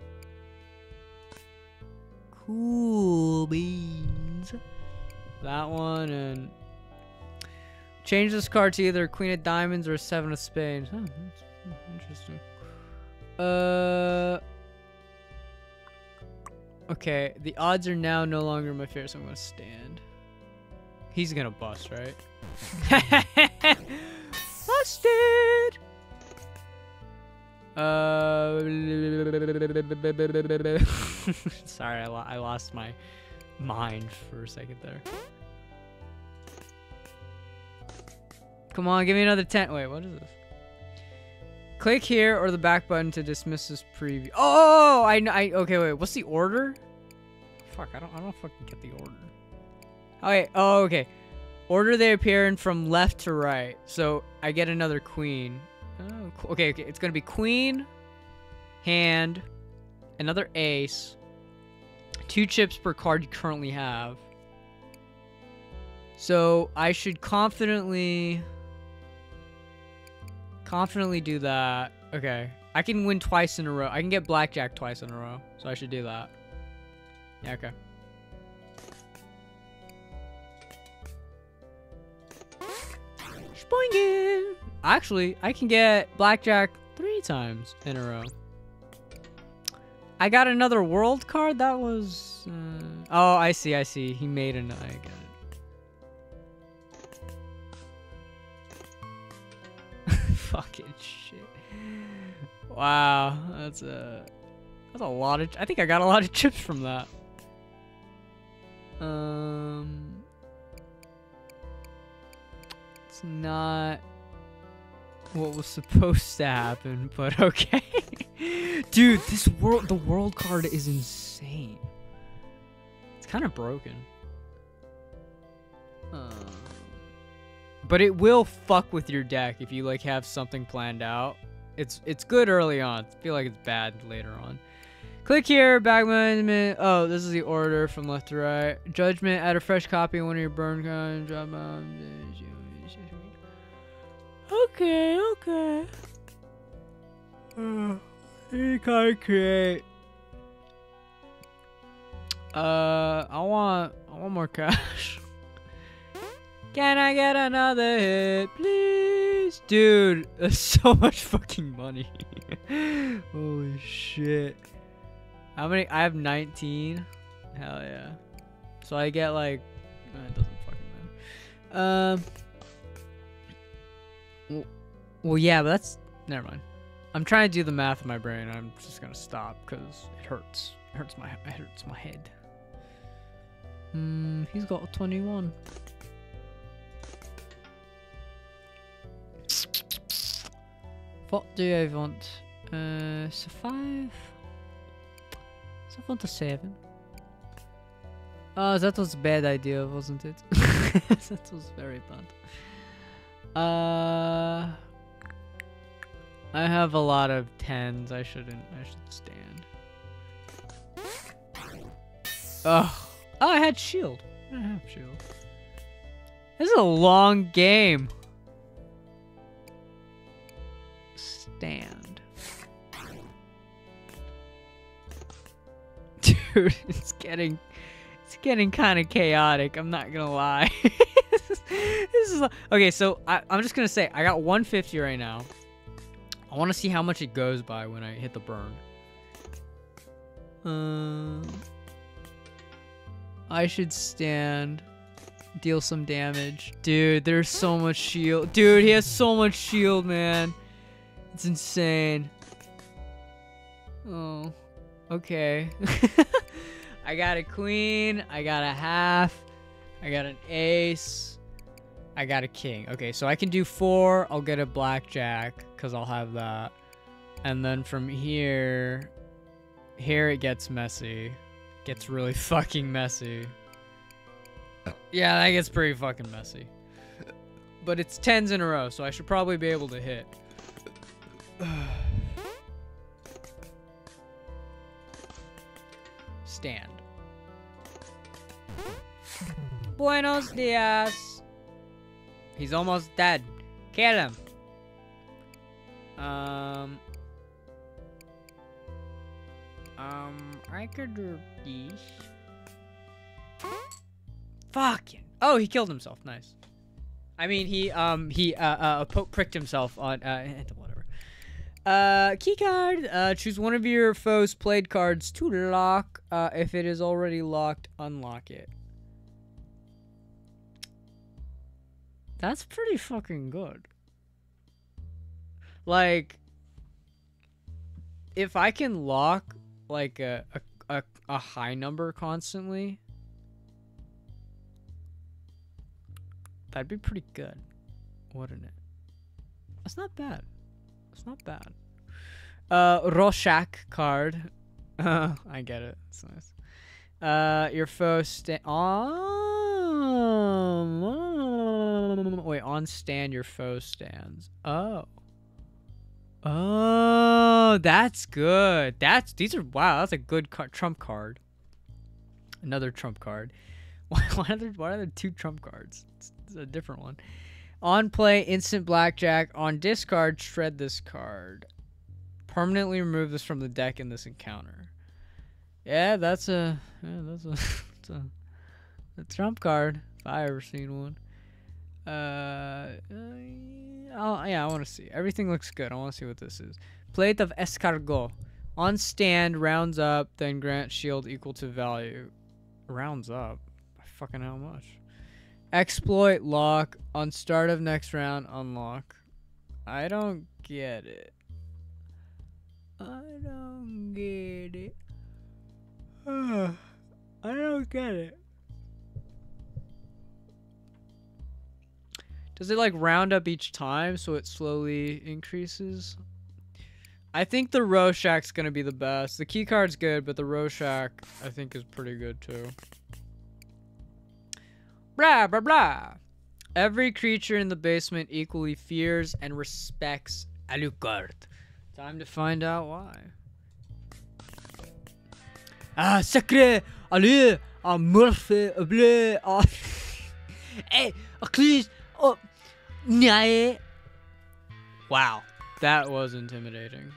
A: Cool beans. That one and change this card to either queen of diamonds or seven of spades. Oh, interesting. Uh. Okay, the odds are now no longer my favorite, so I'm gonna stand. He's gonna bust, right? Busted! Uh, sorry, I, lo I lost my mind for a second there. Come on, give me another 10. Wait, what is this? Click here or the back button to dismiss this preview. Oh, I, know. I, okay, wait, what's the order? Fuck, I don't, I don't fucking get the order. Okay, oh, okay. Order they appear in from left to right. So I get another queen. Oh, cool. okay, okay. It's gonna be queen, hand, another ace, two chips per card you currently have. So I should confidently, Confidently do that. Okay. I can win twice in a row. I can get blackjack twice in a row. So I should do that. Yeah, okay. Boingin! Actually, I can get blackjack three times in a row. I got another world card. That was... Uh, oh, I see, I see. He made an... I guess. Fucking shit. Wow, that's a. That's a lot of. I think I got a lot of chips from that. Um. It's not what was supposed to happen, but okay. Dude, this world, the world card is insane. It's kind of broken. Um, but it will fuck with your deck if you like have something planned out. It's it's good early on. I feel like it's bad later on. Click here, Bagman. Oh, this is the order from left to right. Judgment, add a fresh copy of one of your burn. Drop Okay, okay. Uh, you can create. Uh, I want, I want more cash. Can I get another hit, please? Dude, that's so much fucking money. Holy shit. How many? I have 19. Hell yeah. So I get like, uh, it doesn't fucking matter. Um. Well, well, yeah, but that's never mind. I'm trying to do the math in my brain. I'm just gonna stop because it hurts. It hurts my it hurts my head. Hmm, he's got a 21. What do I want? Uh, so five. So I want a seven. Oh, that was a bad idea, wasn't it? that was very bad. Uh, I have a lot of tens. I shouldn't. I should stand. Oh, oh! I had shield. I have shield. This is a long game. Stand. Dude, it's getting it's getting kind of chaotic. I'm not gonna lie. this is okay. So I, I'm just gonna say I got 150 right now. I want to see how much it goes by when I hit the burn. Um, I should stand, deal some damage. Dude, there's so much shield. Dude, he has so much shield, man. It's insane. Oh, okay. I got a queen. I got a half. I got an ace. I got a king. Okay, so I can do four. I'll get a blackjack because I'll have that. And then from here, here it gets messy. Gets really fucking messy. Yeah, that gets pretty fucking messy. But it's tens in a row, so I should probably be able to hit. Stand. Buenos dias. He's almost dead. Kill him. Um. Um, I could do these. Fucking. Oh, he killed himself. Nice. I mean, he um he uh uh pricked himself on uh. Uh, key card. Uh, choose one of your foes' played cards to lock. Uh, if it is already locked, unlock it. That's pretty fucking good. Like, if I can lock like a a, a, a high number constantly, that'd be pretty good, wouldn't it? That's not bad. It's not bad. Uh, Rorschach card. I get it. It's nice. Uh, your foe stand. Oh, wait. On stand, your foe stands. Oh. Oh, that's good. That's these are wow. That's a good trump card. Another trump card. Why, why are there why are there two trump cards? It's, it's a different one. On play, instant blackjack. On discard, shred this card. Permanently remove this from the deck in this encounter. Yeah, that's a yeah, that's a, a, a trump card if I ever seen one. Uh, uh yeah, I want to see. Everything looks good. I want to see what this is. Plate of escargot. On stand, rounds up, then grant shield equal to value. Rounds up? By Fucking how much? Exploit lock. On start of next round, unlock. I don't get it. I don't get it. I don't get it. Does it like round up each time so it slowly increases? I think the Rorschach's gonna be the best. The key card's good, but the Rorschach I think is pretty good too. Blah blah blah. Every creature in the basement equally fears and respects Alucard. Time to find out why. Ah, sacré, allez, ah, morphe, bleu, ah. Hey, please, oh, Wow, that was intimidating.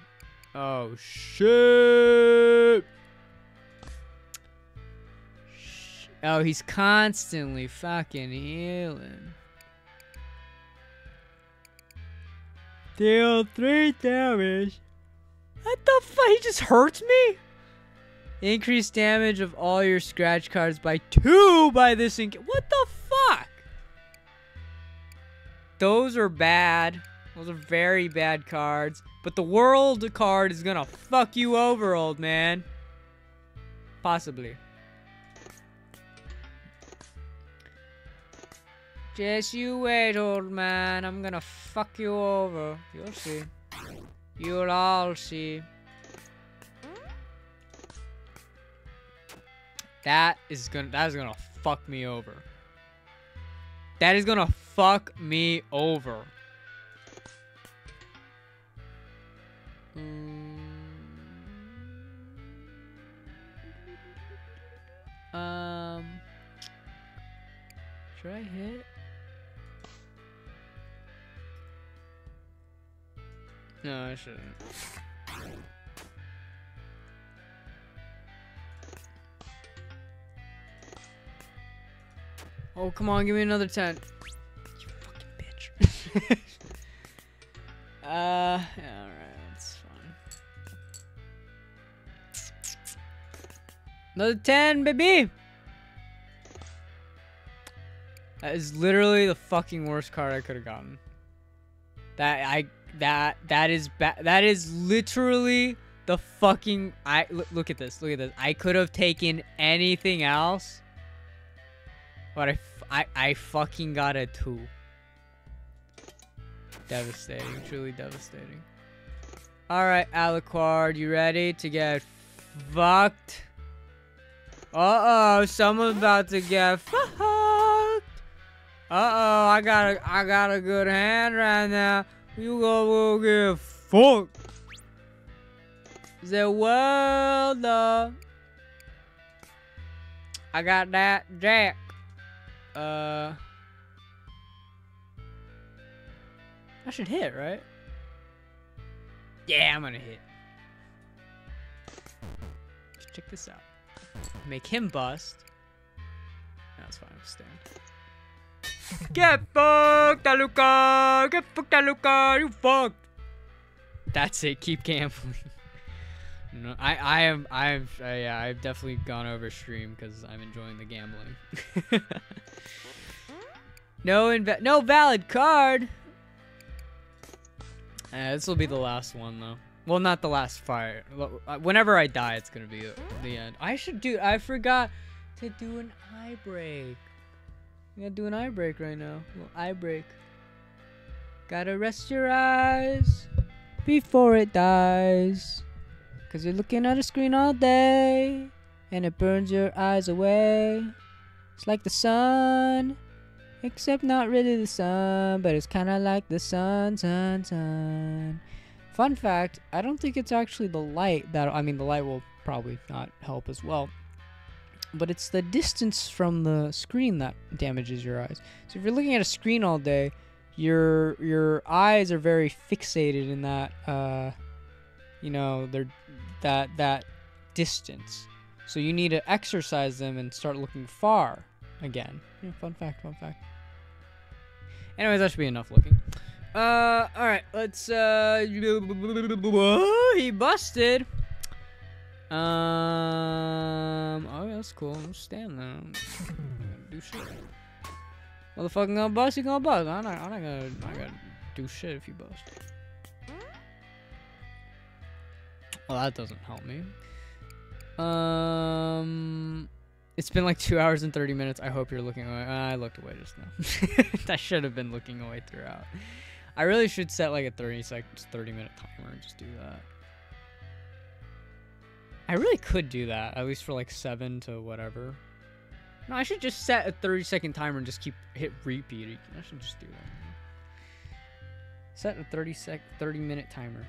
A: Oh, shit. Oh, he's constantly fucking healing. Deal three damage. What the fuck? He just hurts me? Increase damage of all your scratch cards by two by this ink. What the fuck? Those are bad. Those are very bad cards. But the world card is gonna fuck you over, old man. Possibly. Just you wait, old man. I'm gonna fuck you over. You'll see. You'll all see. That is gonna that is gonna fuck me over. That is gonna fuck me over. Mm. Um Should I hit? No, I shouldn't. Oh, come on, give me another 10. You fucking bitch. uh, alright, that's fine. Another 10, baby! That is literally the fucking worst card I could have gotten. That, I, that, that is, ba that is literally the fucking, I, look at this, look at this. I could have taken anything else but I, I, I fucking got a 2. Devastating. Truly devastating. Alright, Alucard, you ready to get fucked? Uh-oh, someone's about to get fucked. Uh-oh, I got a, I got a good hand right now. You go get fucked. The world up. I got that jack. Uh, I should hit, right? Yeah, I'm gonna hit. check this out. Make him bust. That's fine, I'm. Get fucked, Alucard! Get fucked, Alucard! You fucked! That's it, keep gambling. no, I, I am, I've, uh, yeah, I've definitely gone over stream because I'm enjoying the gambling. No inv no valid card. Uh, this will be the last one though. Well, not the last fight. Uh, whenever I die, it's gonna be the end. I should do. I forgot to do an eye break. I gotta do an eye break right now. A Little eye break. Gotta rest your eyes before it dies. Cause you're looking at a screen all day and it burns your eyes away. It's like the sun Except not really the sun, but it's kind of like the sun, sun, sun. Fun fact, I don't think it's actually the light that, I mean, the light will probably not help as well. But it's the distance from the screen that damages your eyes. So if you're looking at a screen all day, your your eyes are very fixated in that, uh, you know, they're that that distance. So you need to exercise them and start looking far again. Yeah, fun fact, fun fact. Anyways, that should be enough looking. Uh, all right, let's. Uh, he busted. Um. Oh, that's cool. I'm stand there. Do shit. Motherfucking gonna bust, you gonna bust. I'm not. I'm not gonna. I'm not gonna do shit if you bust. Well, that doesn't help me. Um. It's been like two hours and 30 minutes. I hope you're looking away. I looked away just now. I should have been looking away throughout. I really should set like a 30 seconds, 30 minute timer and just do that. I really could do that, at least for like 7 to whatever. No, I should just set a 30 second timer and just keep hit repeat. I should just do that. Set a 30 sec 30 minute timer.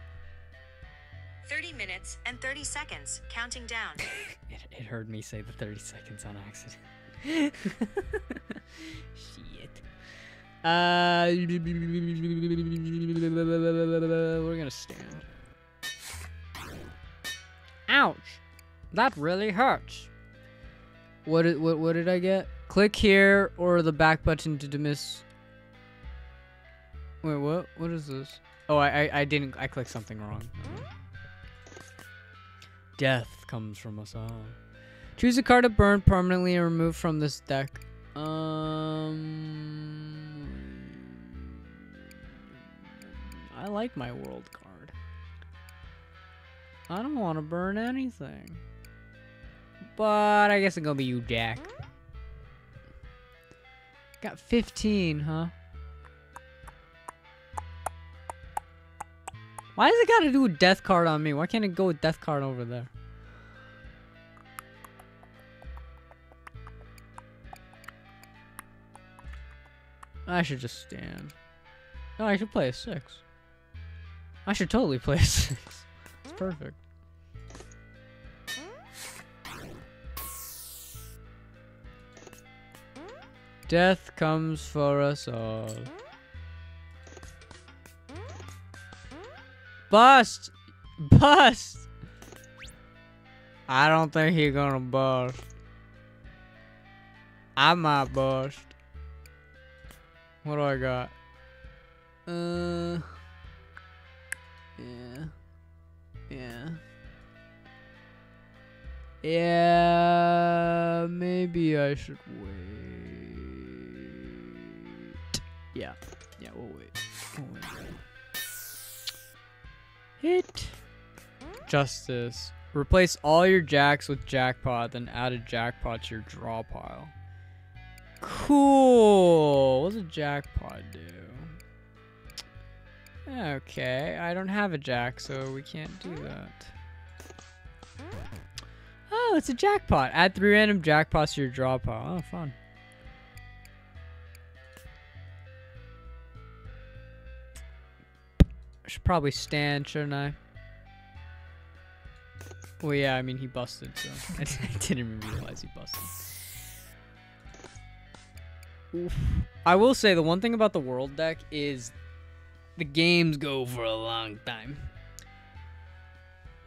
B: 30 minutes and 30 seconds, counting down.
A: It, it heard me say the 30 seconds on accident. Shit. Uh, we're gonna stand. Ouch! That really hurts. What did what what did I get? Click here or the back button to dismiss. Wait, what? What is this? Oh, I I, I didn't. I clicked something wrong. Death comes from us all. Choose a card to burn permanently and remove from this deck. Um, I like my world card. I don't want to burn anything. But I guess it's gonna be you, Jack. Got 15, huh? Why does it gotta do a death card on me? Why can't it go with death card over there? I should just stand. No, I should play a six. I should totally play a six. Perfect. Death comes for us all. Bust! Bust! I don't think he's gonna bust. I might bust. What do I got? Uh. Yeah. Maybe I should wait. Yeah. Yeah, we'll wait. We'll wait. Hit. Justice. Replace all your jacks with jackpot, then add a jackpot to your draw pile. Cool. What's a jackpot do? Okay, I don't have a jack, so we can't do that. Oh, it's a jackpot. Add three random jackpots to your draw pile. Oh, fun. I should probably stand, shouldn't I? Well, yeah, I mean, he busted, so I didn't even realize he busted. Oof. I will say the one thing about the world deck is the games go for a long time.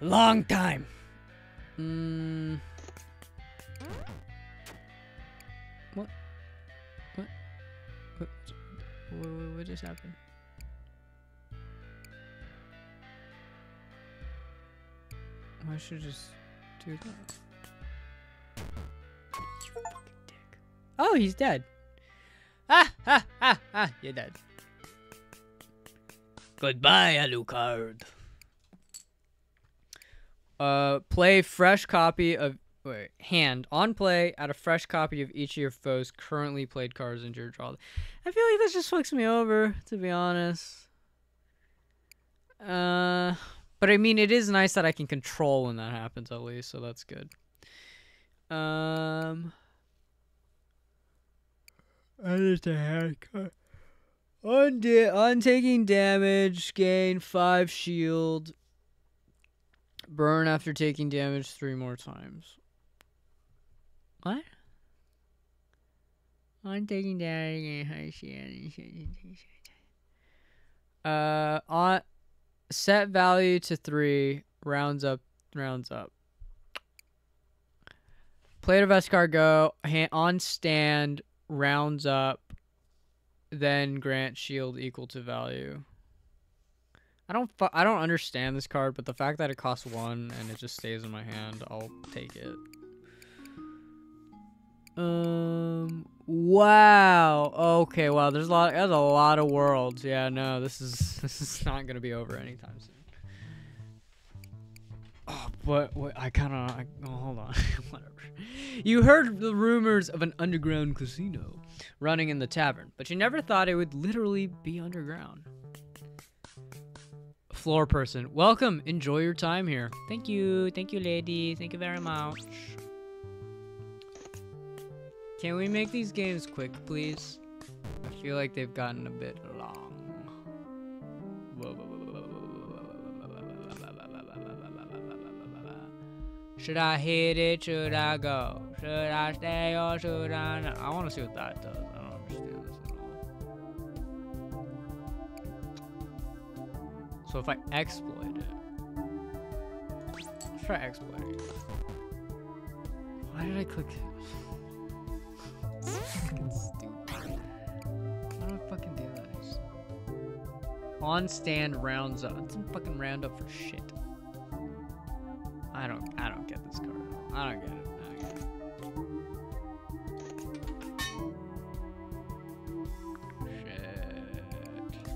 A: Long time. Mm. What? What? What? What, what just happened? I should just do that. Oh, he's dead. Ah, ah, ah, ah, you're dead. Goodbye, Alucard. Uh, play fresh copy of wait hand on play. Add a fresh copy of each of your foes' currently played cards into your draw. I feel like this just fucks me over, to be honest. Uh, but I mean, it is nice that I can control when that happens at least, so that's good. Um. That is a haircut. On, on taking damage, gain 5 shield. Burn after taking damage 3 more times. What? On taking damage, gain 5 shield. Uh, on set value to 3, rounds up, rounds up. Plate of Escargot, hand, on stand, rounds up then grant shield equal to value. I don't I don't understand this card, but the fact that it costs one and it just stays in my hand, I'll take it. Um. Wow. Okay. Wow. There's a lot. There's a lot of worlds. Yeah. No. This is this is not gonna be over anytime soon. Oh, but what I kind of. Oh, hold on. Whatever. You heard the rumors of an underground casino running in the tavern, but you never thought it would literally be underground. Floor person, welcome. Enjoy your time here. Thank you. Thank you, lady. Thank you very much. Can we make these games quick, please? I feel like they've gotten a bit long. Should I hit it? Should I go? Should I stay or should I not? I want to see what that does. I don't understand this So if I exploit it, let's try exploiting it. Why did I click? It's fucking stupid. Why do I fucking do this? On stand rounds up. It's fucking round up for shit. I don't. I don't get this card. I don't get it. I don't get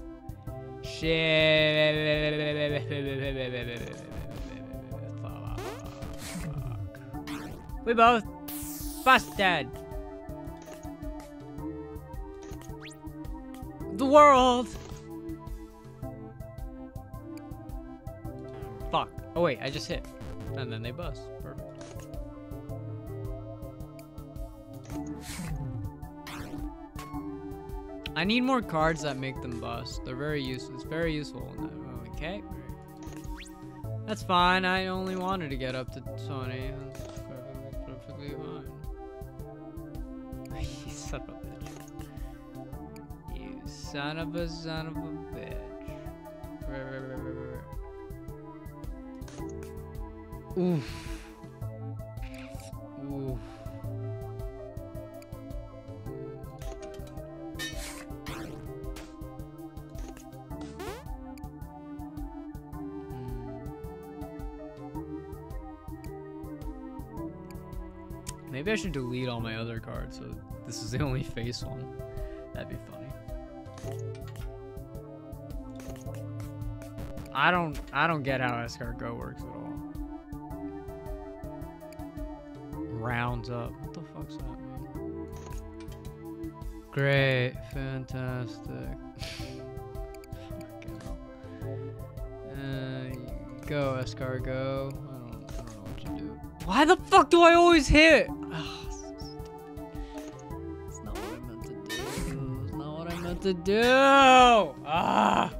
A: it. Shit. We both busted. The world. Fuck. Oh wait, I just hit. And then they bust. Perfect. I need more cards that make them bust. They're very useful. It's very useful. Okay. That's fine. I only wanted to get up to 20. That's perfectly, perfectly fine. you son of a bitch. You son of a son of a bitch. Oof. Oof. Maybe I should delete all my other cards so this is the only face one. That'd be funny. I don't I don't get how escargot works at all. Rounds up. What the fuck's that mean? Great, fantastic. Uh, go, escargot. I don't, I don't know what you do. Why the fuck do I always hit? To do. Ah.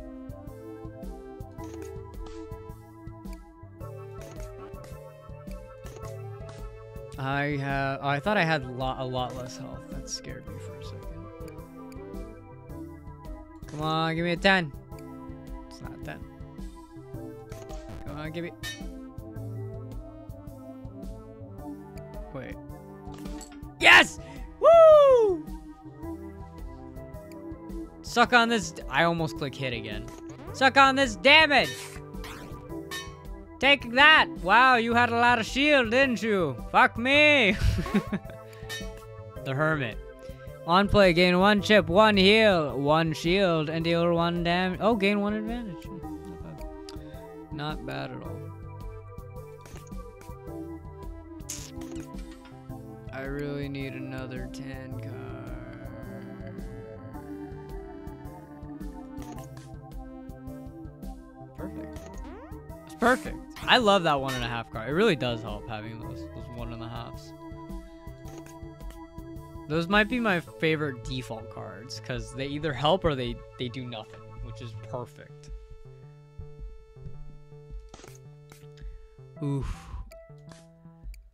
A: I have. Oh, I thought I had lot, a lot less health. That scared me for a second. Come on, give me a 10. It's not a 10. Come on, give me. Wait. Yes! Suck on this. I almost click hit again. Suck on this damage! Take that! Wow, you had a lot of shield, didn't you? Fuck me! the Hermit. On play, gain one chip, one heal, one shield, and deal one damage. Oh, gain one advantage. Hmm, not bad. Not bad at all. I really need another 10 card. Perfect. It's perfect. I love that one and a half card. It really does help having those those one and a halves. Those might be my favorite default cards because they either help or they they do nothing, which is perfect. Oof.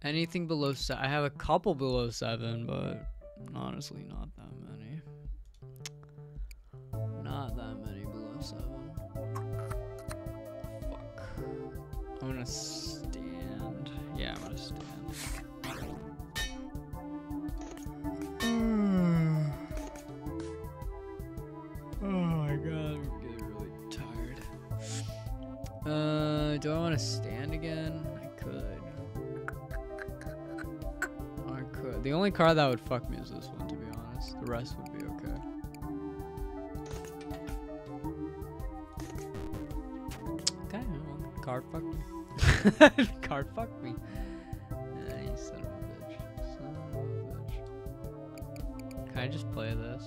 A: Anything below seven. I have a couple below seven, but honestly, not that many. Not that many below seven. I'm gonna stand. Yeah, I'm gonna stand. Oh my god, I'm getting really tired. Uh, do I want to stand again? I could. I could. The only car that would fuck me is this one, to be honest. The rest would be okay. Okay, well, card fuck me. card fuck me. Son of a bitch. Son of a bitch. Can I just play this?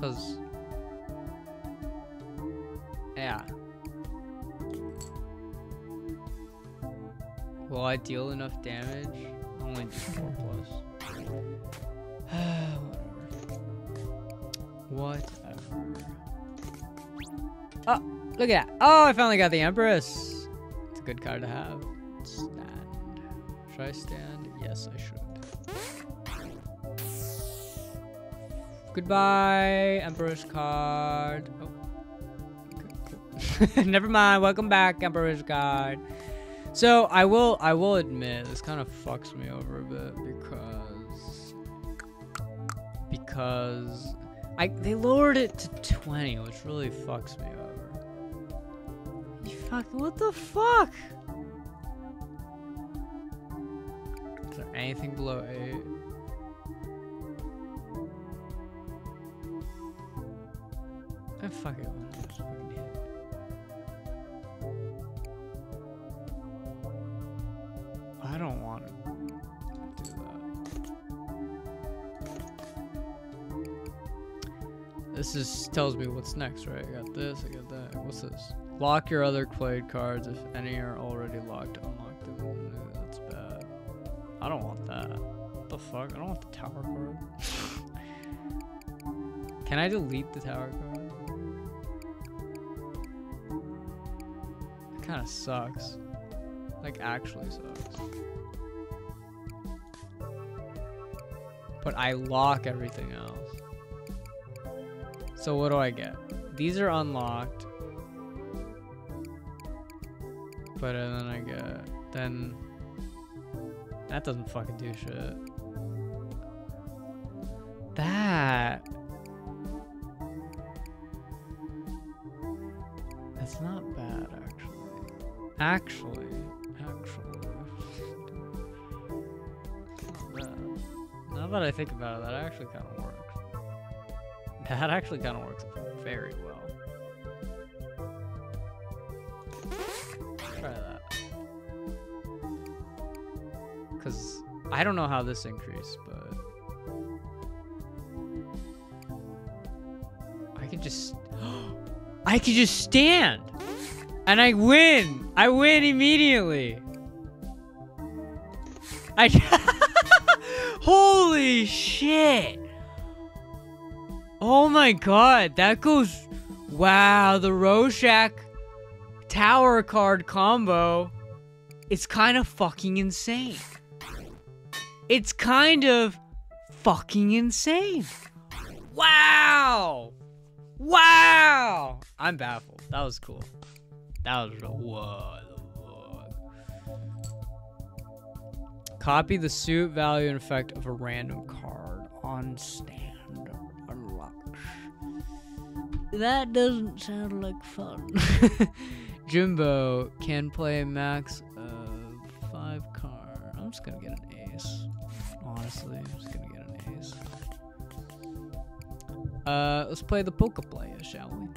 A: Cause yeah. Will I deal enough damage? Only do four plus. Whatever. Whatever. Oh, look at that. Oh, I finally got the Empress. It's a good card to have. Stand. Should I stand? Yes, I should. Goodbye, Emperor's card. Oh. Never mind. Welcome back, Emperor's card. So I will, I will admit, this kind of fucks me over a bit because, because I they lowered it to 20, which really fucks me over. Fucking what the fuck? Is there anything below eight? I fuck it. I don't want to do that. This is tells me what's next, right? I got this, I got that. What's this? Lock your other played cards if any are already locked. Unlock them. That's bad. I don't want that. What the fuck? I don't want the tower card. Can I delete the tower card? It kind of sucks. Like, actually sucks. But I lock everything else. So what do I get? These are unlocked. But then I get... Then... That doesn't fucking do shit. That... That's not bad, actually. Actually, actually. Now that I think about it, that actually kind of works. That actually kind of works very well. I don't know how this increased, but... I could just... I could just stand! And I win! I win immediately! I... Holy shit! Oh my god, that goes... Wow, the Rorschach tower card combo is kind of fucking insane. It's kind of fucking insane. Wow! Wow! I'm baffled. That was cool. That was. What? Copy the suit value and effect of a random card on stand. Unlock. That doesn't sound like fun. Jimbo can play max of five cards. I'm just gonna get an ace. Honestly, I'm just gonna get an ace. Uh, let's play the poker player, shall we?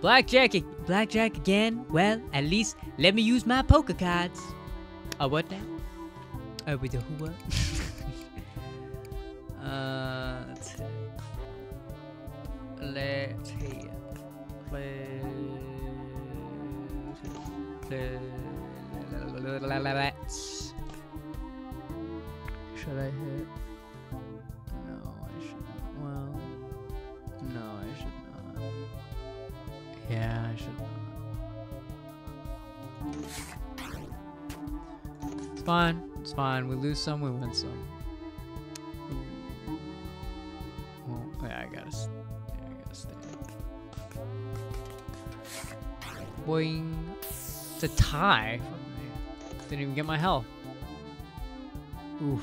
A: Blackjack, blackjack again. Well, at least let me use my poker cards. Uh, what now? Uh, with the who what? uh, let's see. Let's see. Play. Play. Let's. Should I hit? No, I shouldn't. Well, no, I should not. Yeah, I should not. It's fine. It's fine. We lose some, we win some. Well, yeah, I gotta. Yeah, I gotta stay. Boing. It's a tie. Didn't even get my health. Oof.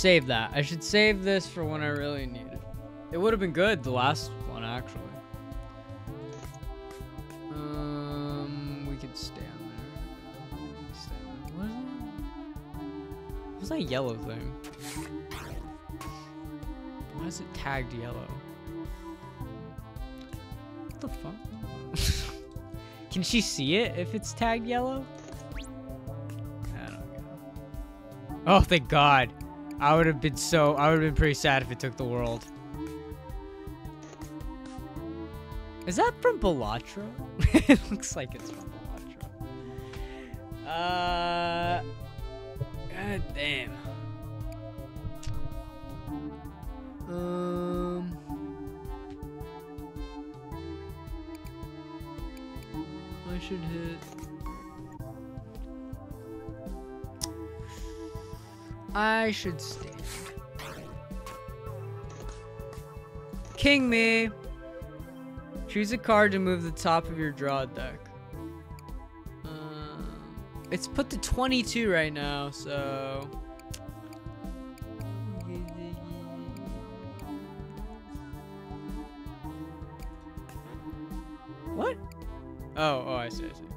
A: Save that. I should save this for when I really need it. It would have been good, the last one, actually. Um, we could stand there. Stand there. What is that? What's that yellow thing? Why is it tagged yellow? What the fuck? Can she see it if it's tagged yellow? I don't know. Oh, thank God. I would have been so, I would have been pretty sad if it took the world. Is that from Balatro? it looks like it's from Balatro. Uh, God damn. I should stand. King me. Choose a card to move the top of your draw deck. Um, it's put to 22 right now, so. What? Oh, oh, I see, I see.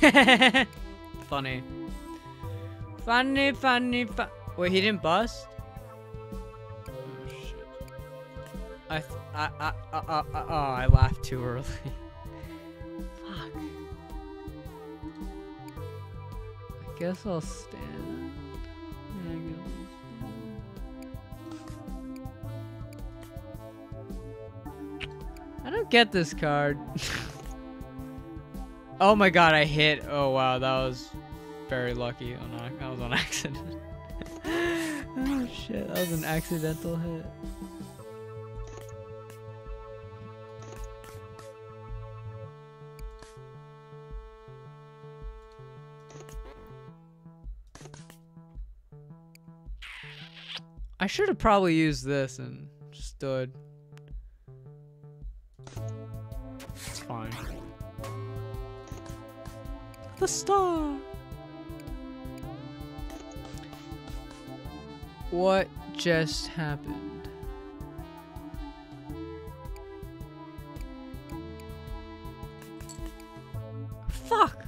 A: funny. Funny, funny, fun. Wait, he didn't bust? Oh, shit. I, I, I, I, I, I, oh, I laughed too early. Fuck. I guess I'll stand. Yeah, I guess I'll stand. I don't get this card. oh my god, I hit. Oh wow, that was very lucky. Oh no, that was on accident. oh shit, that was an accidental hit. I should have probably used this and stood. It's fine. The star. What just happened? Fuck!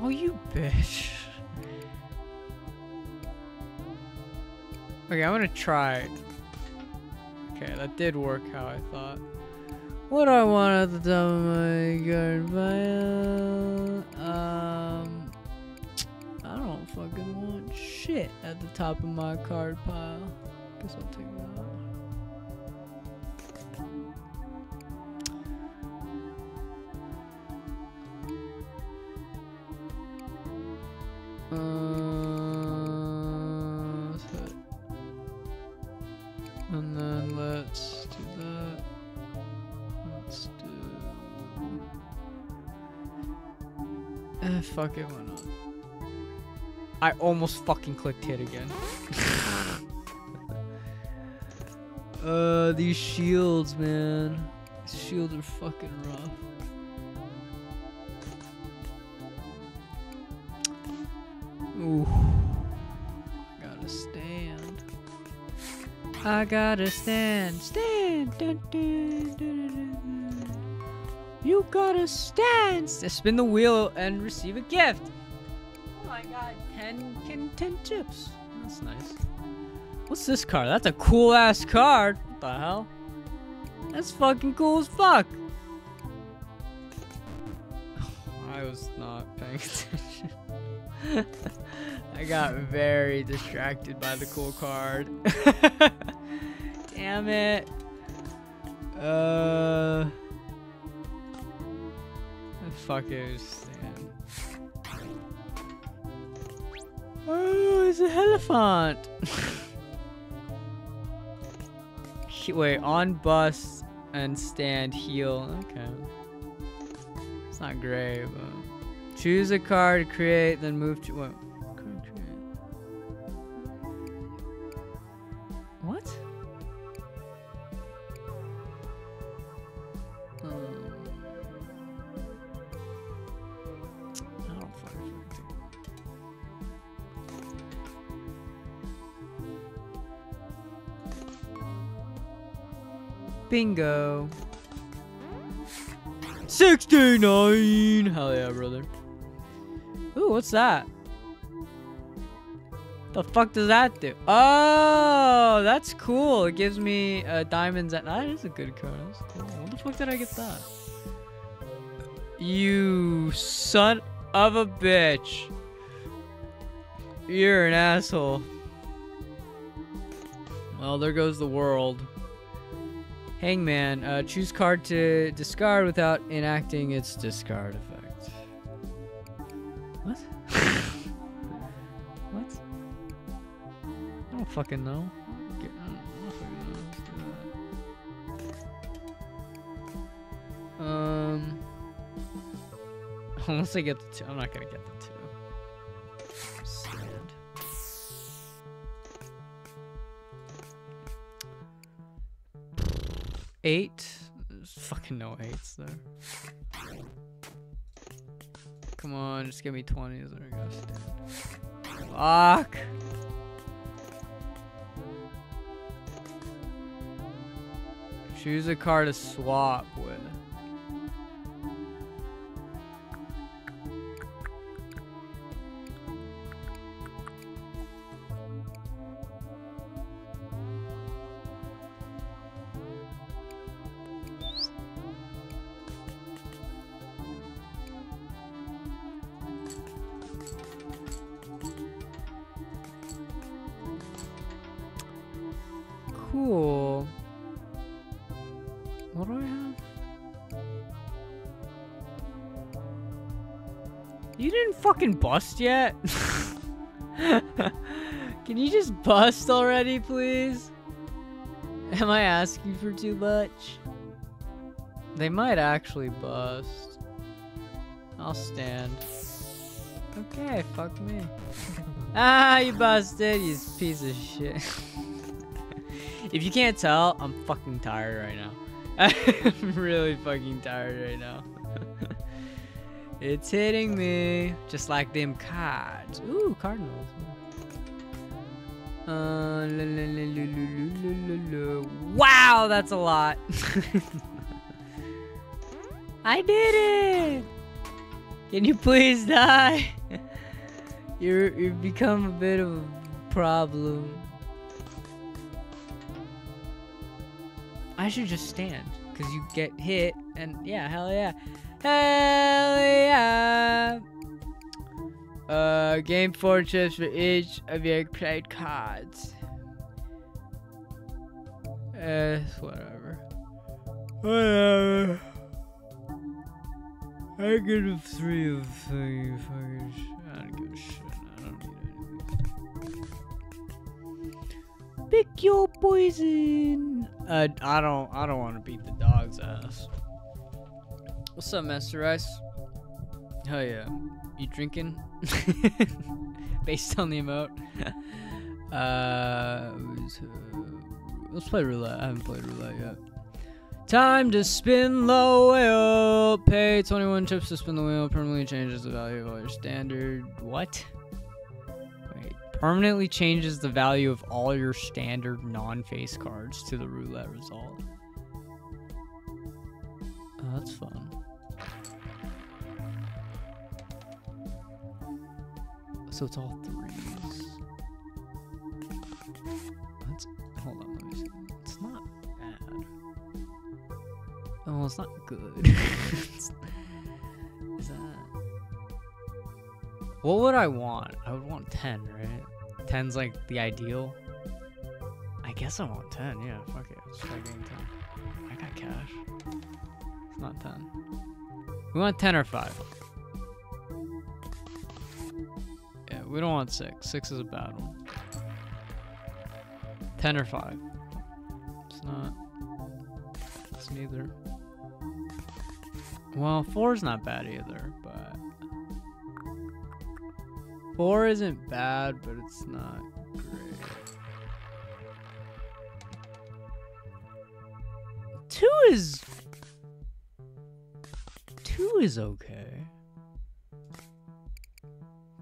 A: Oh, you bitch. Okay, I'm gonna try. Okay, that did work how I thought. What do I want at the top of my card pile? Um, I don't fucking want shit at the top of my card pile. Guess I'll take that. Fuck why not? I almost fucking clicked hit again. uh, these shields, man. These shields are fucking rough. Ooh. Gotta stand. I gotta stand. Stand. Dun, dun, dun. You gotta stand. to Spin the wheel and receive a gift. Oh my god, 10, can, 10 chips. That's nice. What's this card? That's a cool ass card. What the hell? That's fucking cool as fuck. I was not paying attention. I got very distracted by the cool card. Damn it. Uh. Fuck it. Oh, it's a elephant. Wait, on bus and stand heal. Okay. It's not great, but choose a card, create, then move to what? Bingo. 69! Hell yeah, brother. Ooh, what's that? The fuck does that do? Oh, that's cool. It gives me uh, diamonds. At that is a good card. That's cool. What the fuck did I get that? You son of a bitch. You're an asshole. Well, there goes the world. Hangman, uh, choose card to discard without enacting its discard effect. What? what? I don't fucking know. Um, unless I get the two, I'm not gonna get the Eight. There's fucking no eights there. Come on, just give me 20s. There we go. Stand. Fuck. Choose a car to swap with. Bust yet? Can you just bust already, please? Am I asking for too much? They might actually bust. I'll stand. Okay, fuck me. ah, you busted, you piece of shit. if you can't tell, I'm fucking tired right now. I'm really fucking tired right now. It's hitting me. Just like them cards. Ooh, cardinals. Wow, that's a lot. I did it! Can you please die? You're, you've become a bit of a problem. I should just stand, because you get hit, and yeah, hell yeah hell yeah. Uh, game four chips for each of your played cards. Uh, whatever. Whatever. I him three of three fuckers. I don't give a shit. I don't need anything. Pick your poison. Uh, I don't. I don't want to beat the dog's ass. What's up, Master Rice? Hell yeah. You drinking? Based on the emote. uh, let's play roulette. I haven't played roulette yet. Time to spin the wheel. Pay 21 chips to spin the wheel. Permanently changes the value of all your standard. What? Wait. Permanently changes the value of all your standard non-face cards to the roulette result. Oh, that's fun. So it's all threes. That's hold on, let me see. It's not bad. Oh, it's not good. It's- Is that? What would I want? I would want ten, right? Ten's like the ideal. I guess I want ten. Yeah, fuck it. Let's try getting ten. I got cash. It's not ten. We want ten or five. Yeah, we don't want six. Six is a bad one. Ten or five. It's not. It's neither. Well, four's not bad either, but four isn't bad, but it's not great. Two is two is okay.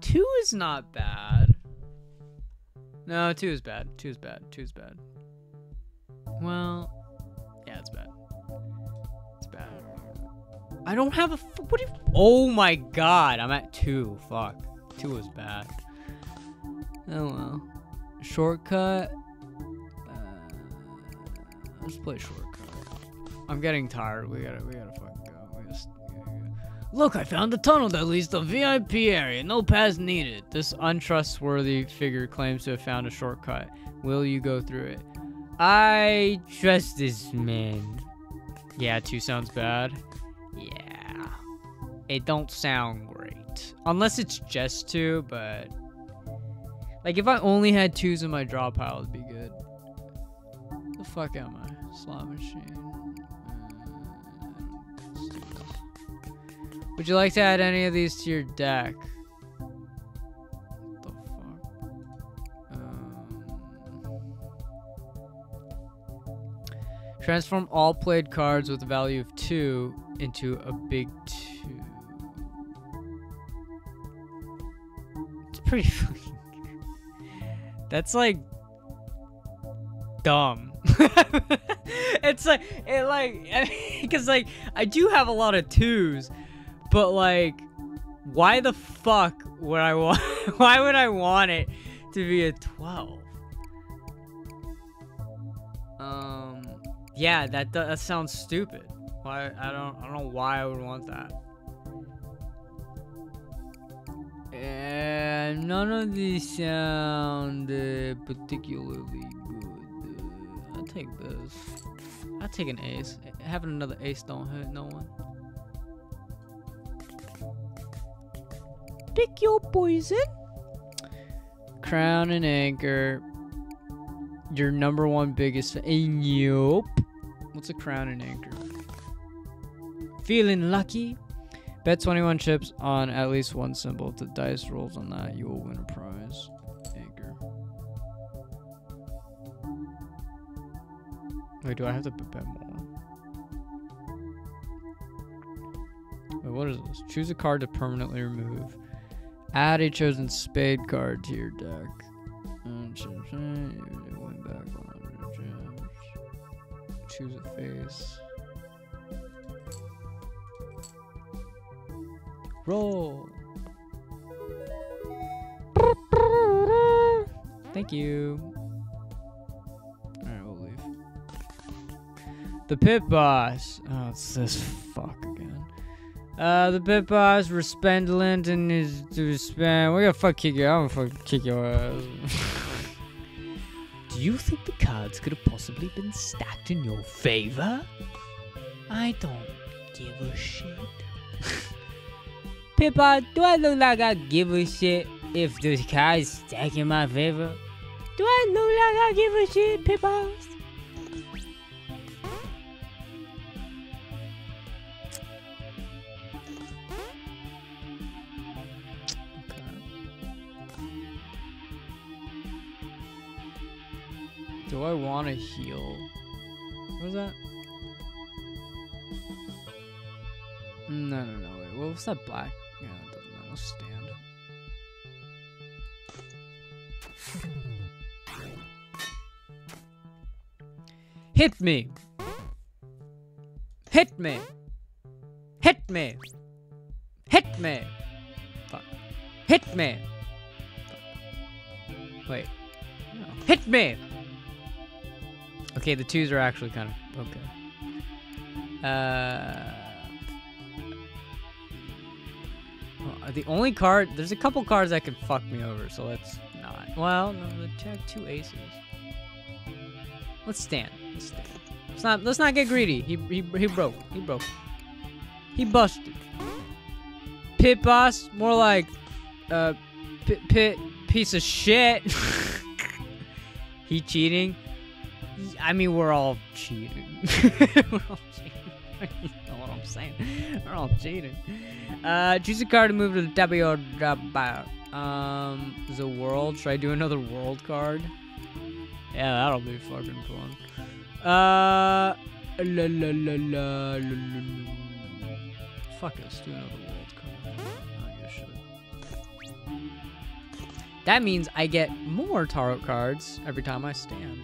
A: Two is not bad. No, two is bad. Two is bad. Two is bad. Well, yeah, it's bad. It's bad. I don't have a. what if? Oh my god, I'm at two. Fuck, two is bad. Oh well. Shortcut. Uh, let's play shortcut. I'm getting tired. We gotta. We gotta fuck. Look, I found a tunnel that leads to VIP area. No pass needed. This untrustworthy figure claims to have found a shortcut. Will you go through it? I trust this man. Yeah, two sounds bad. Yeah. It don't sound great. Unless it's just two, but like if I only had twos in my draw pile it'd be good. The fuck am I? Slot machine. Would you like to add any of these to your deck? What the fuck? Um, Transform all played cards with a value of 2 into a big 2. It's pretty fucking. That's like. dumb. it's like. It like. Because, like, I do have a lot of 2s, but, like. Why the fuck would I want. why would I want it to be a 12? Um. Yeah, that that sounds stupid. Why I don't I don't know why I would want that. And none of these sound uh, particularly good. I'll take this. I'll take an ace. Having another ace don't hurt no one. Pick your poison. Crown and anchor. Your number one biggest. Fa- Nope. What's a crown and anchor? Feeling lucky? Bet 21 chips on at least one symbol. If the dice rolls on that, you will win a prize. Anchor. Wait, do I have to bet more? Wait, what is this? Choose a card to permanently remove. Add a chosen spade card to your deck. Um, uh, 100 gems. Choose a face. Roll. Thank you. Alright, we'll leave. The pit boss. Oh, it's this fuck again. Uh, the pit boss, Resplendent, and is to spend. We're gonna fuck kick you. I'm gonna fuck kick your ass. Do you think the cards could have possibly been stacked in your favor? I don't give a shit. Pippa, do I look like I give a shit if the cards stack in my favor? Do I look like I give a shit, Pippa? Do I want to heal? What was that? No, no, no. Wait, what was that black? Yeah, it doesn't matter. I'll stand. Hit me! Hit me! Hit me! Hit me! Fuck. Hit me! Fuck. Wait. No. Hit me! Okay, the twos are actually kind of okay. Uh, the only card, there's a couple cards that can fuck me over, so let's not. Well, no, check two aces. Let's stand. Let's stand. Let's not. Let's not get greedy. He he he broke. He broke. He busted. Pit boss, more like, uh, pit pit piece of shit. he cheating. I mean, we're all cheating. we're all cheating. you know what I'm saying? We're all cheating. Uh, choose a card to move to the out. Um, the world. Should I do another world card? Yeah, that'll be fucking fun. Uh, la la la la la la. Fuck it, let's do another world card. That means I get more tarot cards every time I stand.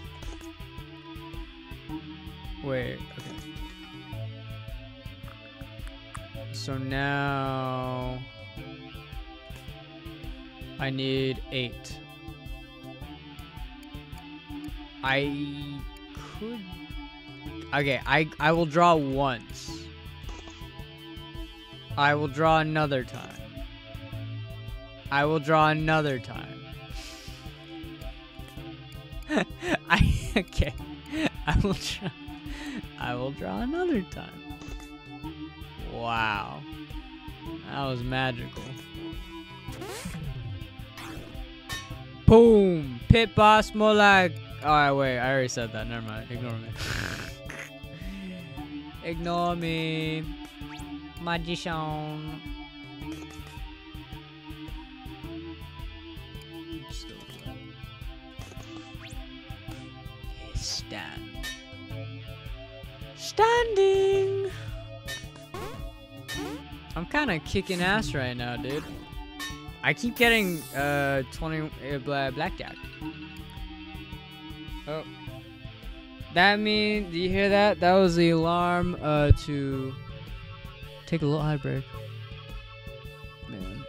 A: Wait, okay. So now I need eight. I could. Okay, I I will draw once. I will draw another time. I will draw another time. I okay. I will draw. I will draw another time. Wow. That was magical. Boom! Pit boss Molag. Oh wait, I already said that. Never mind. Ignore me. Ignore me. Magician. Stand. Standing. I'm kind of kicking ass right now, dude. I keep getting uh 20 uh, bla- blackjack. Oh. That mean, do you hear that? That was the alarm uh to take a little high break. Man.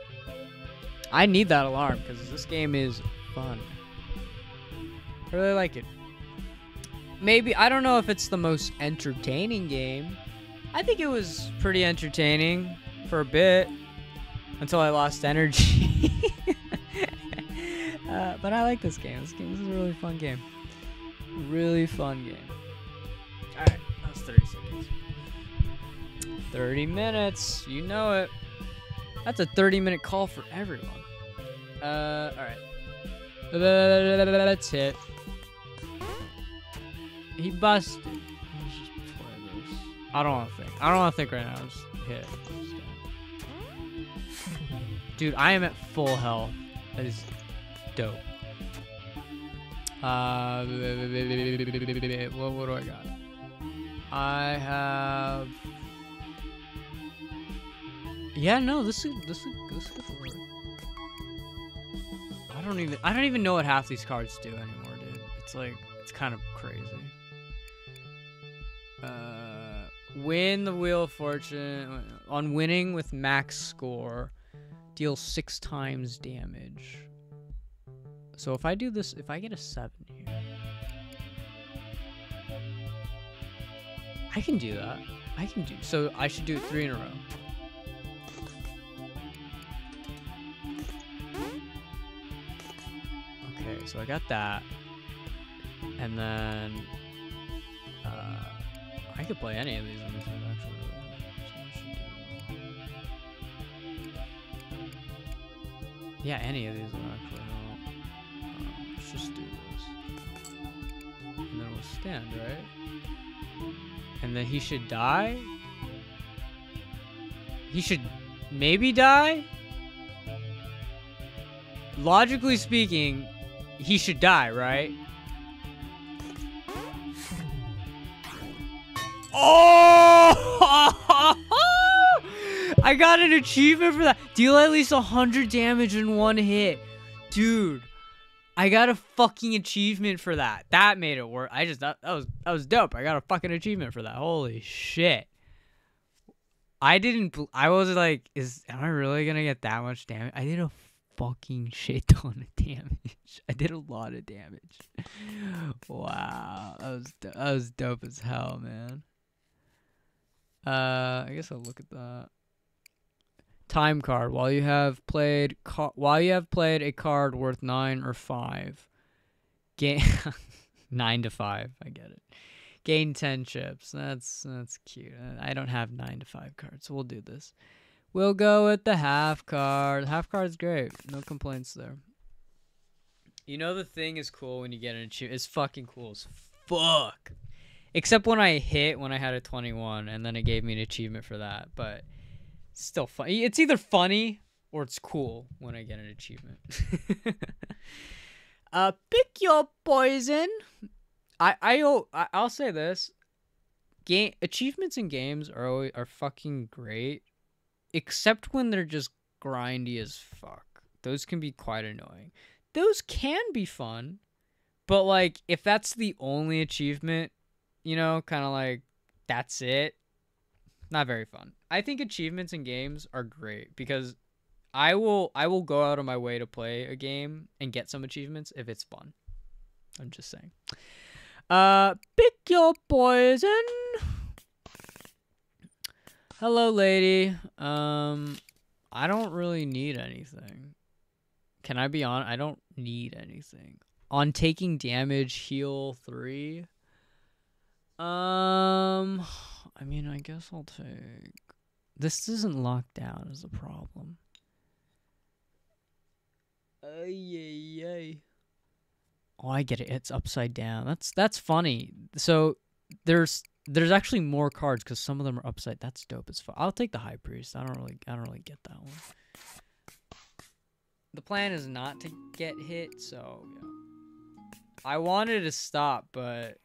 A: I need that alarm because this game is fun. I really like it. Maybe I don't know if it's the most entertaining game. I think it was pretty entertaining for a bit until I lost energy. uh, but I like this game. This game this is a really fun game. Really fun game. Alright, that's 30 seconds. 30 minutes. You know it. That's a 30 minute call for everyone. Uh, alright. Let's hit. He busted. Let's just play this. I don't want to think. I don't want to think right now. Just hit. Dude, I am at full health. That is dope. Uh, what, what do I got? I have. Yeah, no, this is this is this is work. I don't even I don't even know what half these cards do anymore, dude. It's like it's kind of crazy. Uh, win the Wheel of Fortune on winning with max score, deal six times damage. So if I do this, if I get a seven here, I can do that. I can do. So I should do it three in a row. Okay, so I got that, and then uh, I could play any of these in this one, actually. Yeah, any of these will actually help. Um, let's just do this. And then we'll stand, right? And then he should die? He should maybe die? Logically speaking, he should die, right? Oh! I got an achievement for that. Deal at least 100 damage in one hit. Dude, I got a fucking achievement for that. That made it work. I just that, that was that was dope. I got a fucking achievement for that. Holy shit. I didn't I was like is am I really going to get that much damage? I did a fucking shit ton of damage. I did a lot of damage. wow. That was that was dope as hell, man. Uh, I guess I'll look at that. Time card. While you have played, ca- while you have played a card worth nine or five, gain nine to five. I get it. Gain ten chips. That's that's cute. I don't have nine to five cards, so we'll do this. We'll go with the half card. Half card's great. No complaints there. You know the thing is cool when you get an achievement. It's fucking cool as fuck. Except when I hit when I had a 21 and then it gave me an achievement for that. But still fun. It's either funny or it's cool when I get an achievement. uh pick your poison. I I I- I'll say this. Game achievements in games are always, are fucking great except when they're just grindy as fuck. Those can be quite annoying. Those can be fun, but like if that's the only achievement, you know, kind of like that's it. Not very fun. I think achievements in games are great because I will I will go out of my way to play a game and get some achievements if it's fun. I'm just saying. Uh, pick your poison. Hello, lady. Um, I don't really need anything. Can I be on? I don't need anything. On taking damage, heal three. Um, I mean, I guess I'll take. This isn't locked down is the problem. Ay, ay, ay. Oh, I get it. It's upside down. That's that's funny. So there's there's actually more cards because some of them are upside. That's dope as fuck. I'll take the high priest. I don't really I don't really get that one. The plan is not to get hit, so yeah. I wanted to stop, but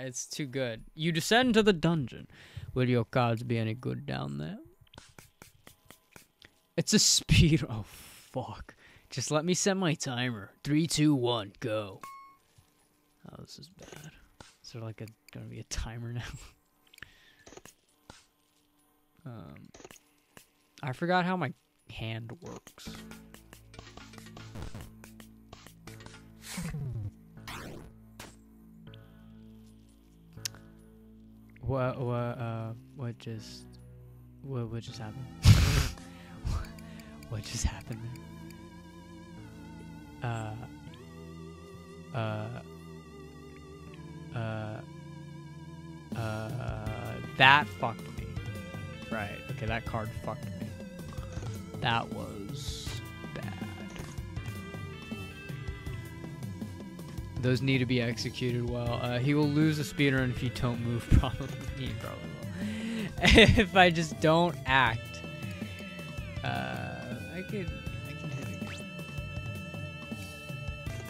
A: it's too good. You descend to the dungeon. Will your cards be any good down there? It's a speed. Oh fuck. Just let me set my timer. Three, two, one, go. Oh, this is bad. Is there like a gonna be a timer now? um, I forgot how my hand works. What? What? Uh, what just? What? What just happened? what just happened? Uh. Uh. Uh. Uh. That fucked me. Right. Okay, that card fucked me. That was Those need to be executed well. Uh, he will lose a speedrun if you don't move. Probably, he probably will. if I just don't act, uh, I could, I can hit it.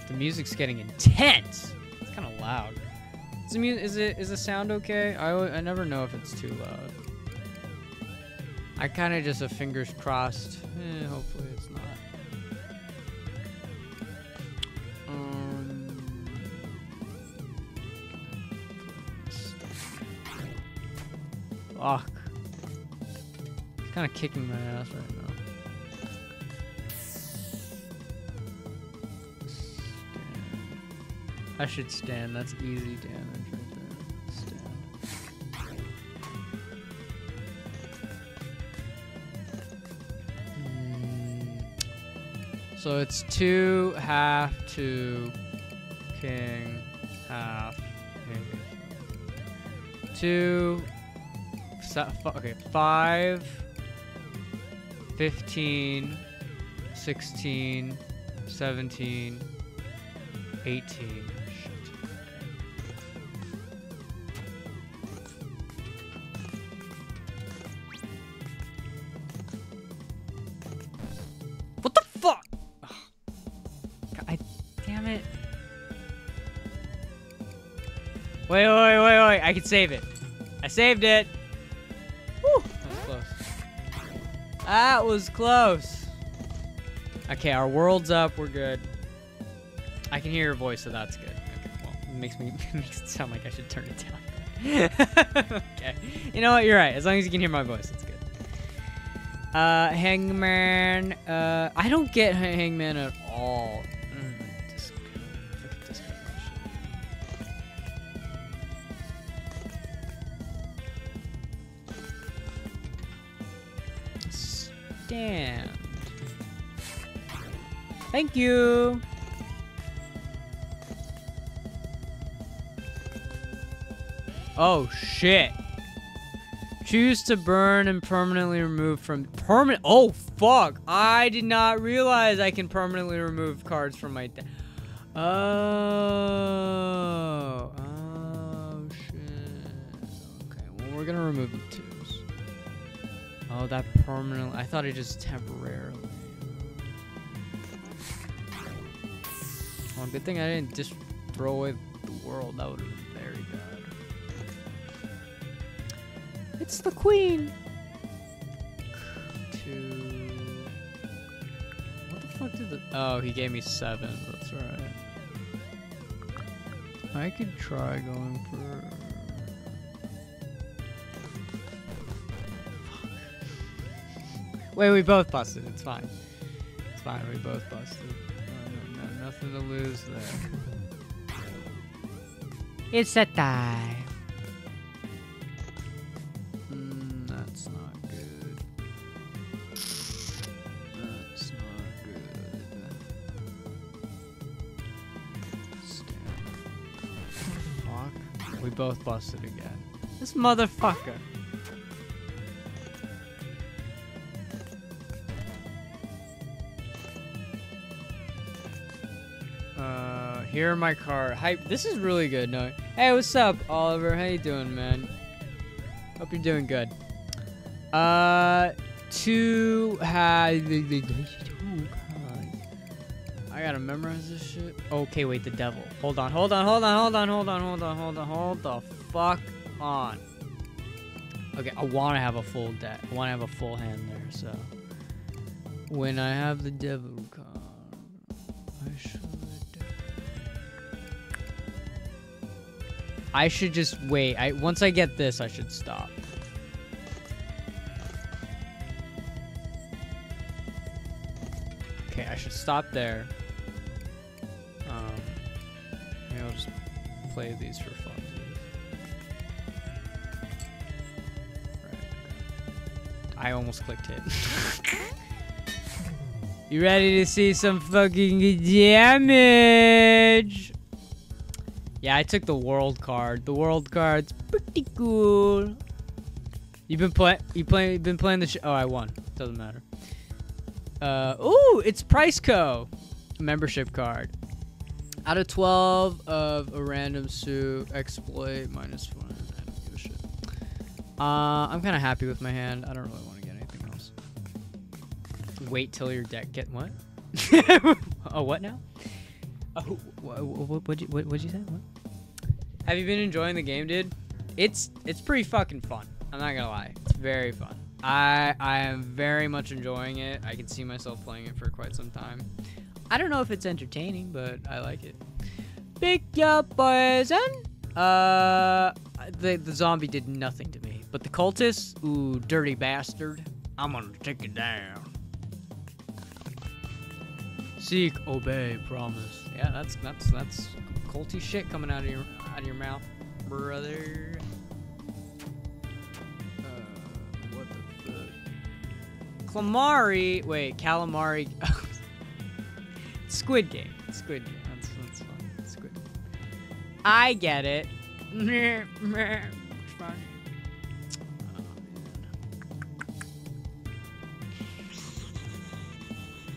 A: The music's getting intense. It's kind of loud. Is the mu- is it is the sound okay? I I never know if it's too loud. I kind of just have fingers crossed. Eh, hopefully it's not. Fuck. He's kind of kicking my ass right now. Stand. I should stand. That's easy damage right there. Stand. Mm. So it's two, half, two, king, half, king. Two, okay, five, 15, 16, 17, 18. Shit. What the fuck? Ugh. God, damn it. Wait, wait, wait, wait, wait. I can save it. I saved it. That was close. Okay, our world's up. We're good. I can hear your voice, so that's good. Okay, well, it makes me makes it sound like I should turn it down. okay. You know what? You're right. As long as you can hear my voice, it's good. Uh, Hangman. Uh, I don't get Hangman at all. You. Oh shit. Choose to burn and permanently remove from permanent. Oh fuck! I did not realize I can permanently remove cards from my. deck. oh. Oh shit. Okay. Well, we're gonna remove the twos. Oh, that permanent. I thought it just temporarily. Well, good thing I didn't just throw away the world. That would have been very bad. It's the queen. Two. What the fuck did the? Oh, he gave me seven. That's right. I could try going for. Fuck. Wait, we both busted. It's fine. It's fine. We both busted. No, no, no, nothing to lose there. It's a tie. Mm, that's not good. That's not good. Stand. Fuck. We both busted again. This motherfucker. Here in my car. This is really good. No. Hey, what's up, Oliver? How you doing, man? Hope you're doing good. Uh, to have. I gotta memorize this shit. Okay, wait, the devil. Hold on, hold on, hold on, hold on, hold on, hold on, hold on, hold the fuck on. Okay, I want to have a full deck. I want to have a full hand there. So when I have the devil card, I should. I should just wait. I once I get this, I should stop. Okay, I should stop there. Um, maybe I'll just play these for fun. I almost clicked hit. you ready to see some fucking damage? Yeah, I took the world card. The world card's pretty cool. You've been playing. You play. You've been playing the. Sh- oh, I won. Doesn't matter. Uh, ooh, it's Price Co. Membership card. Out of 12 of a random suit, exploit, minus one. I don't give a shit. Uh, I'm kind of happy with my hand. I don't really want to get anything else. Wait till your deck get what? oh, what now? Oh, what, what, what'd, you, what, what'd you say? What? Have you been enjoying the game, dude? It's it's pretty fucking fun. I'm not gonna lie. It's very fun. I I am very much enjoying it. I can see myself playing it for quite some time. I don't know if it's entertaining, but I like it. Pick your poison. Uh, the the zombie did nothing to me, but the cultist, ooh, dirty bastard. I'm gonna take it down. Seek, obey, promise. Yeah, that's that's that's culty shit coming out of your out of your mouth, brother. Uh, what the fuck? Calamari. Wait, calamari. Squid Game. Squid Game. That's that's fun. Squid. I get it. Oh.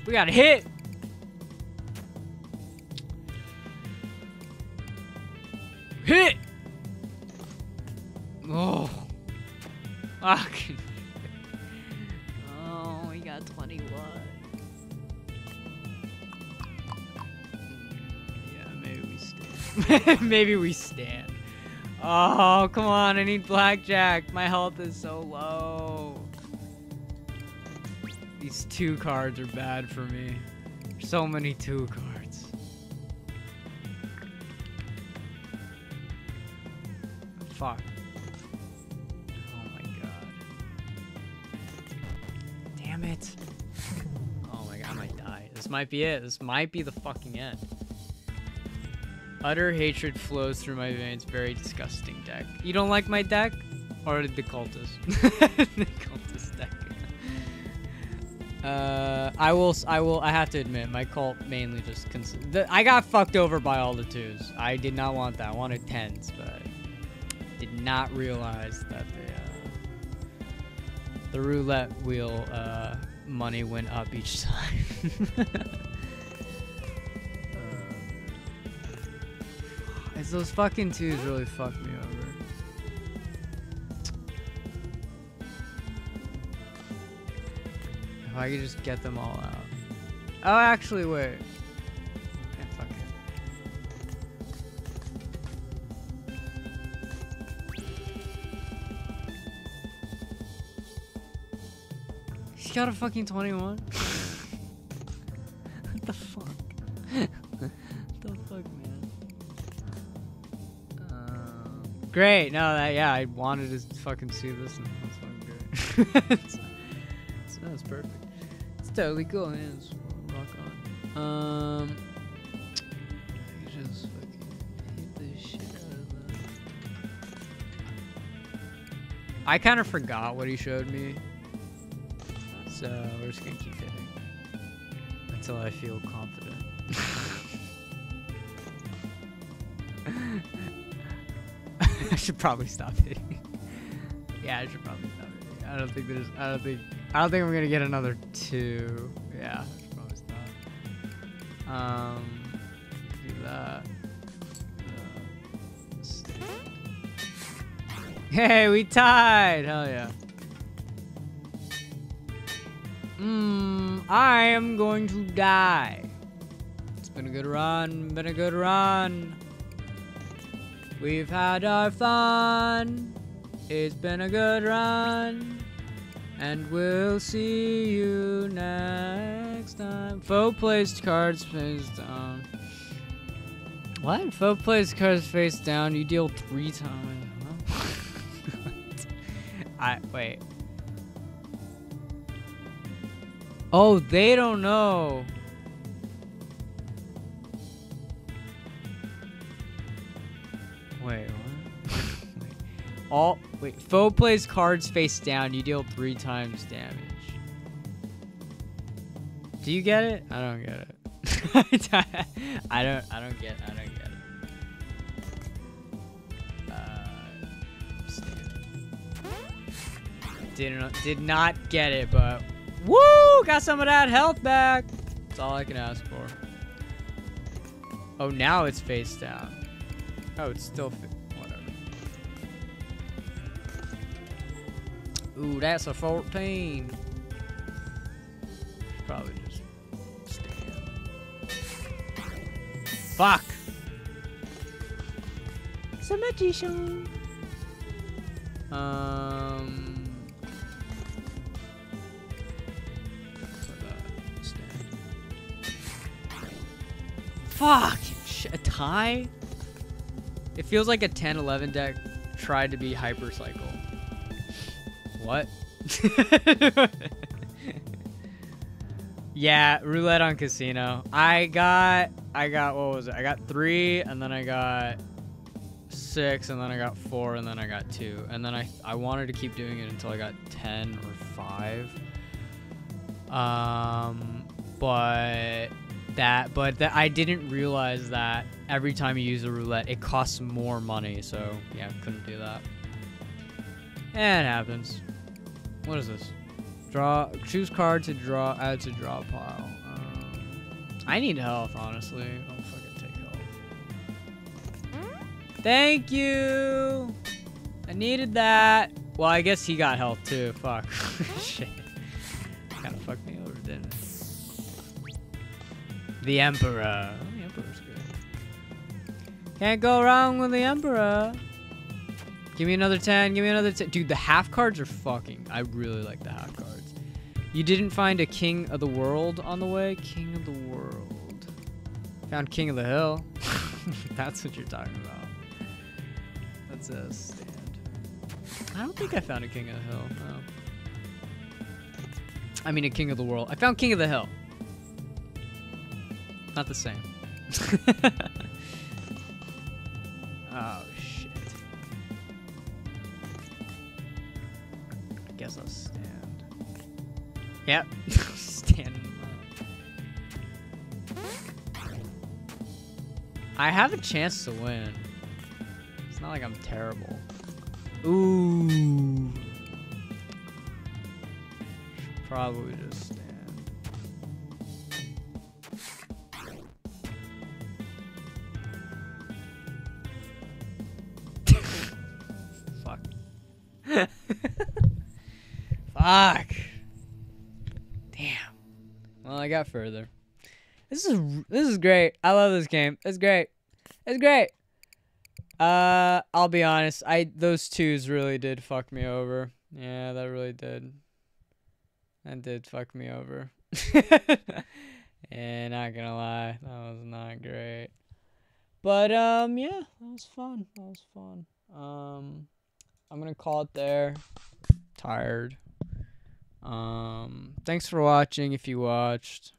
A: We got a hit. Hit. Oh. Fuck. Oh, we got 21. Yeah, maybe we stand. maybe we stand. Oh, come on. I need blackjack. My health is so low. These two cards are bad for me. So many two cards. Fuck. Oh my god. Damn it. Oh my god, I might die. This might be it. This might be the fucking end. Utter hatred flows through my veins. Very disgusting deck. You don't like my deck? Or the cultist? the cultist deck. Uh, I will. s- I will. I have to admit, my cult mainly just. Cons- the, I got fucked over by all the twos. I did not want that. I wanted tens, but did not realize that the uh, the roulette wheel uh, money went up each time. uh, it's those fucking twos really fucked me over. If I could just get them all out. Oh, actually, wait. Got a fucking 21? what the fuck? what the fuck, man? Um, great. No, that yeah, I wanted to fucking see this. And that's fucking great. it's, it's. That's perfect. It's totally cool. Yeah, it's rock on. Um. I kind of forgot what he showed me, so we're just gonna keep hitting until I feel confident. I should probably stop hitting. Yeah, I should probably stop hitting. I don't think there's. I don't think. I don't think I'm gonna get another two. Yeah, I should probably stop. Um, do that. Hey, we tied! Hell yeah. Mmm, I am going to die. It's been a good run, been a good run. We've had our fun. It's been a good run. And we'll see you next time. Foe placed cards face down. What? Foe placed cards face down. You deal three times. I wait. Oh, they don't know. Wait, what? All wait, foe plays cards face down. You deal three times damage. Do you get it? I don't get it. I don't. I don't get. I don't get it. Uh. Didn't. Did not get it, but woo! Got some of that health back. That's all I can ask for. Oh, now it's face down. Oh, it's still whatever. Ooh, that's a 14. Probably just stand. Fuck. It's a magician. Um. Fuck! A tie? It feels like a 10-11 deck tried to be hypercycle. What? yeah, roulette on casino. I got I got what was it? I got three and then I got six and then I got four and then I got two. And then I I wanted to keep doing it until I got ten or five. Um but that but that I didn't realize that every time you use a roulette it costs more money, so yeah, couldn't do that. And it happens. What is this? Draw choose card to draw add to draw pile. Um, I need health, honestly. I'll fucking take health. Thank you. I needed that. Well, I guess he got health too. Fuck. Shit. Kind of fucked The Emperor. Oh, the Emperor's good. Can't go wrong with the Emperor. Give me another 10. Give me another 10. Dude, the half cards are fucking. I really like the half cards. You didn't find a King of the World on the way? King of the World. Found King of the Hill. That's what you're talking about. That's a stand. I don't think I found a King of the Hill. No. I mean, a King of the World. I found King of the Hill. Not the same. oh, shit. I guess I'll stand. Yep. stand. I have a chance to win. It's not like I'm terrible. Ooh. Probably just Fuck. Damn. Well, I got further. This is this is great. I love this game. It's great. It's great. Uh, I'll be honest. I those twos really did fuck me over. Yeah, that really did. That did fuck me over. and not gonna lie, that was not great. But um, yeah, that was fun. That was fun. Um, I'm gonna call it there. Tired. Um, thanks for watching. If you watched,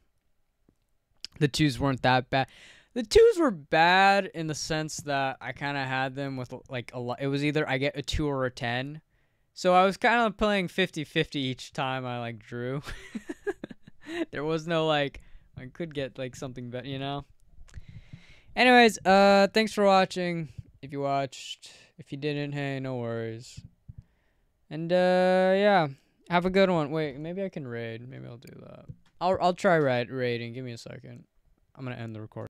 A: the twos weren't that bad. The twos were bad in the sense that I kind of had them with like a lot. It was either I get a two or a ten. So I was kind of playing 50-50 each time I like drew. there was no like I could get like something better, you know. Anyways, uh thanks for watching. If you watched, if you didn't, hey, no worries. And uh yeah, have a good one. Wait, maybe I can raid. Maybe I'll do that. I'll I'll try raid raiding. Give me a second. I'm to end the recording.